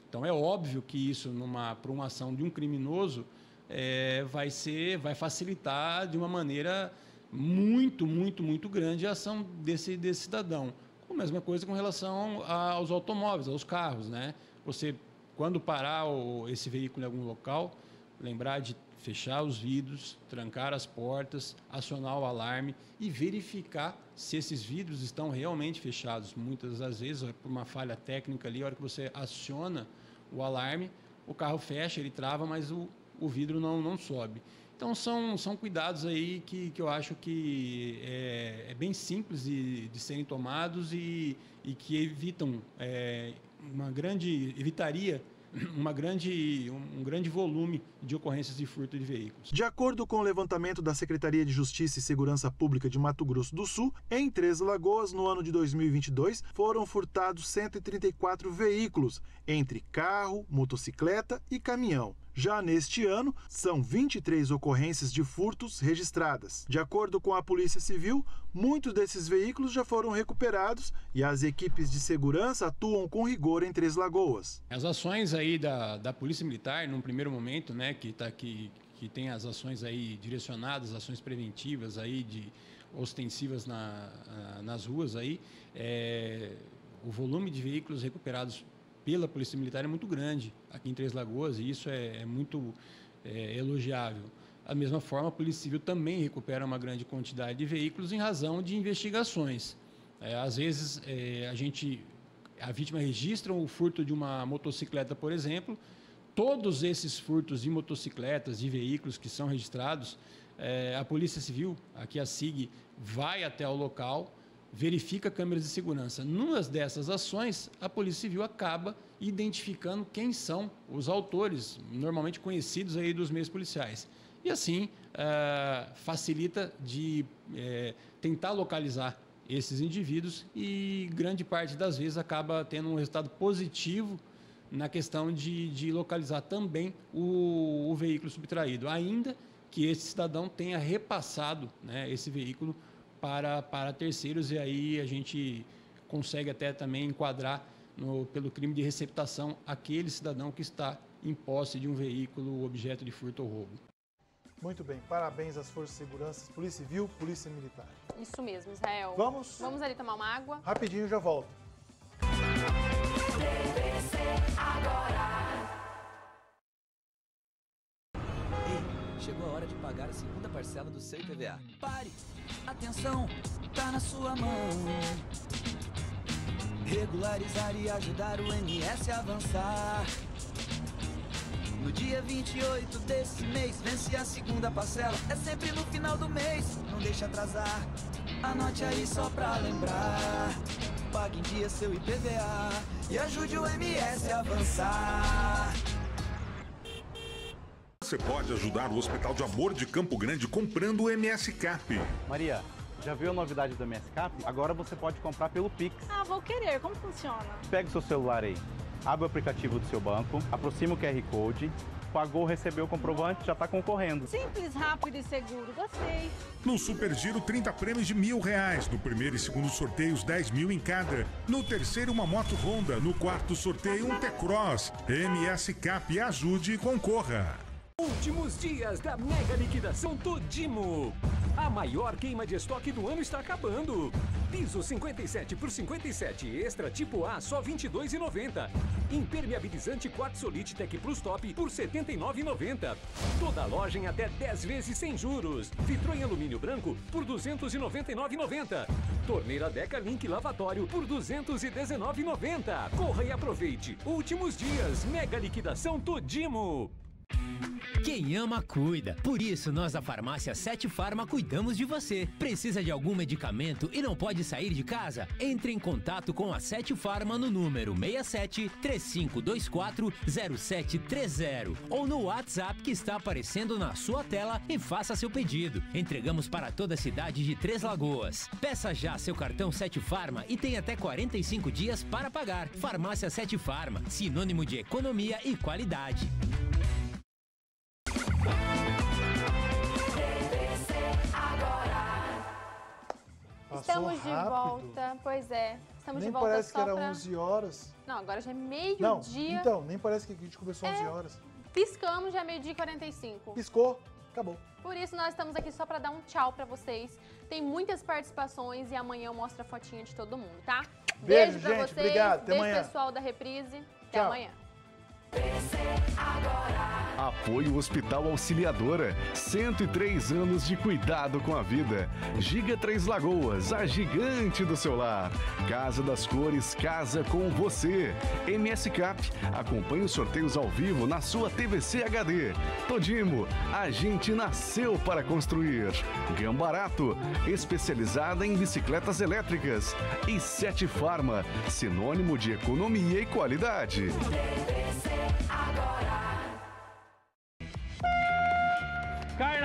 Speaker 34: Então é óbvio que isso, por uma ação de um criminoso, é, vai ser, vai facilitar de uma maneira muito, muito, muito grande a ação desse, desse cidadão. A mesma coisa com relação aos automóveis, aos carros, né? Você, quando parar o, esse veículo em algum local, lembrar de fechar os vidros, trancar as portas, acionar o alarme e verificar se esses vidros estão realmente fechados. Muitas das vezes, por uma falha técnica ali, a hora que você aciona o alarme, o carro fecha, ele trava, mas o, o vidro não, não sobe. Então são, são cuidados aí que, que eu acho que é, é bem simples de, de serem tomados e, e que evitam é, uma grande evitaria [coughs] uma grande, um grande volume de ocorrências de furto de veículos.
Speaker 2: De acordo com o levantamento da Secretaria de Justiça e Segurança Pública de Mato Grosso do Sul, em Três Lagoas, no ano de 2022, foram furtados 134 veículos, entre carro, motocicleta e caminhão. Já neste ano, são 23 ocorrências de furtos registradas. De acordo com a Polícia Civil, muitos desses veículos já foram recuperados e as equipes de segurança atuam com rigor em Três Lagoas.
Speaker 34: As ações aí da, da Polícia Militar, num primeiro momento, né, que tá aqui que tem as ações aí direcionadas, ações preventivas aí de ostensivas na, nas ruas aí, é, o volume de veículos recuperados pela Polícia Militar é muito grande aqui em Três Lagoas e isso é, é muito é, elogiável. Da mesma forma, a Polícia Civil também recupera uma grande quantidade de veículos em razão de investigações. É, às vezes, é, a gente, a vítima registra o furto de uma motocicleta, por exemplo. Todos esses furtos de motocicletas, de veículos que são registrados, é, a Polícia Civil, aqui a SIG, vai até o local, verifica câmeras de segurança. Numa dessas ações, a Polícia Civil acaba identificando quem são os autores, normalmente conhecidos aí dos meios policiais. E assim uh, facilita de uh, tentar localizar esses indivíduos e grande parte das vezes acaba tendo um resultado positivo na questão de, de localizar também o, o, veículo subtraído, ainda que esse cidadão tenha repassado né, esse veículo para, para terceiros e aí a gente consegue até também enquadrar no, pelo crime de receptação aquele cidadão que está em posse de um veículo objeto de furto ou roubo.
Speaker 2: Muito bem, parabéns às Forças de Segurança, Polícia Civil, Polícia Militar.
Speaker 3: Isso mesmo, Israel.
Speaker 2: Vamos?
Speaker 3: Vamos ali tomar uma água?
Speaker 2: Rapidinho já volto.
Speaker 35: Ei, chegou a hora de pagar a segunda parcela do seu IPVA. Pare! Atenção, tá na sua mão. Regularizar e ajudar o MS a avançar. No dia 28 desse mês, vence a segunda parcela. É sempre no final do mês, não deixa atrasar. Anote aí só pra lembrar. Pague em dia seu IPVA e ajude o MS a avançar.
Speaker 11: Você pode ajudar o Hospital de Amor de Campo Grande comprando o MS Cap.
Speaker 12: Maria, já viu a novidade do MS Cap? Agora você pode comprar pelo Pix.
Speaker 13: Ah, vou querer. Como funciona?
Speaker 12: Pega o seu celular aí, abre o aplicativo do seu banco, aproxima o QR Code, pagou, recebeu o comprovante, já está concorrendo.
Speaker 13: Simples, rápido e seguro. Gostei.
Speaker 11: No Super Giro, 30 prêmios de mil reais. No primeiro e segundo sorteios, 10 mil em cada. No terceiro, uma moto Honda. No quarto sorteio, um T-Cross. MS Cap, ajude e concorra.
Speaker 20: Últimos dias da mega liquidação Todimo. A maior queima de estoque do ano está acabando. Piso 57 por 57 extra tipo A só 22,90. Impermeabilizante Quartzolite Tech Plus Top por 79,90. Toda loja em até 10 vezes sem juros. Vitrô em alumínio branco por 299,90. Torneira Deca Link lavatório por 219,90. Corra e aproveite. Últimos dias, mega liquidação Todimo.
Speaker 19: Quem ama, cuida. Por isso, nós da Farmácia 7 Farma cuidamos de você. Precisa de algum medicamento e não pode sair de casa? Entre em contato com a 7 Farma no número 67 3524 0730 ou no WhatsApp que está aparecendo na sua tela e faça seu pedido. Entregamos para toda a cidade de Três Lagoas. Peça já seu cartão 7 Farma e tem até 45 dias para pagar. Farmácia 7 Farma, sinônimo de economia e qualidade.
Speaker 3: Estamos de volta, pois é. Estamos
Speaker 2: Nem
Speaker 3: de volta
Speaker 2: parece que era
Speaker 3: pra...
Speaker 2: 11 horas.
Speaker 3: Não, agora já é meio-dia.
Speaker 2: então, nem parece que a gente começou 11
Speaker 3: É.
Speaker 2: horas.
Speaker 3: Piscamos, já é meio-dia e 45.
Speaker 2: Piscou, acabou.
Speaker 3: Por isso, nós estamos aqui só para dar um tchau para vocês. Tem muitas participações e amanhã eu mostro a fotinha de todo mundo, tá?
Speaker 2: Beijo,
Speaker 3: pra
Speaker 2: gente.
Speaker 3: vocês.
Speaker 2: Obrigado. Até
Speaker 3: Beijo,
Speaker 2: amanhã.
Speaker 3: pessoal da Reprise. Até
Speaker 2: Tchau.
Speaker 3: amanhã.
Speaker 22: Apoio Hospital Auxiliadora. 103 anos de cuidado com a vida. Giga Três Lagoas, a gigante do seu lar. Casa das Cores, casa com você. MS Cap, acompanhe os sorteios ao vivo na sua TVC HD. Todimo, a gente nasceu para construir. Gambarato, especializada em bicicletas elétricas. E Sete Farma, sinônimo de economia e qualidade
Speaker 25: agora. Carla!